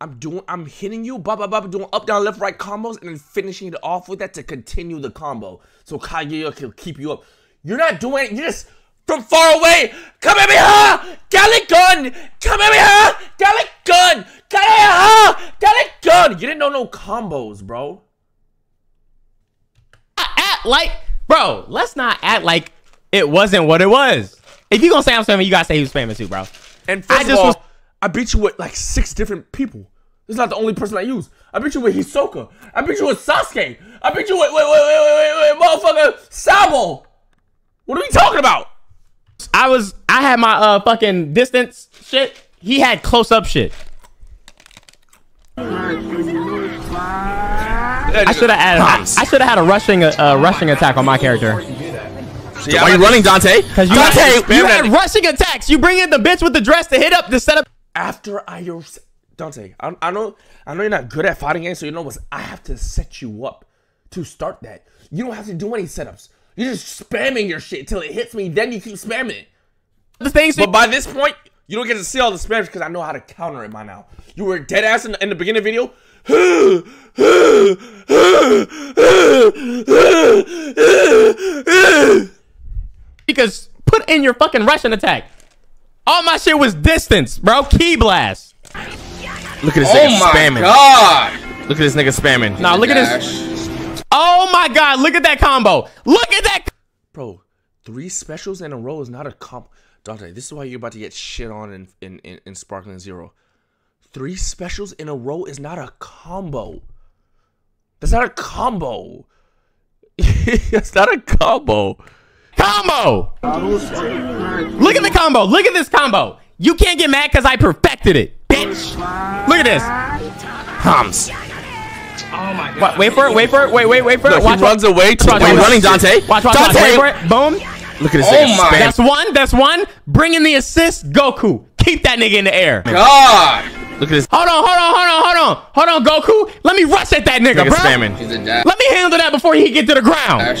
I'm doing, I'm hitting you, blah blah blah, doing up, down, left, right combos, and then finishing it off with that to continue the combo. So Kaguya can keep you up. You're not doing it. You're just from far away. Come at me, ha! Galick gun! Come at me, ha! Galick gun! Come at me, ha! Galick gun! You didn't know no combos, bro. Act like, bro. Let's not act like it wasn't what it was. If you gonna say I'm spamming, you gotta say he was spamming too, bro. And first I of just all, was- I beat you with like six different people. This is not the only person I use. I beat you with Hisoka. I beat you with Sasuke. I beat you with wait wait wait wait wait, wait motherfucker Sabo. What are we talking about? I was, I had my uh fucking distance shit. He had close up shit. I should have added. I should have had a rushing, uh, rushing attack on my character. So why are you running, Dante? Because you, Dante, you had rushing attacks. You bring in the bitch with the dress to hit up the setup. after I Dante, I, I know I know you're not good at fighting games, so you know what? I have to set you up to start that. You don't have to do any setups. You're just spamming your shit till it hits me, then you keep spamming it. The things, But by this point, you don't get to see all the spams because I know how to counter it by now. You were dead ass in the, in the beginning of the video. because put in your fucking Russian attack. All my shit was distance, bro. Key blast. Look at this Oh nigga my spamming. God. Look at this nigga spamming. Nah, look at this. Oh my god, look at that combo. Look at that. Bro, three specials in a row is not a comp. Dante, this is why you're about to get shit on in, in, in, in Sparking Zero. Three specials in a row is not a combo. That's not a combo. That's not a combo. Combo. Look at the combo. Look at this combo. You can't get mad because I perfected it, bitch. Look at this. Hums. Oh my What, wait for it. Wait for it. Wait, wait, wait for Look, it. he Watch, runs away to- watch, wait, watch, running. Dante. Watch, watch, Dante. watch. Wait for it. Boom. Look at this Oh my. spam. That's one. That's one. Bring in the assist. Goku. Keep that nigga in the air. God. Look at this. Hold on, hold on, hold on, hold on, hold on, Goku. Let me rush at that nigga, Nigga bro. spamming. Let me handle that before he get to the ground.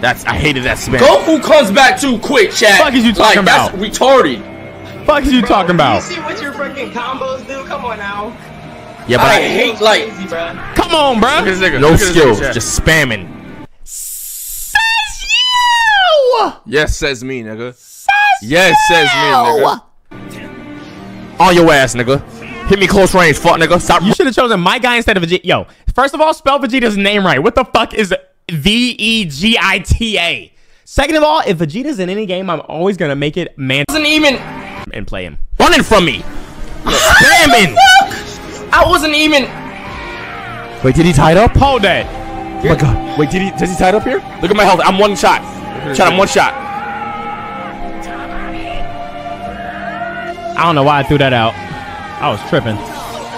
That's I hated that spam. Goku comes back too quick, chat. Fuck is you talking like, about? That's retarded. Fuck is you talking about? You see what your freaking combos do? Come on now. Yeah, but I I, hate like. Easy, bro. Come on, bro. Look at this nigga. No Look at this skills, nigga, just spamming. Says you. Yes, says me, nigga. Says yes, says me, nigga. On your ass, nigga. Hit me close range, fuck nigga. Stop. You should have chosen my guy instead of Vegeta. Yo, first of all, spell Vegeta's name right. What the fuck is V E G I T A? Second of all, if Vegeta's in any game, I'm always gonna make it man Wasn't even. and play him. running from me. Spamming. I wasn't even. Wait, did he tie it up? Hold that. Oh my god. Wait, did he does he tie it up here? Look at my health. I'm one shot. Chat, I'm one shot. I don't know why I threw that out. I was tripping.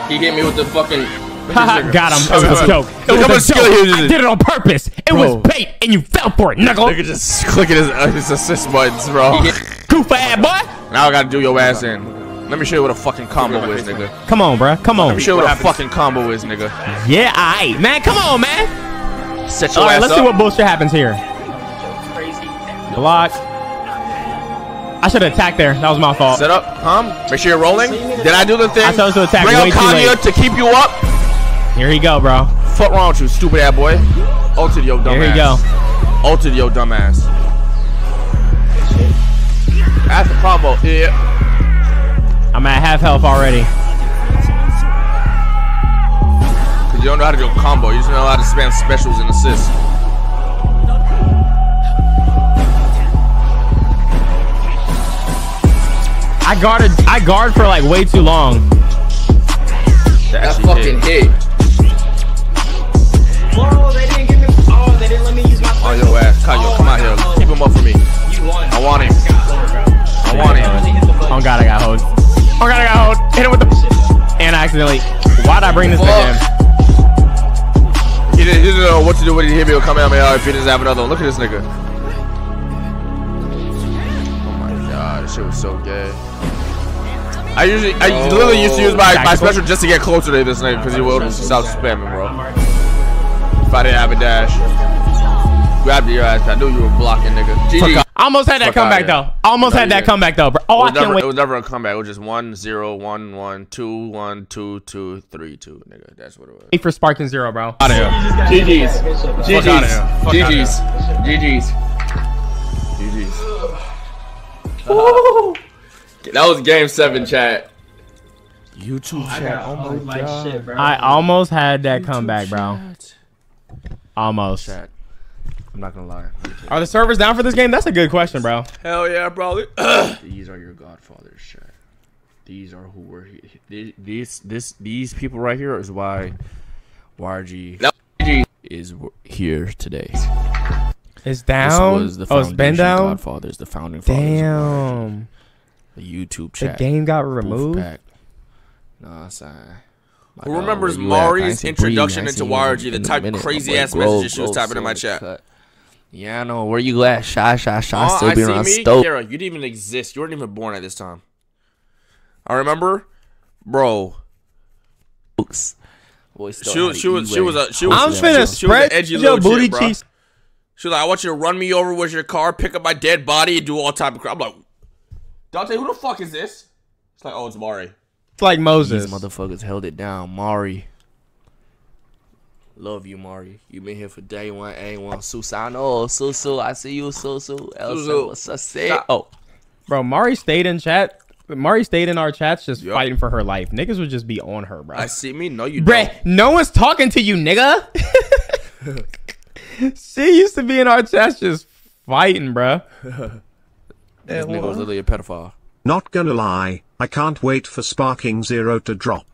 He hit me with the fucking. Haha, Got him. It was a joke. It Look how was a joke. he I did it on purpose. It Bro. was bait, and you fell for it, Look knuckle. at just click at his, uh, his assist buttons, bro. Goof ass boy. Now I gotta do your ass in. Let me show you what a fucking combo is, nigga. Come on, bro. Come on. Let me show you what a fucking combo is, nigga. Yeah, alright, man. Come on, man. Set your All right, ass let's up. see what bullshit happens here. Block. I should have attacked there. That was my fault. Set up, hum. Make sure you're rolling. Did I do the thing? I chose to attack Bring way out too Kaguya late. to keep you up. Here he go, bro. Fuck wrong with you, stupid ass boy. Ulted yo dumbass. Here he go. Ulted yo dumbass. That's the combo. Yeah. I'm at half health already. Cause you don't know how to do a combo. You just know how to spam specials and assists. I guarded. I guard for like way too long. That fucking hit. Whoa, On your ass. Kaguya, come out here. Keep him up for me. I want him. I want him. Oh god, I got hold. Oh god, I got hold. Hit him with the. And I accidentally. Why'd I bring this nigga in? He didn't, he didn't know what to do when he hit me with Kamehameha if he doesn't have another one. Look at this nigga. Oh my god, this shit was so gay. I usually, I literally used to use my, my special just to get closer to this nigga because he will just stop spamming, bro. If I didn't have a dash. Grabbed your ass. I knew you were blocking, nigga. GG. Almost had that Fuck comeback outta here. though. Almost No, had that didn't. comeback though, bro. Oh, was I can't never, wait. It was never a comeback. It was just one zero one one two one two two three two. Nigga, that's what it was. Wait for Sparking Zero, bro. Out of here. GG's. Fuck outta here. Fuck GG's. GG's. GG's. That was game seven, chat. YouTube I chat. Oh my hoes like god. shit, bro. I almost had that comeback, bro. Almost. Chat. I'm not gonna lie. Are the servers down for this game? That's a good question, bro. Hell yeah, probably. These are your godfathers, chat. These are who were here. These, these, this, these people right here is why YG is here today. It's This down. was the oh, it's been down. Godfathers, the founding fathers. of Damn. The YouTube chat. The game got removed. pack. Nah, son. My Who remembers where you at? I ain't Mari's seen Bree, I introduction into seen YRG, the type minute, my crazy ass messages she was typing in my still chat? Cut. Yeah, I know. Where you at? Shy, shy, shy. Oh, Still I being see on me. stove. Kara, you didn't even exist. You weren't even born at this time. I remember, bro. Boy, She, still she was she was a she was I'm she finna was- she was an spread edgy your little booty chick, bro. cheeks. She was like, I want you to run me over with your car, pick up my dead body, and do all type of crap. I'm like, Dante, who the fuck is this? It's like, oh, it's Mari. It's like Moses. These motherfuckers held it down. Mari. Love you, Mari. You been here for day one, A one. Susano, Susu. I see you, Susu. Susu. Elsa, what's up, say? Oh, Bro, Mari stayed in chat. Mari stayed in our chats just fighting for her life. Niggas would just be on her, bro. I see me. No, you Bruh, no one's talking to you, nigga. she used to be in our chats just fighting, bruh. this nigga was literally a pedophile. Not gonna lie, I can't wait for Sparking Zero to drop.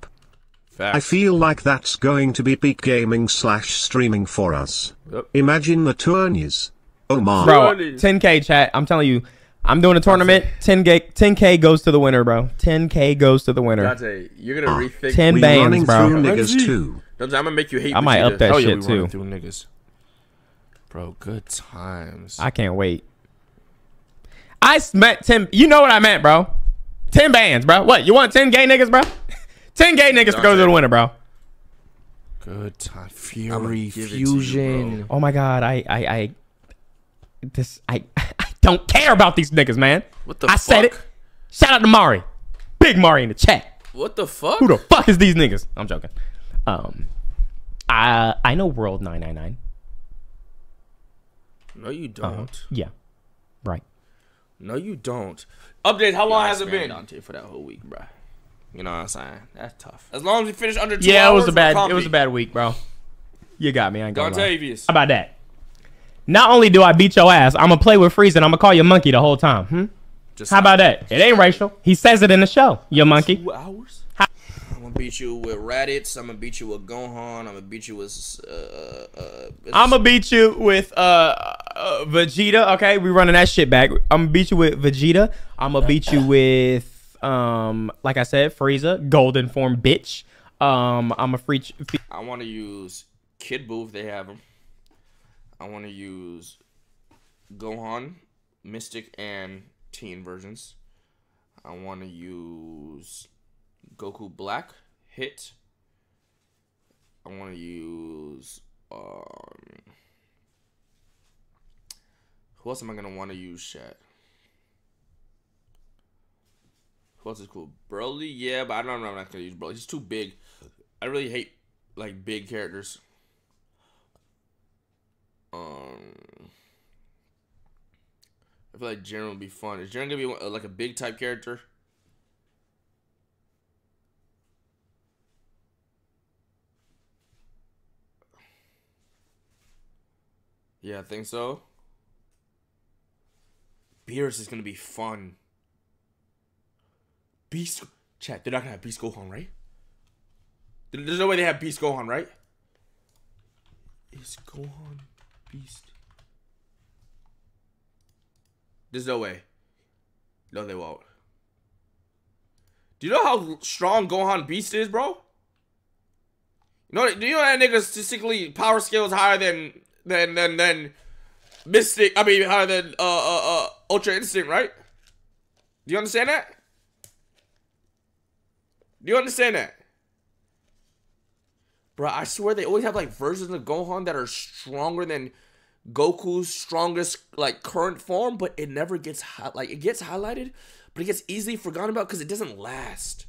I feel like that's going to be peak gaming slash streaming for us. Yep. Imagine the tourneys. Oh my. Bro, 10k chat. I'm telling you, I'm doing a tournament. 10k, 10k goes to the winner, bro. 10k goes to the winner. Dante, you're gonna ah, rethink. 10 we bands, running bro. through Let's niggas too. I'm gonna make you hate. I might Vegeta. up that oh, yeah, shit we too. running through niggas. Bro, good times. I can't wait. I meant 10. You know what I meant, bro. 10 bands, bro. What? You want 10 gay niggas, bro? 10 gay niggas to go to the winner, bro. Good time. Fury, give it to you, fusion. Oh my god, I I I this I I don't care about these niggas, man. What the I said it. Shout out to Mari. Big Mari in the chat. What the fuck? Who the fuck is these niggas? I'm joking. Um I I know World 999. No, you Uh-huh. don't. Yeah. Right. No, you don't. Update. How long I has it spammed been? Dante for that whole week, bro. You know what I'm saying? That's tough. As long as we finish under two Yeah, it was a bad it was a bad week, bro. You got me. I ain't gonna lie. Gontavious. How about that? Not only do I beat your ass, I'm gonna play with Frieza and I'm gonna call you monkey the whole time. Hmm? Just How about that? It ain't racial. He says it in the show. You monkey. two hours? I'm gonna beat you with Raditz. I'm gonna beat you with Gohan. I'm gonna beat you with. Uh, uh, I'm gonna beat you with uh, uh Vegeta. Okay, we running that shit back. I'm gonna beat you with Vegeta. I'm gonna beat you with um, like I said, Frieza, Golden Form, bitch. Um, I'm a free. I want to use Kid Buu if they have him. I want to use Gohan, Mystic, and Teen versions. I want to use Goku Black, Hit. I want to use. Um, who else am I gonna want to use? Chat. Who else is cool? Broly, yeah, but I don't know. I'm not gonna use Broly. He's too big. I really hate like big characters. Um, I feel like Jiren would be fun. Is Jiren gonna be uh, like a big type character? Yeah, I think so. Beerus is gonna be fun. Beast, chat. They're not gonna have Beast Gohan, right? There's no way they have Beast Gohan, right? Is Gohan Beast? There's no way. No, they won't. Do you know how strong Gohan Beast is, bro? You know, do you know that nigga statistically power scale is higher than than than than Mystic? I mean, higher than uh uh uh Ultra Instinct, right? Do you understand that? Do you understand that? Bro, I swear they always have like versions of Gohan that are stronger than Goku's strongest like current form, but it never gets hi- like it gets highlighted, but it gets easily forgotten about because it doesn't last.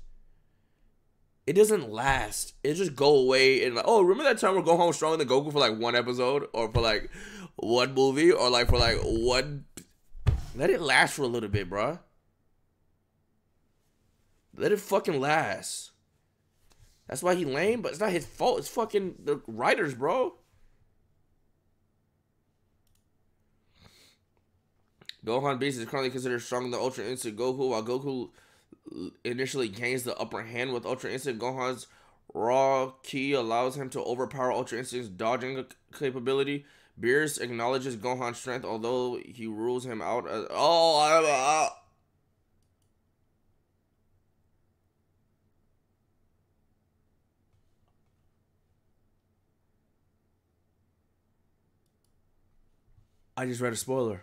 It doesn't last. It just go away and like, oh, remember that time where Gohan was stronger than Goku for like one episode or for like one movie or like for like one. Let it last for a little bit, bruh. Let it fucking last. That's why he lame, but it's not his fault. It's fucking the writers, bro. Gohan Beast is currently considered stronger than Ultra Instinct Goku, while Goku initially gains the upper hand with Ultra Instinct. Gohan's raw ki allows him to overpower Ultra Instinct's dodging capability. Beerus acknowledges Gohan's strength, although he rules him out as oh, I'm, uh, I just read a spoiler.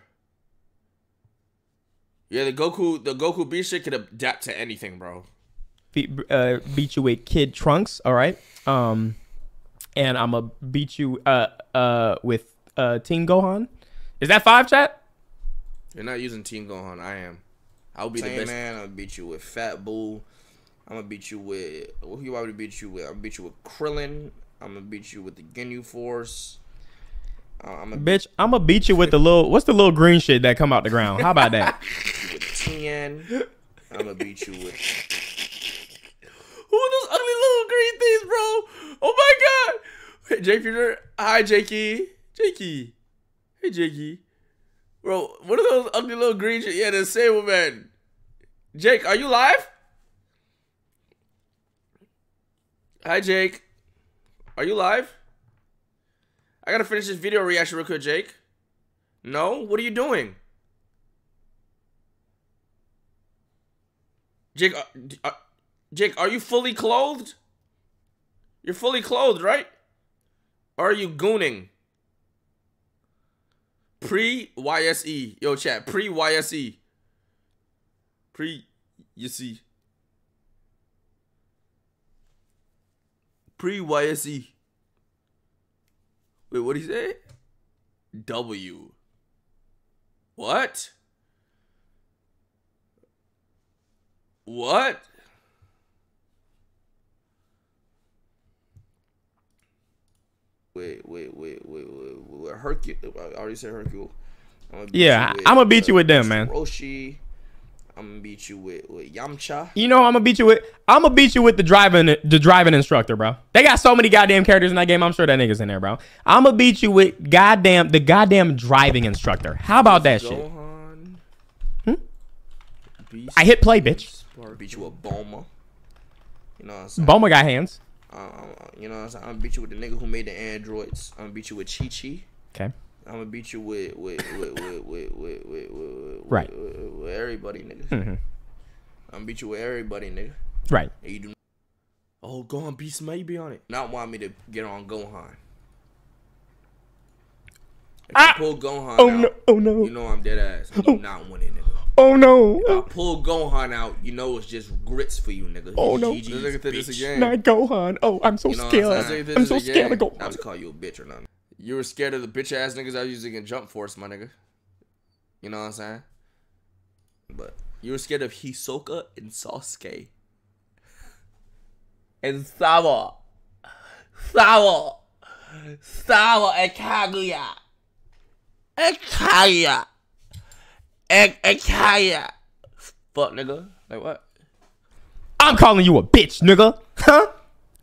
Yeah, the Goku, the Goku Beast shit could adapt to anything, bro. Beat, uh, beat you with Kid Trunks, all right. Um, and I'm gonna beat you uh uh with uh Teen Gohan. Is that five chat? You're not using Teen Gohan. I am. I'll be the best. man. I'll beat you with Fat Buu. I'm gonna beat you with who you already beat you with. I'm gonna beat you with Krillin. I'm gonna beat you with the Ginyu Force. Uh, I'm gonna Bitch, I'm gonna beat you with the little what's the little green shit that come out the ground? How about that? beat you with Tien. I'm gonna beat you with. Who are those ugly little green things, bro? Oh my god. Hey, Jake Peter. Hi, Jakey. Jakey. Hey, Jakey. Bro, what are those ugly little green shit? Yeah, the Saibaman. Jake, are you live? Hi, Jake. Are you live? I gotta finish this video reaction real quick, Jake. No? What are you doing? Jake, uh, uh, Jake, are you fully clothed? You're fully clothed, right? Or are you gooning? Pre YSE. Yo, chat. Pre YSE. Pre, you see. Pre YSE. Wait, what did he say? W. What? What? Wait, wait, wait, wait, wait, wait. Hercule. I already said Hercule. I'm gonna Yeah, I'ma beat you with them, man. Roshi. I'm gonna beat you with with Yamcha. You know I'm gonna beat you with I'm gonna beat you with the driving the driving instructor, bro. They got so many goddamn characters in that game. I'm sure that nigga's in there, bro. I'm gonna beat you with goddamn the goddamn driving instructor. How about that shit? Gohan. Hmm? I hit play, bitch. Beat you with Bulma. You know what I'm saying? Bulma got hands. Uh, uh, you know what I'm saying? I'm gonna beat you with the nigga who made the androids. I'm gonna beat you with Chi Chi. Okay. I'm gonna beat you with with with with with with, with, with, Right. with, with, with everybody, nigga. Mhm. I'm gonna beat you with everybody, nigga. Right. And you do Oh, Gohan Beast may be on it. not want me to get on Gohan. If Ah! I pull Gohan Oh, out, no. Oh, no. you know I'm dead ass. and You not winning, nigga. Oh no. If I pull Gohan out, you know it's just grits for you, nigga. Oh, no. GG's, Let's look at this bitch. again. Not Gohan. Oh, I'm so You know scared. I'm Let's saying? look at I'm so scared of Not Gohan. to call you a bitch or nothing. You were scared of the bitch ass niggas I was using in Jump Force, my nigga. You know what I'm saying? But You were scared of Hisoka and Sasuke. And Sawa. Sawa. Sawa and Kaguya. And Kaguya. And, and Kaguya. Fuck, nigga. Like what? I'm calling you a bitch, nigga. Huh?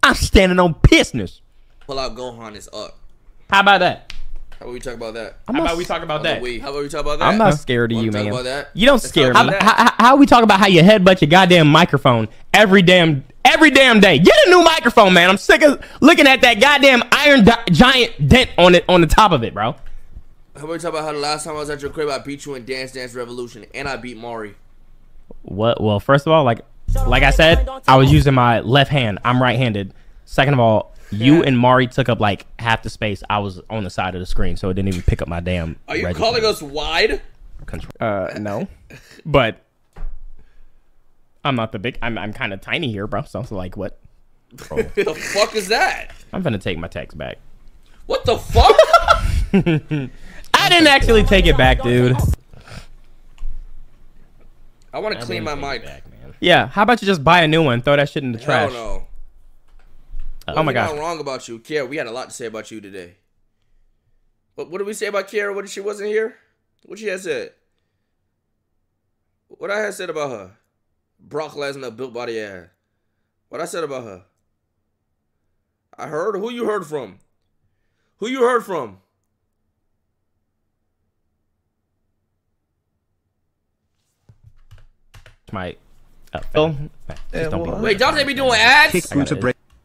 I'm standing on business. pull out Gohan is up. How about that? How about we talk about that? How about we talk about that? Wii. How about we talk about that? I'm not scared of you, man. about that? You don't Let's scare me. How, that. how, how we talk about how you headbutt your goddamn microphone every damn every damn day? Get a new microphone, man. I'm sick of looking at that goddamn iron di- giant dent on it on the top of it, bro. How about we talk about how the last time I was at your crib, I beat you in Dance Dance Revolution, and I beat Mari. What? Well, first of all, like like I said, I was using my left hand. I'm right-handed. Second of all, you and Mari took up like half the space. I was on the side of the screen, so it didn't even pick up my damn. Are you register. calling us wide? Control. Uh, no, but I'm not the big. I'm I'm kind of tiny here, bro. So, so like, what? Bro, the fuck is that? I'm gonna take my text back. What the fuck? I didn't actually take it back, dude. I want to clean my mic. Man. Yeah, how about you just buy a new one, throw that shit in the trash? Hell no. Oh my We're gosh. Not wrong about you, Kiara. We had a lot to say about you today. What What did we say about Kiara? What if she wasn't here? What she had said? What I had said about her? Brock Lesnar built body ass. What I said about her? I heard. Who you heard from? Who you heard from? My uh, Phil. Just don't be Wait, Dante be doing ads?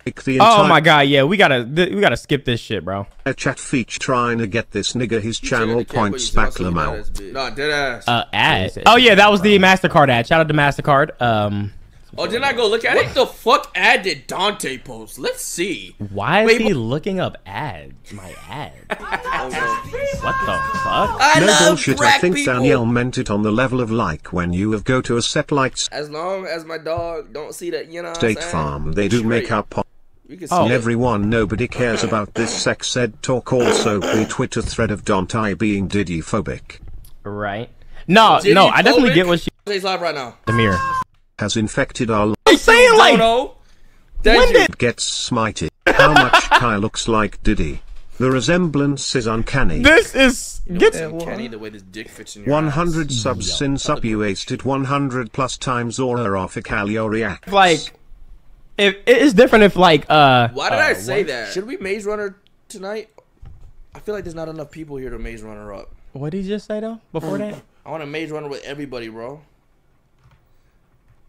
Kick through to Oh my god, yeah, we gotta th- we gotta skip this shit, bro. A chat feature trying to get this nigga his channel points back Lamau. Nah, dead ass. Uh, ad. Oh yeah, that was the Mastercard ad. Shout out to Mastercard. Um, Oh, didn't I go look at it? What the fuck ad did Dante post? Let's see. why is Wait, he looking up ads? My ad. what the fuck? I no love bullshit, I think people. Danielle meant it on the level of like when you have go to a set like As long as my dog don't see that, you know. what I'm State? Farm, they do make up pop. We can Oh. And see it. everyone, nobody cares about this sex ed talk. Also, the Twitter thread of Dante being Diddy phobic Right. No, Diddy no, I definitely get what she. He's live right now. The mirror. has infected our I'm saying like Dono. Thank when you. did gets smited. How much Kai looks like Diddy. The resemblance is uncanny. this is gets Kenny, the way this dick fits in your 100 subs since up you aced it 100 plus times or off a Calio react. like if it's different if like uh. Why did uh, I say what- that? Should we Maze Runner tonight? I feel like there's not enough people here to Maze Runner up. What did you just say though? Before that, I want to Maze Runner with everybody, bro.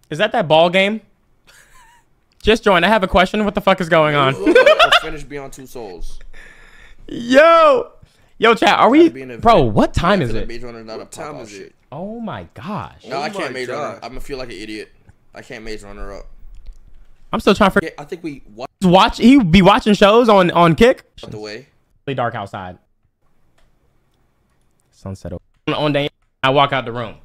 is that that ball game? Just join. I have a question. What the fuck is going on? Or finish Beyond Two Souls. Yo, yo, chat. Are we, Gotta be an bro? What time is it? Maze Runner is not a time is it? Oh my gosh. No, I can't Maze Runner. I'm gonna feel like an idiot. I can't Maze Runner up. I'm still trying to Yeah, I think we watch watch. He be watching shows on on Kick. the way. Really dark outside. Sunset over. on day. I walk out the room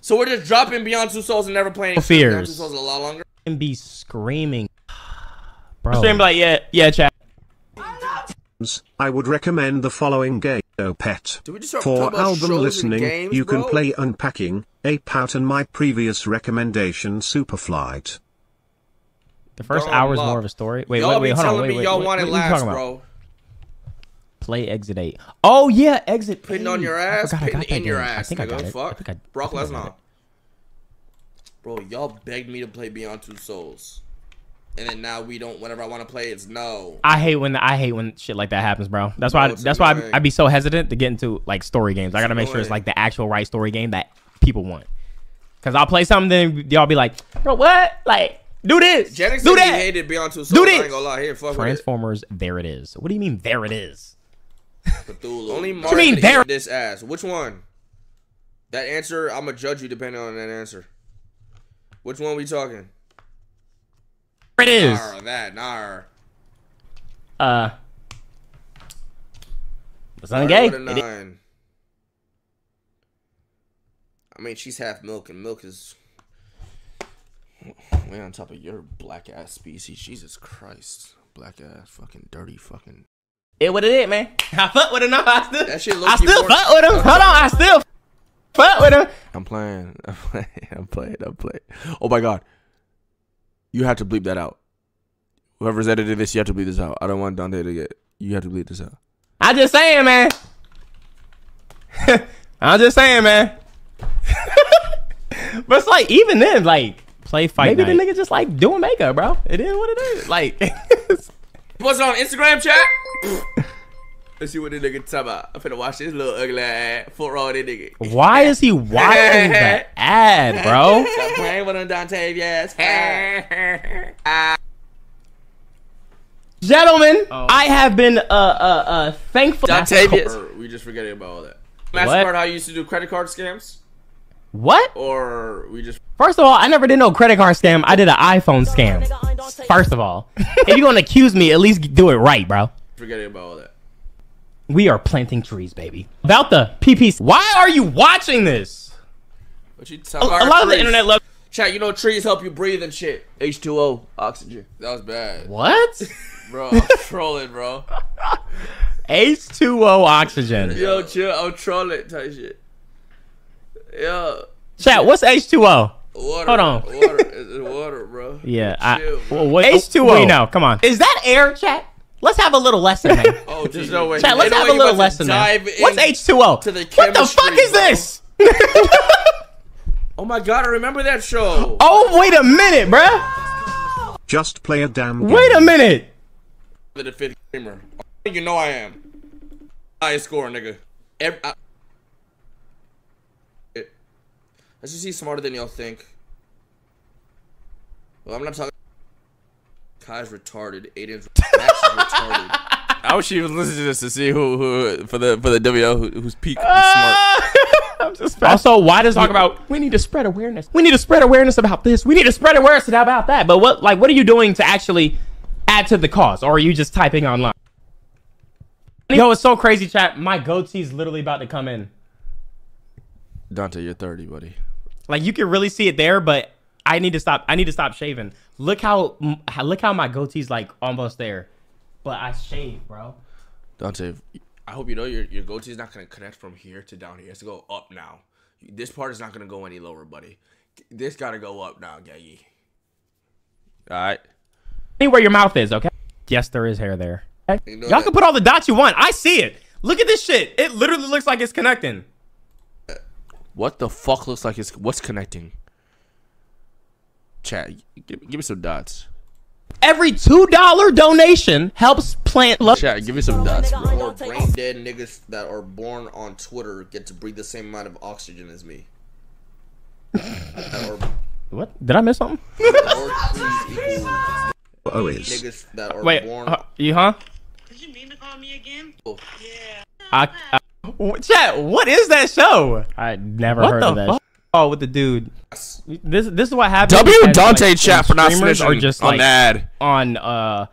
So we're just dropping Beyond Two Souls and never playing. No Beyond Two fears. Souls a lot longer. and be screaming, bro. Stream be like, yeah, yeah, chat. I would recommend the following game, oh pet. Did we just start For album listening, games, you can play Unpacking, Ape Out and my previous recommendation Superflight. The first hour is more of a story. Wait, y'all wait, wait, hold on. telling Wait, wait, y'all wait, want it are you last, talking about? bro. Play Exit 8. Oh yeah, Exit. Putting 8. on your I ass, forgot I putting got in your game. I ass, think I nigga. got it. Fuck. I- Brock think I got Lesnar. Bro, y'all begged me to play Beyond Two Souls. And then now we don't whenever I want to play it's no. I hate when I hate when shit like that happens, bro. That's why Bro, it's that's why I, annoying. I be so hesitant to get into like story games. I gotta make sure it's like the actual right story game that people want. Cause I'll play something, then y'all be like, bro, what? Like, do this, Janix do said he that. hated Beyond Two Souls. Do I ain't gonna lie, here, fuck with Transformers, there it is. What do you mean there it is? Cthulhu. Only What Mark you mean there- this ass. Which one? That answer, I'm gonna judge you depending on that answer. Which one we talking? There it is. Nar, that, nar. Uh, it's not gay. with a It is- nine. I mean, she's half milk, and milk is way on top of your black ass species. Jesus Christ, black ass, fucking dirty, fucking. It what it is, man. I fuck with him. No, I still, That shit I still more- fuck with him. Hold on, I still fuck with him. I'm playing. I'm playing. I'm playing. I'm playing. Oh my god. You have to bleep that out. Whoever's edited this, you have to bleep this out. I don't want Dante to get. You have to bleep this out. I'm just saying, man. I'm just saying, man. but it's like even then, like play fight. Maybe the nigga just like doing makeup, bro. It is what it is. Like What's it on Instagram chat? Let's see what this nigga talking about. I'm finna watch this little ugly ass foot roll this nigga. why is he watching the ad, bro? Stop playing with him, Dante. Yes. Gentlemen, I have been uh uh uh thankful. Dontavious. We just forgetting about all that. Mastercard, how you used to do credit card scams? What? Or we just First of all, I never did no credit card scam. I did an iPhone scam. First of all, if you're gonna accuse me, at least do it right, bro. forgetting about all that. We are planting trees, baby. About the PPC. Why are you watching this? What A, you a talking lot of the internet love. Chat, you know trees help you breathe and shit. H2O, oxygen. That was bad. What? Bro, I'm trolling, bro. H2O oxygen. Yo, chill. I'll troll it type shit. Yo. Chat, what's H2O? Water. Hold on. Water. It's water, bro. Yeah, I, Chill, bro. well, what, H2O. Wait, no, come on. Is that air, chat? Let's have a little lesson, man. Oh, there's no way. Chat, let's have a little about to lesson, man. What's H2O? To the What the fuck is bro. this? Oh my god, I remember that show. Oh, wait a minute, bruh. Just play a damn game. Wait a minute. The fifth gamer. You know I am. Highest score, nigga. Every, I, it, let's just see smarter than y'all think. Well, I'm not talking. Kai's retarded. Aiden's Max is retarded. I wish you was listening to this to see who, who for the for the WO who, who's peak who's smart. Also, why does talk about we need to spread awareness? We need to spread awareness about this. We need to spread awareness about that. But what, like, what are you doing to actually add to the cause, or are you just typing online? Yo, it's so crazy, chat. My goatee's literally about to come in. Dante, you're 30, buddy. Like, you can really see it there, but I need to stop. I need to stop shaving. Look how, look how my goatee's like almost there, but I shave, bro. Dante, I hope you know your your goatee is not gonna connect from here to down here. It has to go up now. This part is not gonna go any lower, buddy. This gotta go up now, Gaggy. All right. Anywhere your mouth is, okay? Yes, there is hair there. Okay? You know Y'all can put all the dots you want. I see it. Look at this shit. It literally looks like it's connecting. What the fuck looks like it's what's connecting? Chat, give, give me some dots. Every two dollar donation helps plant love. Chat, give me some dots. Bro. Or brain dead niggas that are born on Twitter get to breathe the same amount of oxygen as me. or, What? Did I miss something? or trees equal Oh, is. that are Wait, born. uh, you huh? Did you mean to call me again? I, I, w- chat. What is that show? I never What heard the of that. fuck? Oh, with the dude. This this is what happens. W as, Dante like, chat when streamers pronunciation are just on like ad. on uh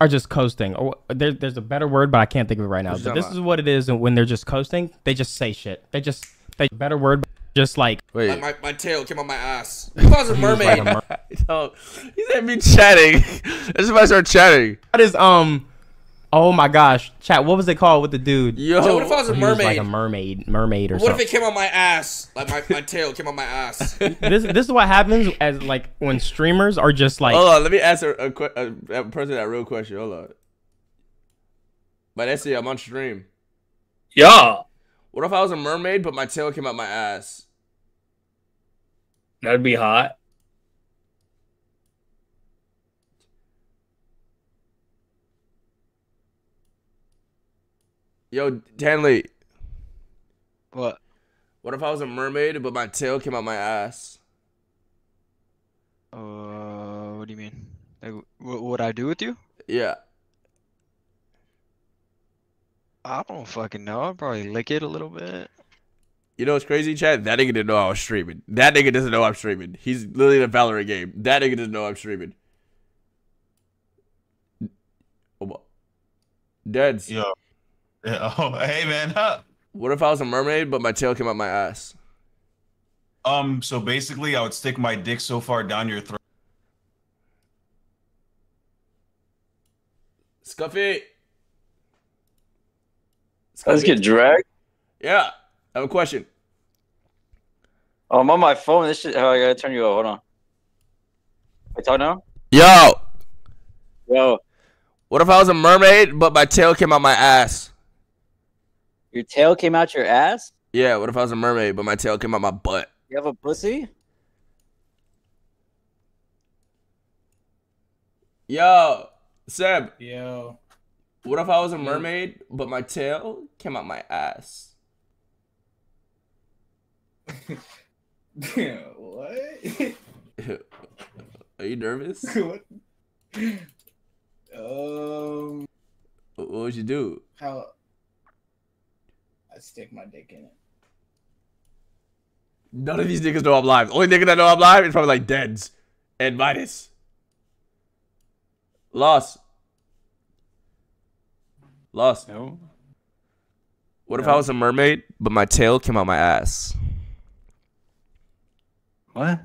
are just coasting. Or there, there's a better word, but I can't think of it right now. But this is what it is when they're just coasting. They just say shit. They just they better word, just like wait. my, my tail came on my ass. If I was a mermaid. like a no, he said me chatting. That's why I started chatting. That is um. Oh my gosh, chat. What was it called with the dude? Yo. So what if I was a He like mermaid? a mermaid, mermaid or something. What if it came on my ass? Like my, my tail came on my ass. this this is what happens as like when streamers are just like Hold on, let me ask a, a, a, a person that real question. Hold on. But that's it. I'm on stream. Yeah. What if I was a mermaid but my tail came out my ass? That'd be hot. Yo, Tanley. What? What if I was a mermaid but my tail came out my ass? Uh, what do you mean? Like, what would I do with you? Yeah. I don't fucking know. I'd probably lick it a little bit. You know what's crazy, Chad? That nigga didn't know I was streaming. That nigga doesn't know I'm streaming. He's literally in a Valorant game. That nigga doesn't know I'm streaming. Oh, my- Deads. Yeah, Oh, hey man. Huh. What if I was a mermaid but my tail came out my ass? Um. So basically, I would stick my dick so far down your throat. Scuffy. Let's get dragged. Yeah. I have a question. Oh, I'm on my phone. This shit. Oh, I gotta turn you off. Hold on. I talk now. Yo. Yo. What if I was a mermaid but my tail came out my ass? Your tail came out your ass. Yeah. What if I was a mermaid but my tail came out my butt? You have a pussy. Yo. Seb. Yo. What if I was a mermaid but my tail came out my ass? what? Are you nervous? what? Um, What would you do? how? I stick my dick in it. None of these niggas know I'm live. Only nigga that know I'm live is probably like Deads and Midas. Lost. Lost. No. What if I was a mermaid, but my tail came out my ass? What?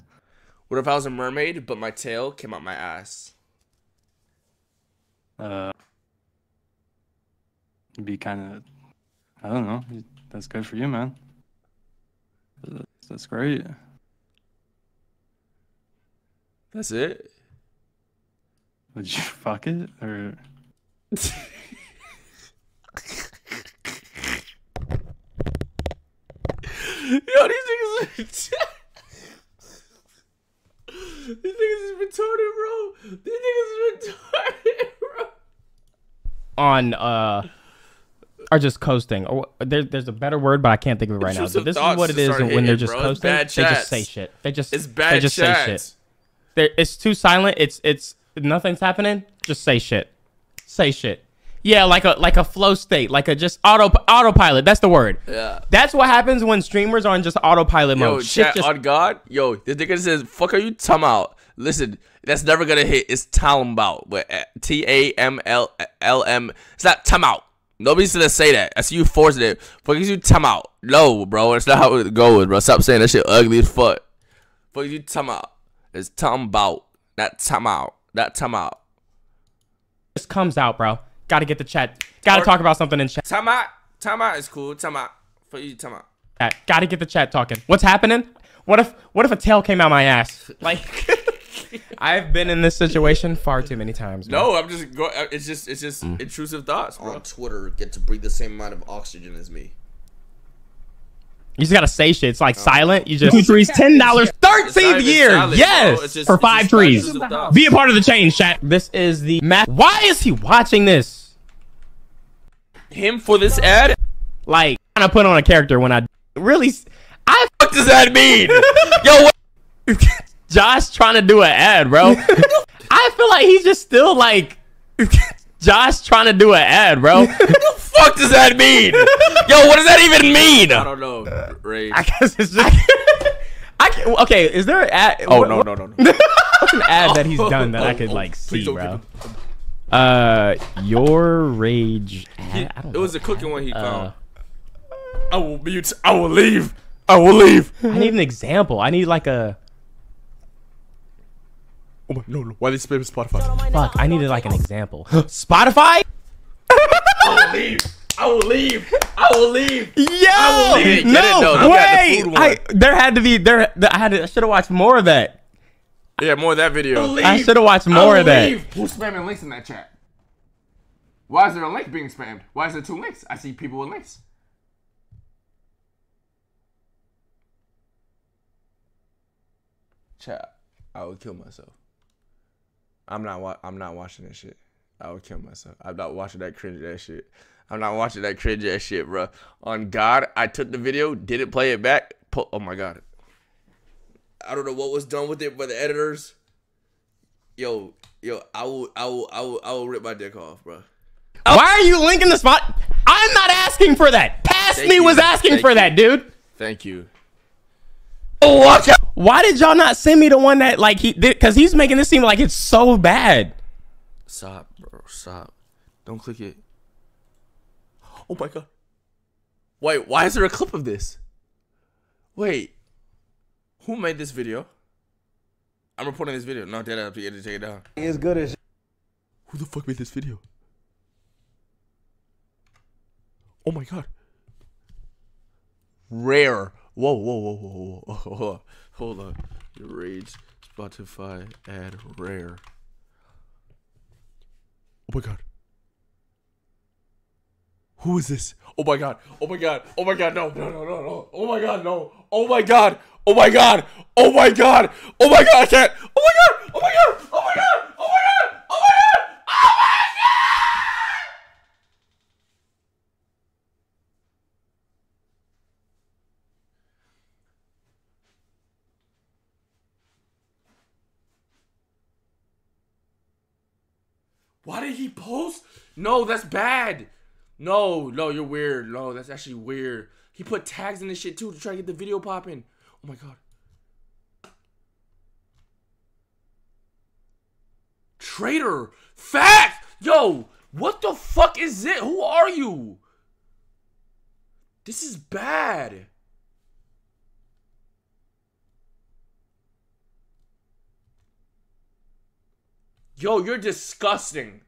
What if I was a mermaid, but my tail came out my ass? Uh. It'd be kind of, I don't know. That's good for you, man. That's, that's great. That's it. Would you fuck it or? Yo, these niggas are These niggas is retarded, bro. These niggas is retarded, bro. on uh are just coasting or there, there's a better word but i can't think of it right now but this is what it is when they're just bro. Coasting they just say shit they just It's they bad just say shit chats. They're, it's too silent it's it's nothing's happening just say shit say shit yeah like a like a flow state like a just auto autopilot that's the word Yeah. that's what happens when streamers are in just autopilot Yo, mode shit chat just on God. Yo, this nigga says, "Fuck, are you talking about?" Listen, that's never gonna hit. It's talking about, but uh, T A M L L M. It's not out. Nobody's gonna say that. I see you forcing it. Fuck you time out. No, bro, it's not how it goes, bro. Stop saying that shit ugly as fuck. Fuck you time out. It's time about, not time out, not time out. just comes out bro gotta get the chat gotta Or- talk about something in chat Time out. Time out is cool. Time out. Fuck you. Time out. chat. Gotta get the chat talking. What's happening? What if what if a tail came out my ass? Like I've been in this situation far too many times. man. No, I'm just go. uh, It's just, it's just Mm. intrusive thoughts, bro. On Twitter, get to breathe the same amount of oxygen as me. You just gotta say shit. It's like silent. You just Two trees, ten dollars, thirteenth year. silent, yes, just- for five trees. Be a part of the change, chat. This is the math. Why is he watching this? Him for this ad? Like, kind of put on a character when I really. I What does that mean? Yo, what? Josh trying to do an ad, bro. I feel like he's just still like Josh trying to do an ad, bro. What the fuck does that mean? Yo, what does that even mean? I don't know. Rage. I guess it's just. I can, okay, is there an ad? Oh, what- no, no, no, no. What's an ad that he's done that I could Oh, like see, bro? Uh, your rage. ad? I It know. was the cooking one he Uh, found. I will mute. I will leave. I will leave. I need an example. I need like a Oh my, no, no. Why they spam Spotify? fuck. I needed like an example. Spotify. I will leave. I will leave. I will leave. Yo, I will leave. Get it, no, though. You got the wait. food one. I there had to be there. I had to, I should have watched more of that. Yeah, more of that video. I should have watched more of that. Who's spamming links in that chat? Why is there a link being spammed? Why is there two links? I see people with links. Chat. I would kill myself. I'm not. Wa- I'm not watching that shit. I would kill myself. I'm not watching that cringe ass shit. I'm not watching that cringe ass shit, bro. On God, I took the video, didn't play it back. Po- oh my God. I don't know what was done with it by the editors. Yo, yo, I will, I will, I will, I will rip my dick off, bro. Oh. Why are you linking the spot? I'm not asking for that. Past Thank me you. was asking Thank for you. that, dude. Thank you. Oh, watch out. Why did y'all not send me the one that like he did? Because he's making this seem like it's so bad. Stop, bro. Stop. Don't click it. Oh my god. Wait, why is there a clip of this? Wait. Who made this video? I'm reporting this video. No, dead up to take it down. As good as Who the fuck made this video? Oh my god. Rare. Whoa, whoa, whoa, whoa, whoa, Hold. Hold. Rage. Spotify ad rare. Oh my god. Who is this? Oh my god. Oh my god. Oh my god. No, no, no, no, no. Oh my god, no. Oh my god. Oh my god. Oh my god. Oh my god. I can't. Oh my god. Oh my god. Oh my god. Oh my god. Oh my god. Oh my god. Why did he post? No, that's bad. No, no, you're weird. No, that's actually weird. He put tags in this shit too to try to get the video popping. Oh my god. Traitor. Fact. Yo, what the fuck is it? Who are you? This is bad. Yo, you're disgusting.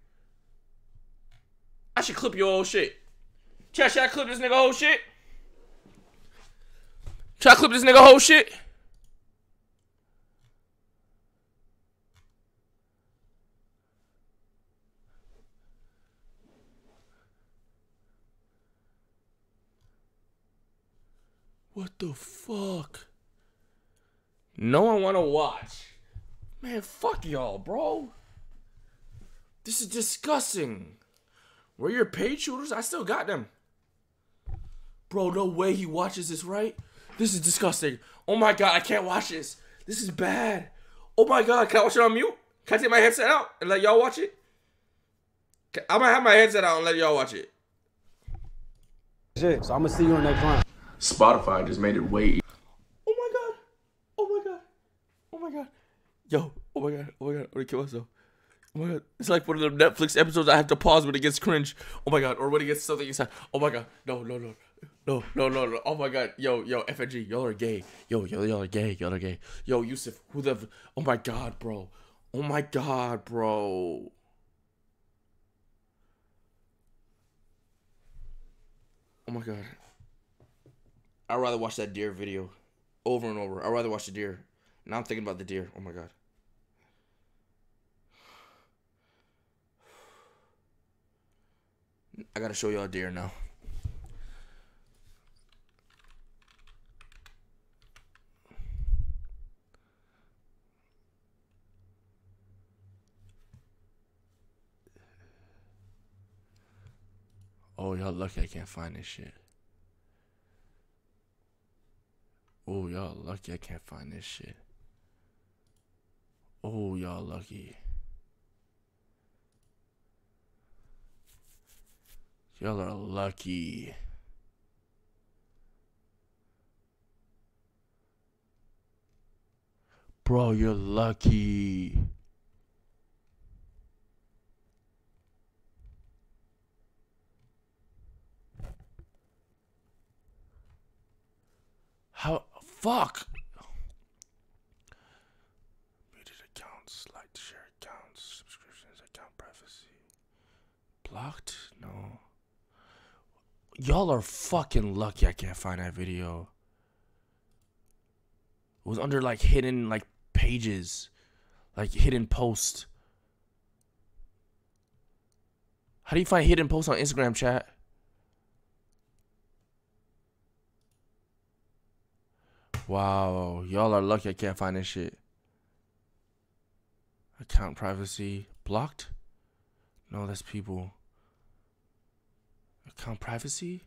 I should clip your old shit. Chat, should I clip this nigga whole shit? Should I clip this nigga whole shit? What the fuck? No one wanna watch. Man, fuck y'all, bro. This is disgusting. Where your paid shooters? I still got them. Bro, no way he watches this, right? This is disgusting. Oh my god, I can't watch this. This is bad. Oh my god, can I watch it on mute? Can I take my headset out and let y'all watch it? I'm gonna have my headset out and let y'all watch it. Shit, so I'm gonna see you in that round. Spotify just made it way easier. Oh my god. Oh my god. Oh my god. Yo, oh my god. Oh my god. I'm gonna kill myself. God. It's like one of the Netflix episodes I have to pause when it gets cringe. Oh my god. Or when it gets something inside. Oh my god. No, no, no. No, no, no, no. Oh my god. Yo, yo, FNG, y'all are gay. Yo, yo, y'all are gay. Y'all are gay. Yo, Yusuf, who the Oh my god, bro. Oh my god, bro. Oh my god. I'd rather watch that deer video over and over. I'd rather watch the deer. Now I'm thinking about the deer. Oh my god. I gotta show y'all deer now. Oh, y'all lucky I can't find this shit. Oh, y'all lucky I can't find this shit. Oh, y'all lucky. Y'all are lucky. Bro, you're lucky. How fuck? Muted accounts, like share accounts, subscriptions, account privacy. Blocked? Y'all are fucking lucky I can't find that video. It was under like hidden like pages. Like hidden post. How do you find hidden posts on Instagram chat? Wow, y'all are lucky I can't find this shit. Account privacy blocked? No, that's people. Account privacy?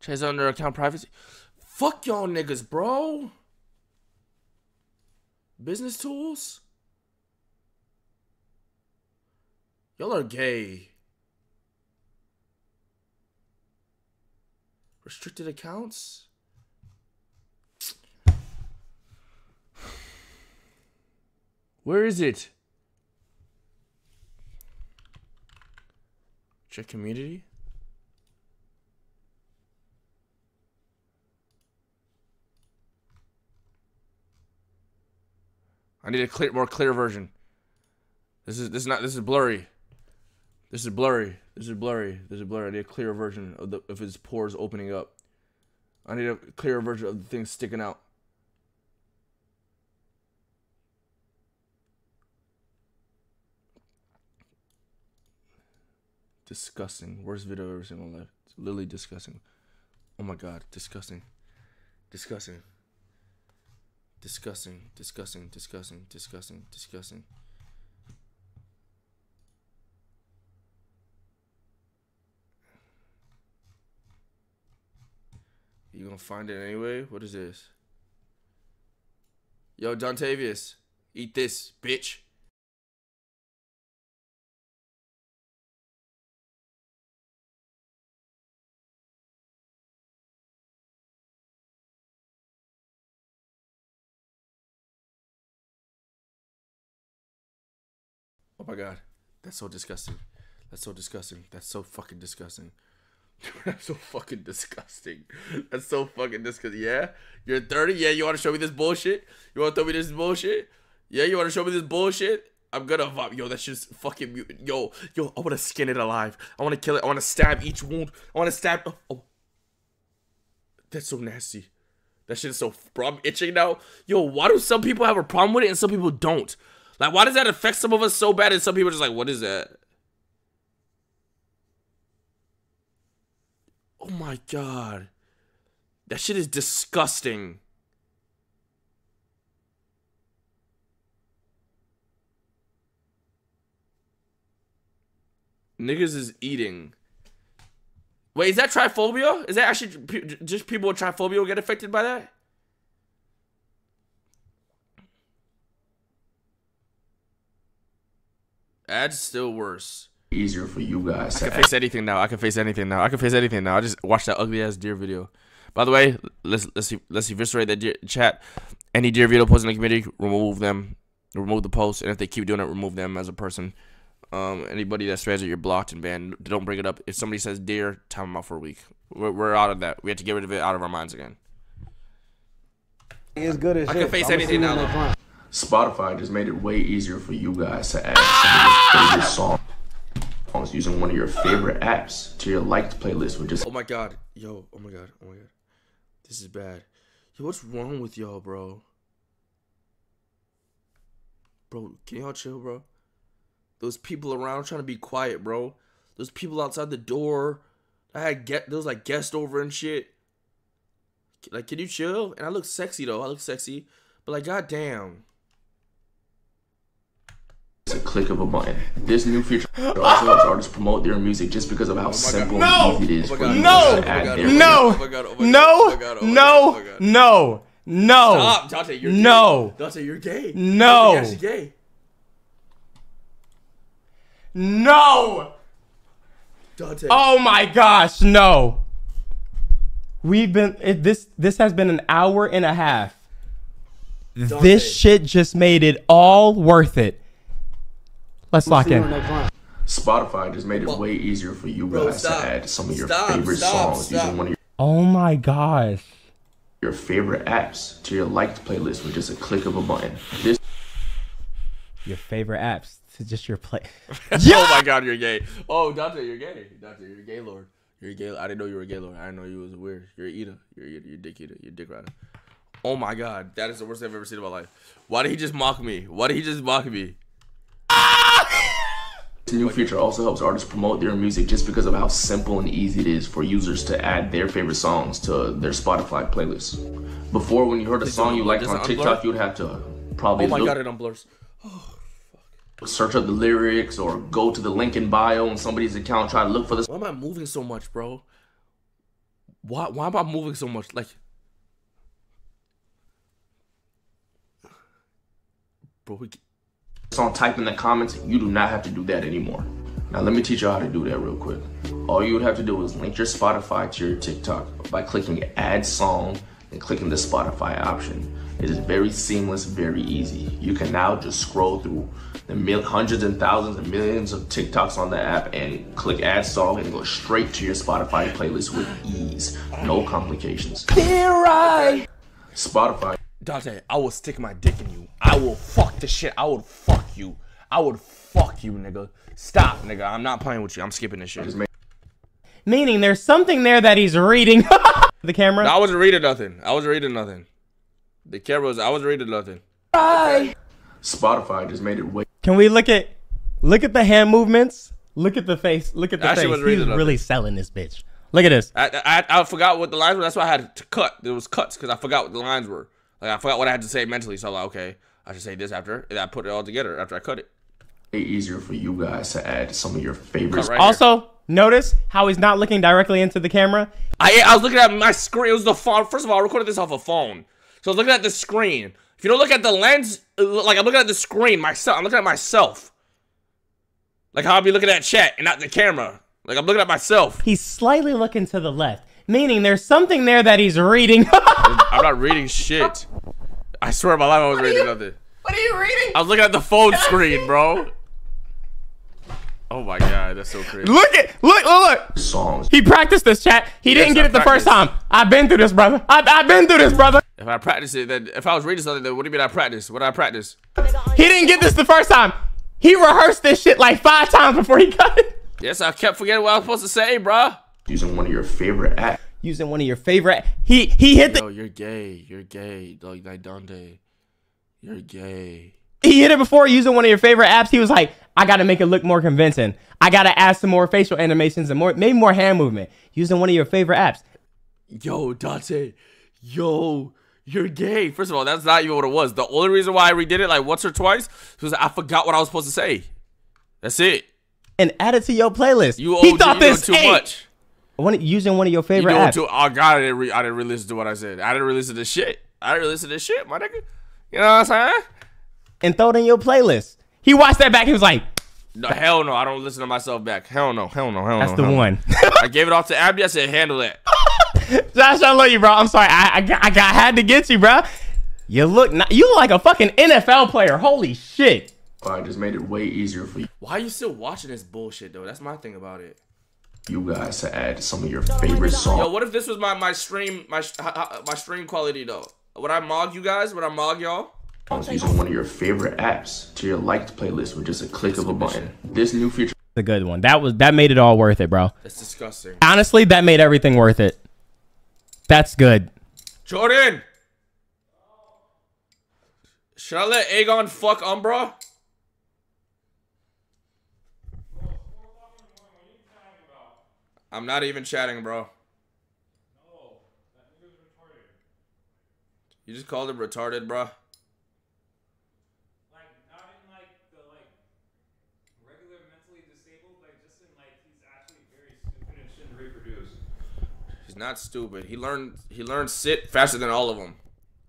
Chase under account privacy? Fuck y'all niggas, bro. Business tools? Y'all are gay. Restricted accounts? Where is it? Check community. I need a clear, more clear version. This is this is not this is blurry. This is blurry. This is blurry. This is blurry. I need a clearer version of the of his pores opening up. I need a clearer version of the thing sticking out. Disgusting. Worst video I've ever seen in my life. It's literally disgusting. Oh my god, disgusting. Disgusting. Disgusting, disgusting, disgusting, disgusting, disgusting. You gonna find it anyway? What is this? Yo, Dontavius, eat this, bitch. My god. That's so disgusting. That's so disgusting. That's so fucking disgusting. That's so fucking disgusting. That's so fucking disgusting. Yeah? You're 30? Yeah, you wanna show me this bullshit? You wanna tell me this bullshit? Yeah, you wanna show me this bullshit? I'm gonna vomit. Yo, that's just fucking mutant. Yo, yo, I wanna skin it alive. I wanna kill it. I wanna stab each wound. I wanna stab. Oh, oh. That's so nasty. That shit is so. Bro, I'm itching now. Yo, why do some people have a problem with it and some people don't? Like, why does that affect some of us so bad and some people are just like, what is that? Oh my god. That shit is disgusting. Niggas is eating. Wait, is that triphobia? Is that actually just people with triphobia will get affected by that? That's still worse. Easier for you guys. I can face anything now. I can face anything now. I can face anything now. I just watched that ugly ass deer video. By the way, let's let's let's eviscerate that deer, chat. Any deer video posted in the community, remove them, remove the post, and if they keep doing it, remove them as a person. Um, anybody that swears that you're blocked and banned, don't bring it up. If somebody says deer, time them out for a week. We're, we're out of that. We have to get rid of it out of our minds again. It's good as I shit. can face I'ma anything you now, Spotify just made it way easier for you guys to add some of your favorite songs using one of your favorite apps to your liked playlist with just Oh my god, yo, oh my god, oh my god, this is bad. Yo, what's wrong with y'all, bro? Bro, can y'all chill, bro? Those people around trying to be quiet, bro. Those people outside the door. I had get those like guests over and shit. Like, can you chill? And I look sexy though. I look sexy, but like, goddamn. A click of a button. This new feature also helps artists promote their music just because of how oh simple and easy it is oh for you No! to add their No! favorite- No! No! No! No! Stop, Dante. You're gay. No! Dante, you're gay. No! Dante, you're actually gay. No! Dante. Oh my gosh, no. We've been it, this this has been an hour and a half. This shit just made it all worth it. Let's lock in. Spotify just made it way easier for you Bro, guys stop. to add some of your Stop, favorite stop, songs stop. using one of your. Oh my gosh. your favorite apps to your liked playlist with just a click of a button. This Your favorite apps to just your play. oh my god, you're gay. Oh, Dante, you're gay. Dante, you're a gay lord. You're a gay. I didn't know you were a gay lord. I didn't know you was weird. You're a eater. You're a eater. You're a dick eater. You're a dick rider. Oh my god, that is the worst I've ever seen in my life. Why did he just mock me? Why did he just mock me? This new feature also helps artists promote their music just because of how simple and easy it is for users to add their favorite songs to their Spotify playlist. Before, when you heard a song you liked on? TikTok, you'd have to probably Oh my god, it unblurs. Oh, search up the lyrics or go to the link in bio on somebody's account, try to look for this. Why am I moving so much, bro? Why? Why am I moving so much? Like, bro, we, song type in the comments, you do not have to do that anymore. Now let me teach you how to do that real quick. All you would have to do is link your Spotify to your TikTok by clicking add song and clicking the Spotify option. It is very seamless, very easy. You can now just scroll through the mil- hundreds and thousands and millions of TikToks on the app and click add song and go straight to your Spotify playlist with ease. No complications. Spotify Dante, I will stick my dick in you. I will fuck the shit. I would fuck you. I would fuck you, nigga. Stop, nigga. I'm not playing with you. I'm skipping this shit. Meaning there's something there that he's reading. the camera. No, I wasn't reading nothing. I wasn't reading nothing. The camera was. I wasn't reading nothing. Spotify just made it way Can we look at look at the hand movements? Look at the face. Look at the Actually face. He's reading really nothing. selling this bitch. Look at this. I, I I forgot what the lines were. That's why I had to cut. There was cuts because I forgot what the lines were. Like I forgot what I had to say mentally. So I'm like, okay, I should say this after. And I put it all together after I cut it. easier for you guys to add some of your favorites. Right also, notice how he's not looking directly into the camera. I I was looking at my screen. It was the phone. First of all, I recorded this off a phone, so I was looking at the screen. If you don't look at the lens, uh, like I'm looking at the screen myself. I'm looking at myself. Like how I'll be looking at chat and not the camera. Like I'm looking at myself. He's slightly looking to the left, meaning there's something there that he's reading. I'm not reading shit. I swear on my life I was reading nothing. What are you reading? I was looking at the phone screen, bro. Oh my god, that's so crazy. look at look look look. songs. He practiced this chat. He Yes, didn't get I it the first time. I've been through this, brother. I've, I've been through this, brother. If I practice it, then if I was reading something, then what do you mean I practice? What did I practice? He didn't get this the first time. He rehearsed this shit like five times before he cut it. Yes, I kept forgetting what I was supposed to say, bruh. Using one of your favorite apps. Using one of your favorite. He he hit the. Yo, you're gay. You're gay. Like, like Dante. You're gay. He hit it before using one of your favorite apps. He was like, I gotta make it look more convincing. I gotta add some more facial animations and more, maybe more hand movement. Using one of your favorite apps. Yo, Dante. Yo, you're gay. First of all, that's not even what it was. The only reason why I redid it like once or twice was I forgot what I was supposed to say. That's it. And add it to your playlist. You he thought this too much. One, using one of your You favorite know apps. too. Oh God, I didn't. Re- I didn't really listen to what I said. I didn't really listen to shit. I didn't listen to shit, my nigga. You know what I'm saying? and throw it in your playlist. He watched that back. He was like, No, hell no. I don't listen to myself back. Hell no. Hell no. Hell That's no. That's the hell no. one. I gave it off to Abdi. I said, handle that. Josh, I love you, bro. I'm sorry. I I, got, I got had to get you, bro. You look not, you look like a fucking NFL player. Holy shit. I just made it way easier for you. Why are you still watching this bullshit though? That's my thing about it. You guys to add some of your favorite songs. Yo, what if this was my my stream my sh- ha- ha- my stream quality though? Would I mog you guys? Would I mog y'all? using one of your favorite apps to your liked playlist with just a click of a button. This new feature The good one. That was that made it all worth it, bro. That's disgusting. Honestly, that made everything worth it. That's good. Jordan, should I let Aegon fuck Umbra? I'm not even chatting, bro. No, You just called him retarded, bro. He's not stupid. He learned he learned sit faster than all of them.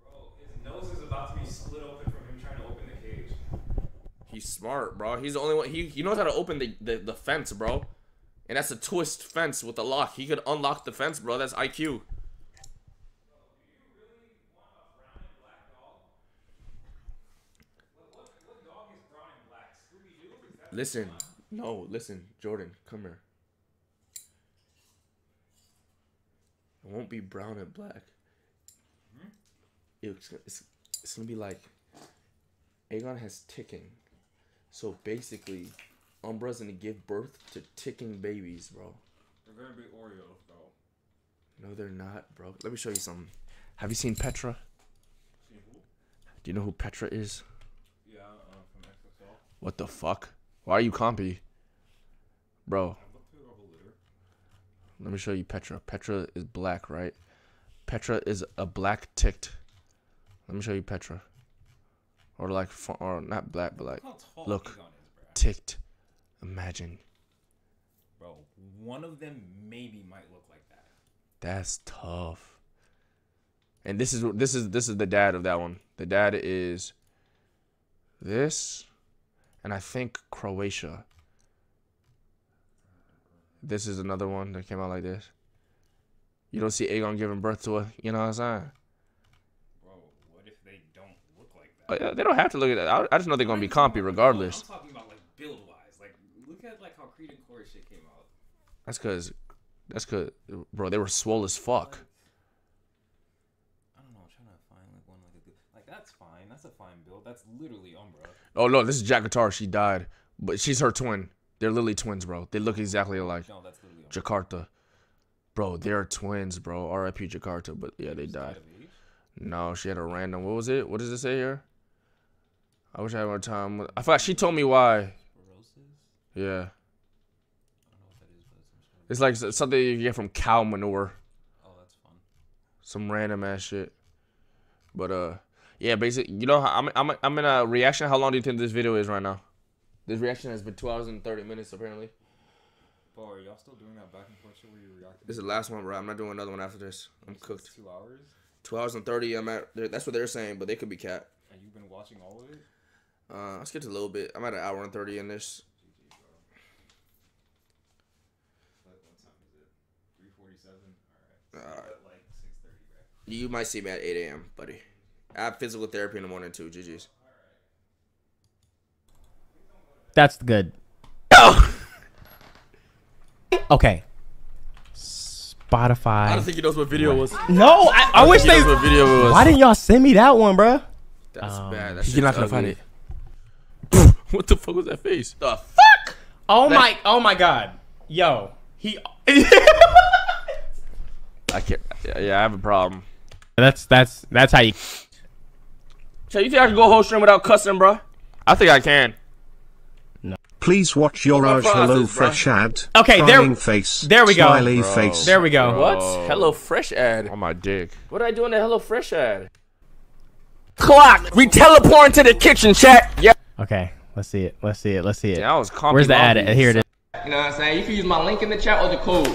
Bro, his nose is about to be split open from him trying to open the cage. He's smart, bro. He's the only one. He he knows how to open the, the, the fence, bro. And that's a twist fence with a lock. He could unlock the fence, bro. That's IQ. Listen, no, listen, Jordan, come here. It won't be brown and black. It's, it's, it's gonna be like Aegon has ticking. So basically, Umbra's gonna give birth to ticking babies, bro. They're gonna be Oreos, bro. No, they're not, bro. Let me show you something. Have you seen Petra? Do you know who Petra is? Yeah, uh, from XXL. What the fuck? Why are you compy? Bro. Let me show you Petra. Petra is black, right? Petra is a black ticked. Let me show you Petra. Or like, or not black, but like, look, ticked. Imagine. Bro, one of them maybe might look like that. That's tough. And this is this is this is the dad of that one. The dad is this, and I think Croatia. This is another one that came out like this. You don't see Aegon giving birth to a, you know what I'm saying? Bro, what if they don't look like Oh, yeah, they don't have to look at that. I, I just know they're gonna be compy regardless. I'm talking about like build wise. Like, look at like how Creed and Core shit came out. That's cause, that's cause, bro, they were swole as fuck. I don't know. I'm trying to find like one like a good. Like that's fine. That's a fine build. That's literally Umbra. Oh no, this is Jakarta. She died, but she's her twin. They're literally twins, bro. They look exactly oh, alike. No, that's literally Jakarta, bro. They're twins, bro. R.I.P. Jakarta, but yeah, they died. No, she had a random. What was it? What does it say here? I wish I had more time. I thought She told me why. Yeah. It's like something you get from cow manure. Oh, that's fun. Some random ass shit. But uh, yeah, basically, you know, how- I'm I'm I'm in a reaction. How long do you think this video is right now? This reaction has been two hours and thirty minutes apparently. Bro, are y'all still doing that back and forth shit where you reacting? This is the last one, bro. I'm not doing another one after this. I'm cooked. Two hours. Two hours and thirty. I'm at. That's what they're saying, but they could be cat. And you've been watching all of it. Uh, I skipped a little bit. I'm at an hour and thirty in this. Like, what time is it? Three forty-seven. All right. Alright. Like six thirty, bro. You might see me at 8 a.m., buddy. I have physical therapy in the morning too. GG's. That's good. Okay. Spotify. I don't think he knows what video was. No, I, I, don't wish they. knows what video it was. Why didn't y'all send me that one, bruh? That's Um, bad. That You're not gonna find it. What the fuck was that face? The fuck? Oh That- my, oh my god, yo, he. I can't. Yeah, yeah, I have a problem. that's that's that's how you. So you think I can go whole stream without cussing, bro? I think I can. No. Please watch your What Urge process, Hello bro? Fresh ad. Okay, there- Crying face. there we go. Smiley Bro. face. There we go. What? Hello Fresh ad on my dick. What did I do in the Hello Fresh ad? Clock. We teleport to the kitchen, chat. Yeah. Okay, let's see it. Let's see it. Let's see it. Yeah, I was Where's the ad? Here it is. You know what I'm saying? You can use my link in the chat or the code.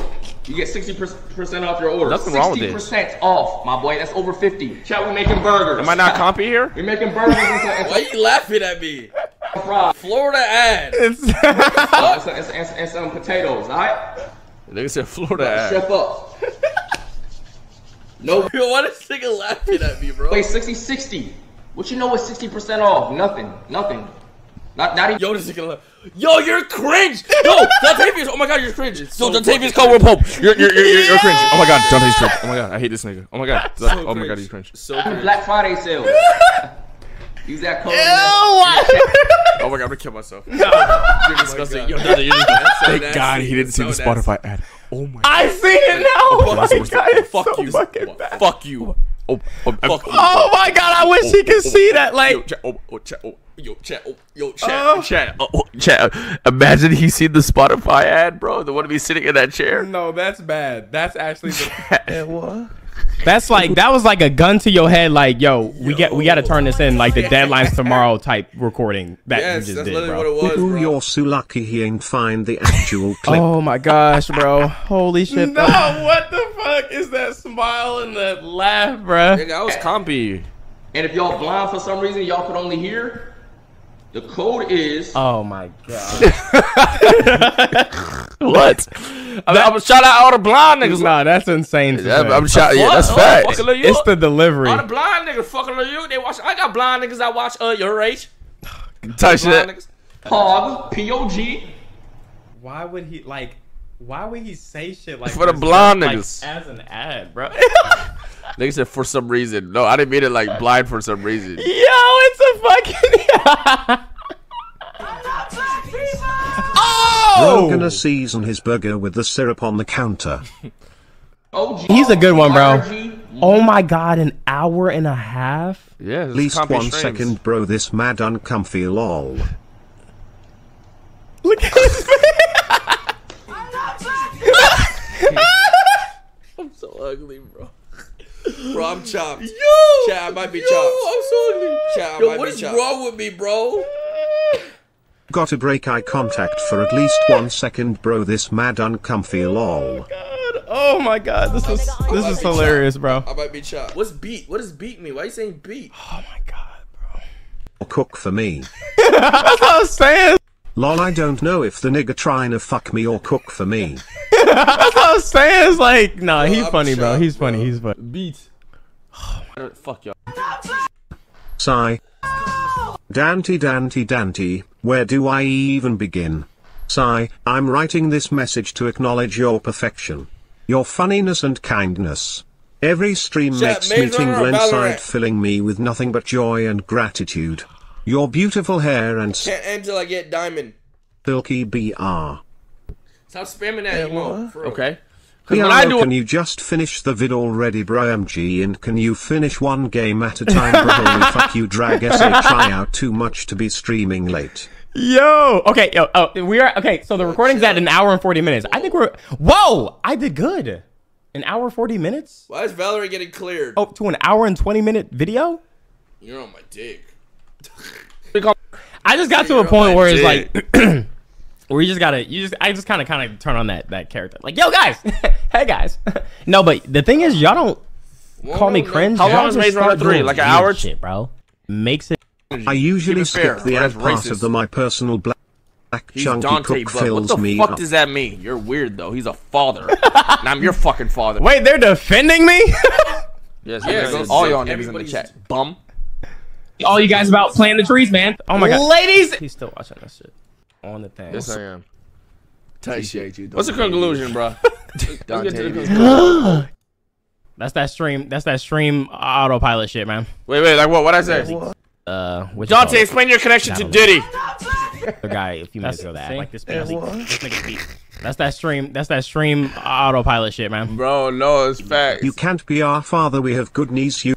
You get 60% off your order. Nothing wrong with this. 60% off, my boy. That's over 50. Chat, we making burgers. Am I not compy here? We're making burgers. and Why are you laughing at me? fries. Florida ad. Oh, and, some, and, some- and some potatoes, alright? Nigga said Florida ad. Step up. no. Yo, why this nigga laughing at me, bro? Wait, 60 60. What you know what's 60% off? Nothing. Nothing. Not, not even. Yo, this nigga. laugh- Yo, you're cringe. Yo, Dontavious. Oh my god, you're cringe. Yo, Dontavious Caldwell Pope. You're, you're, you're, you're, you're cringe. Oh my god, Jonte's cringe. Oh my god, I hate this nigga. Oh my god. oh my god, he's cringe. So cringe. Black Friday sale. Use that code. Oh my god, I'm gonna kill myself. Oh you're disgusting. Yo, Dante, you're disgusting. Thank God he didn't see the Spotify ad. Oh my god. I see it now. Oh my god, it's Fuck so you. fucking bad. Fuck you. Oh, oh, Fuck you. Oh my god, I wish he could see that. Oh, oh, oh, yo, Like, chat, oh, oh, chat, oh, Yo, chat. Oh, yo, chat. Oh. chat, oh, oh, chat. Imagine he seen the Spotify ad, bro. The one of me sitting in that chair. no, that's bad. That's actually the. That's like that was like a gun to your head. Like, yo, we get we got to turn this in like the deadlines tomorrow type recording that Yes, you just that's did, literally bro. what it was, Ooh, bro. you're so lucky he ain't find the actual clip. Oh my gosh, bro! Holy shit! No, what the fuck is that smile and that laugh, bro? Nigga, I was compy. And if y'all blind for some reason, y'all could only hear. The code is. Oh my god! What? I, mean, I'm shout out all the blind niggas. nah, that's insane. to Yeah, say. I'm shout. Yeah, What? that's Oh, facts. fucking you It's the delivery. All the blind niggas fucking with you. They watch. I got blind niggas that watch uh your age. Type Blind shit. niggas. Pog. P O G. Why would he like? Why would he say shit like For the this, blonde like, niggas. as an ad, bro? Nigga said for some reason. No, I didn't mean it like blind for some reason. Yo, it's a fucking. oh, Rogan season his burger with the syrup on the counter. OG. he's a good one, bro. RG. Oh my god, an hour and a half. Yeah, At least one second, bro. This mad uncomfy lol. Look at his face. I'm so ugly, bro. Bro, I'm chopped. Yo, Chat, I might be yo, chopped. I'm so ugly. Chat, I Yo, might what be is chopped. wrong with me, bro? Got to break eye contact for at least one second, bro. This mad uncomfy lol. Oh god. Oh my god, this is this is hilarious, bro. I might be chopped. What's beat? What does beat mean? Why are you saying beat? Oh my god, bro. Cook for me. That's what I was saying. Lol, I don't know if the nigga trying to fuck me or cook for me. That's what I was saying. It's like, nah, he's I'm funny, bro. shocked, He's funny. He's funny. Beat. Uh, fuck y'all. Sigh. Dante, Dante, Dante, where do I even begin? Sigh, I'm writing this message to acknowledge your perfection, your funniness and kindness. Every stream Chat, makes Maze me Runner tingle inside, filling me with nothing but joy and gratitude. Your beautiful hair and Can't end till I get diamond. silky BR. Stop spamming that emo. for real. Okay. Cause Yeah, I do can you just finish the vid already, bro? MG, and can you finish one game at a time, bro? Holy fuck you, drag SHI out too much to be streaming late. Yo. Okay. Yo. Oh, we are okay. So the recording's at an hour and forty minutes. I think we're. Whoa! I did good. An hour forty minutes. Why is Valerie getting cleared? Oh, to an hour and twenty minute video. You're on my dick. I just got to a point where it's like, where you just gotta, you just, I just kind of, kind of turn on that that character, like, yo guys, hey guys. no, but the thing is, y'all don't call me cringe. How long is just Maze Runner 3? Like an weird hour? shit, bro. Makes it. I usually it fair, skip the or ad part of the my personal black, black He's chunky Dante, cook but what the me fuck up. does that mean? You're weird though. He's a father. and I'm your fucking father. Wait, they're defending me. Yes, Yeah, yes, all y'all niggas in the chat. Bum. All you guys about planting the trees, man. oh my god, Ladies. he's still watching that shit on the thing. Yes, I am. Appreciate you. What's the conclusion, bro? Dante. That's that stream. That's that stream autopilot shit, man. Wait, wait, like what? What I say? Uh, which Dante, explain your connection to Diddy. The guy a few minutes That's- ago that like this. Yeah, This, what? beat. That's that stream. That's that stream autopilot shit, man. Bro, no, it's facts. You can't be our father, we have good knees. You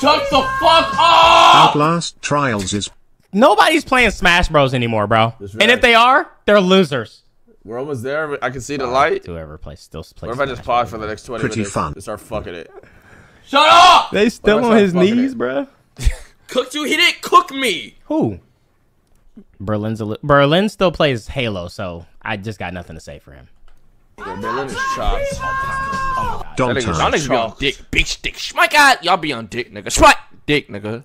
Shut the fuck up! Outlast Trials is Nobody's playing Smash Bros anymore, bro. And if they are, they're losers. We're almost there. I can see the light. Whoever plays still plays. What if I just pause for the next 20 Pretty minutes fun. and start fucking it? Shut up! They still What if I on his knees, it? bro. Cooked you? He didn't cook me. Who? Berlin's a li- Berlin still plays Halo, so I just got nothing to say for him. Yeah, Berlin is chopped. Don't Y'all niggas, y'all niggas be on dick, bitch, dick. Sh- My God, y'all be on dick, nigga. Schmut, dick, nigga.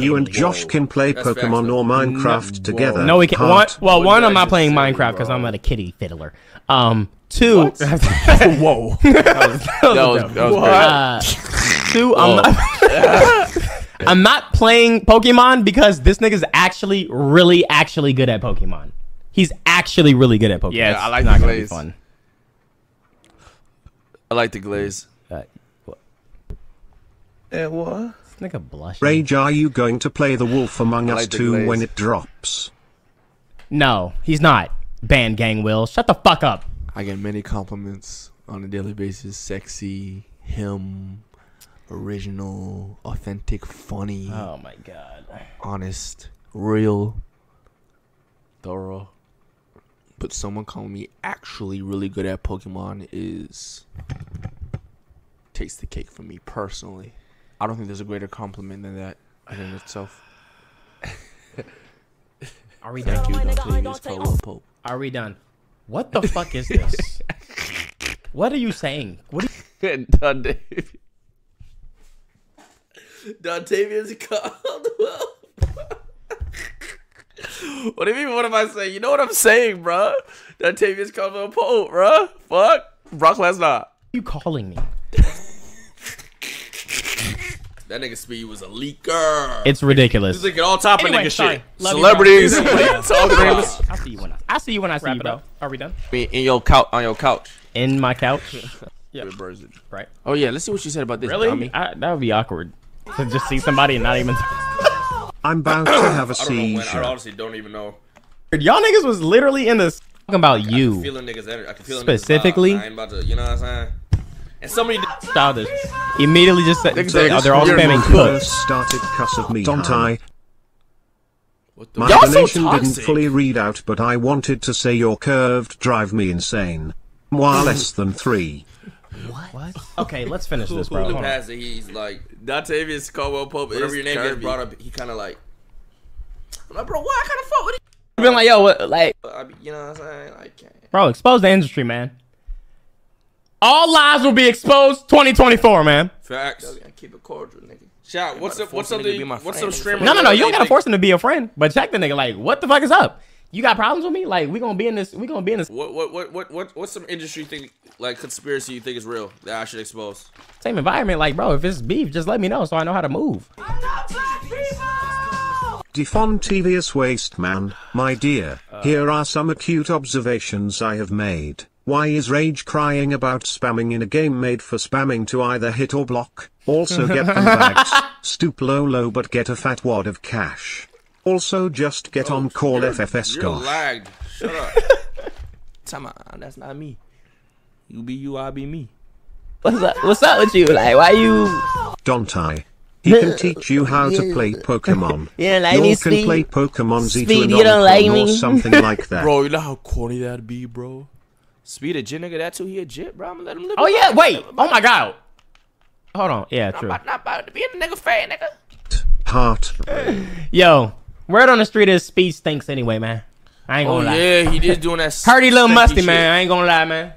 You and Josh can play That's Pokemon though. or Minecraft together. No, we can't. One, well, What one, I'm not playing say, Minecraft because? I'm not a kitty fiddler. Um, two. Whoa. that was, that was, That was- that was uh, two. I'm not, I'm not playing Pokemon because this nigga's actually really, actually good at Pokemon. He's actually really good at Pokemon. Yeah, It's I like not gonna be fun. I like the glaze. Uh, Yeah, what? This nigga blush. Rage, are you going to play The Wolf Among I Us like the 2 when it drops? No, he's not. Band gang will. Shut the fuck up. I get many compliments on a daily basis. Sexy, him, original, authentic, funny, Oh my god. honest, real, thorough. But someone calling me actually really good at Pokemon is takes the cake for me personally. I don't think there's a greater compliment than that in and itself. Are we Thank done? you, Dontavious Caldwell Pope. Are we done? What the fuck is this? what are you saying? What? Are you- Dontavious. Dontavious Caldwell. what do you mean? What am I saying? You know what I'm saying, bro? Dontavious Caldwell Pope, bro. Fuck. Brock Lesnar. you calling me? That nigga Speed was a leaker. It's ridiculous. This nigga all top of nigga sorry. shit. Love. Celebrities. What are you I'll see you when I, I'll see you when I see Wrap you, it bro. up. Are we done? In in your couch on your couch. In my couch. Yeah. Right. Oh yeah, let's see what you said about this. Really? I, that would be awkward. To just see somebody and not even. I'm about to have a I don't. I seizure. honestly don't even know. Y'all niggas was literally in this talking about I you. can feel nigga's energy. I can feel a nigga's Specifically? vibe. I ain't about to. You know what I'm saying? And somebody. Childish. Immediately just said Niggas they, say they're all spamming cook. started cuss of me. Don't I? My Y'all so donation didn't fully read out, but I wanted to say your curved drive me insane. While less than three. What? what? Okay, let's finish this, Who bro. the Hold pass that he's like Dontavious Caldwell Pope. Whenever your name gets brought up, he kind of like. I'm like, bro, why I kind of fuck with I've been like, yo, what, like, you? I be, you know what I'm saying? Like, bro, expose the industry, man. All lies will be exposed 2024, man. facts. Keep it cordial, nigga. Shout. What's up? What's up? nigga to be The, my what's up? Streamer. No, no, no. You don't gotta force him to be a friend, but check the nigga. Like, what the fuck is up? You got problems with me? Like, we gonna be in this. We gonna be in this What what what what what what's some industry thing like conspiracy you think is real that I should expose? same environment. Like, bro, if it's beef, just let me know so I know how to move. Defontivious Waste Man, my dear, here are some acute observations I have made. Why is Rage crying about spamming in a game made for spamming to either hit or block? Also get them bags, stoop low low but get a fat wad of cash. Also just get on oh, call FFS You're gosh. lagged. Shut up. Time out. That's not me. You be you, I be me. What's up? What's up with you? Like, why you? Don't I? He can teach you how to play Pokemon. You don't like Nor me, can Speed? play Pokemon Z to Speed, an you don't like or me? something like that. Bro, you know how corny that'd be, bro. Speed a jit nigga, that too. He a jit, bro. I'm gonna let him live. Oh yeah, life. wait. Oh my god. Hold on. Yeah, I'm true. about, not about to be a nigga fan, nigga. Heart. Yo, word on the street is speed stinks anyway, man. I ain't Oh gonna lie. yeah, he did doing that. Hurdy little musty, shit. man. I ain't gonna lie, man.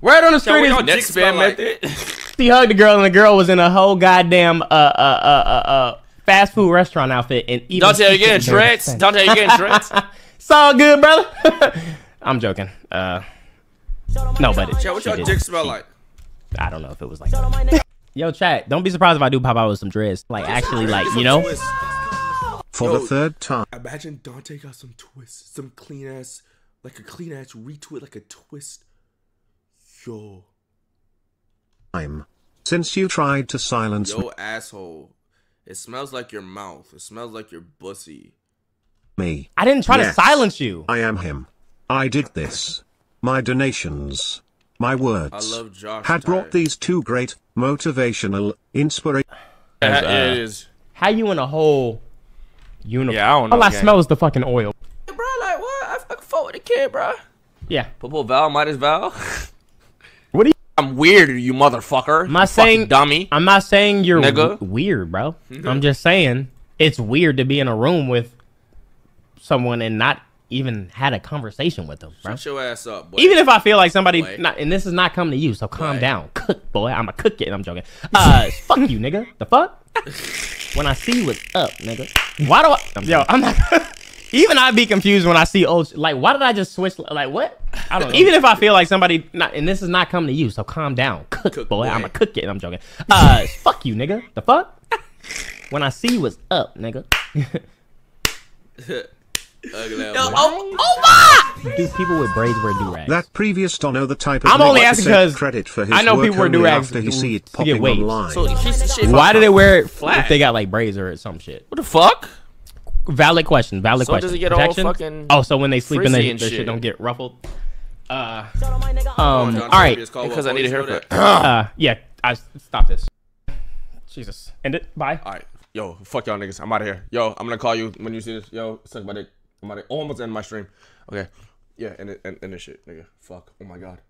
Word on the Shall we street on dick is spam method? he hugged the girl and the girl was in a whole goddamn uh uh uh uh, uh fast food restaurant outfit and even Don't tell you she getting couldn't dreads. Don't tell you getting dreads. it's all good, brother. I'm joking. Uh, no, but it, Chat, what she your did- dick smell like? I don't know if it was like. that. Yo, chat. Don't be surprised if I do pop out with some dreads. Like actually, like you know. For the third time. Imagine Dante got some twist, some clean ass, like a clean ass retweet, like a twist. Yo, time. Since you tried to silence me. yo, asshole. It smells like your mouth. It smells like your bussy. Me. I didn't try to silence you. I am him. I did this. My donations, my words, I love Josh had brought these two great motivational, inspiration. Yeah, Uh, it is. How you in a whole uniform? Yeah, I don't know, All I gang. smell is the fucking oil. Bro, like what? I fucking fought with a kid, bro. Yeah. Purple Val, Midas Val. What do you? I'm weird, you motherfucker. I'm not You fucking saying dummy. I'm not saying you're Nigga. w- weird, bro. I'm just saying it's weird to be in a room with someone and not even had a conversation with them, bro. Shut your ass up, boy. Even if I feel like somebody, not, and this is not coming to you, so calm down, cook boy. I'm a cook it. I'm joking. Uh, fuck you, nigga. The fuck? When I see what's up, nigga. Why do I? Yo, I'm not. even I be confused when I see old. Like, why did I just switch? Like, what? I don't know. Even if I feel like somebody, not, and this is not coming to you, so calm down, cook, boy. I'm a cook it. I'm joking. Uh, fuck you, nigga. The fuck? When I see what's up, nigga. Ugly ass Yo, boy. oh, Do people with braids wear do rags? That previous Dono the type of I'm only asking take 'cause credit for his I know work people wear only do-rags after he to- see it to get popping online. So shit Why do they wear it flat? if they got like braids or some shit? What the fuck? Valid question. Valid So question. does it get all fucking Oh, so when they sleep in frizzy their and their shit shit? don't get ruffled. Uh, Oh, um. John All right. Called Because I need a haircut. uh, yeah. I stop this. Jesus. End it. Bye. All right. Yo, fuck y'all niggas. I'm out of here. Yo, I'm gonna call you when you see this. Yo, suck my dick. I'm Almost end my stream. Okay. Yeah, and end, end this shit, nigga. Fuck. Oh my god.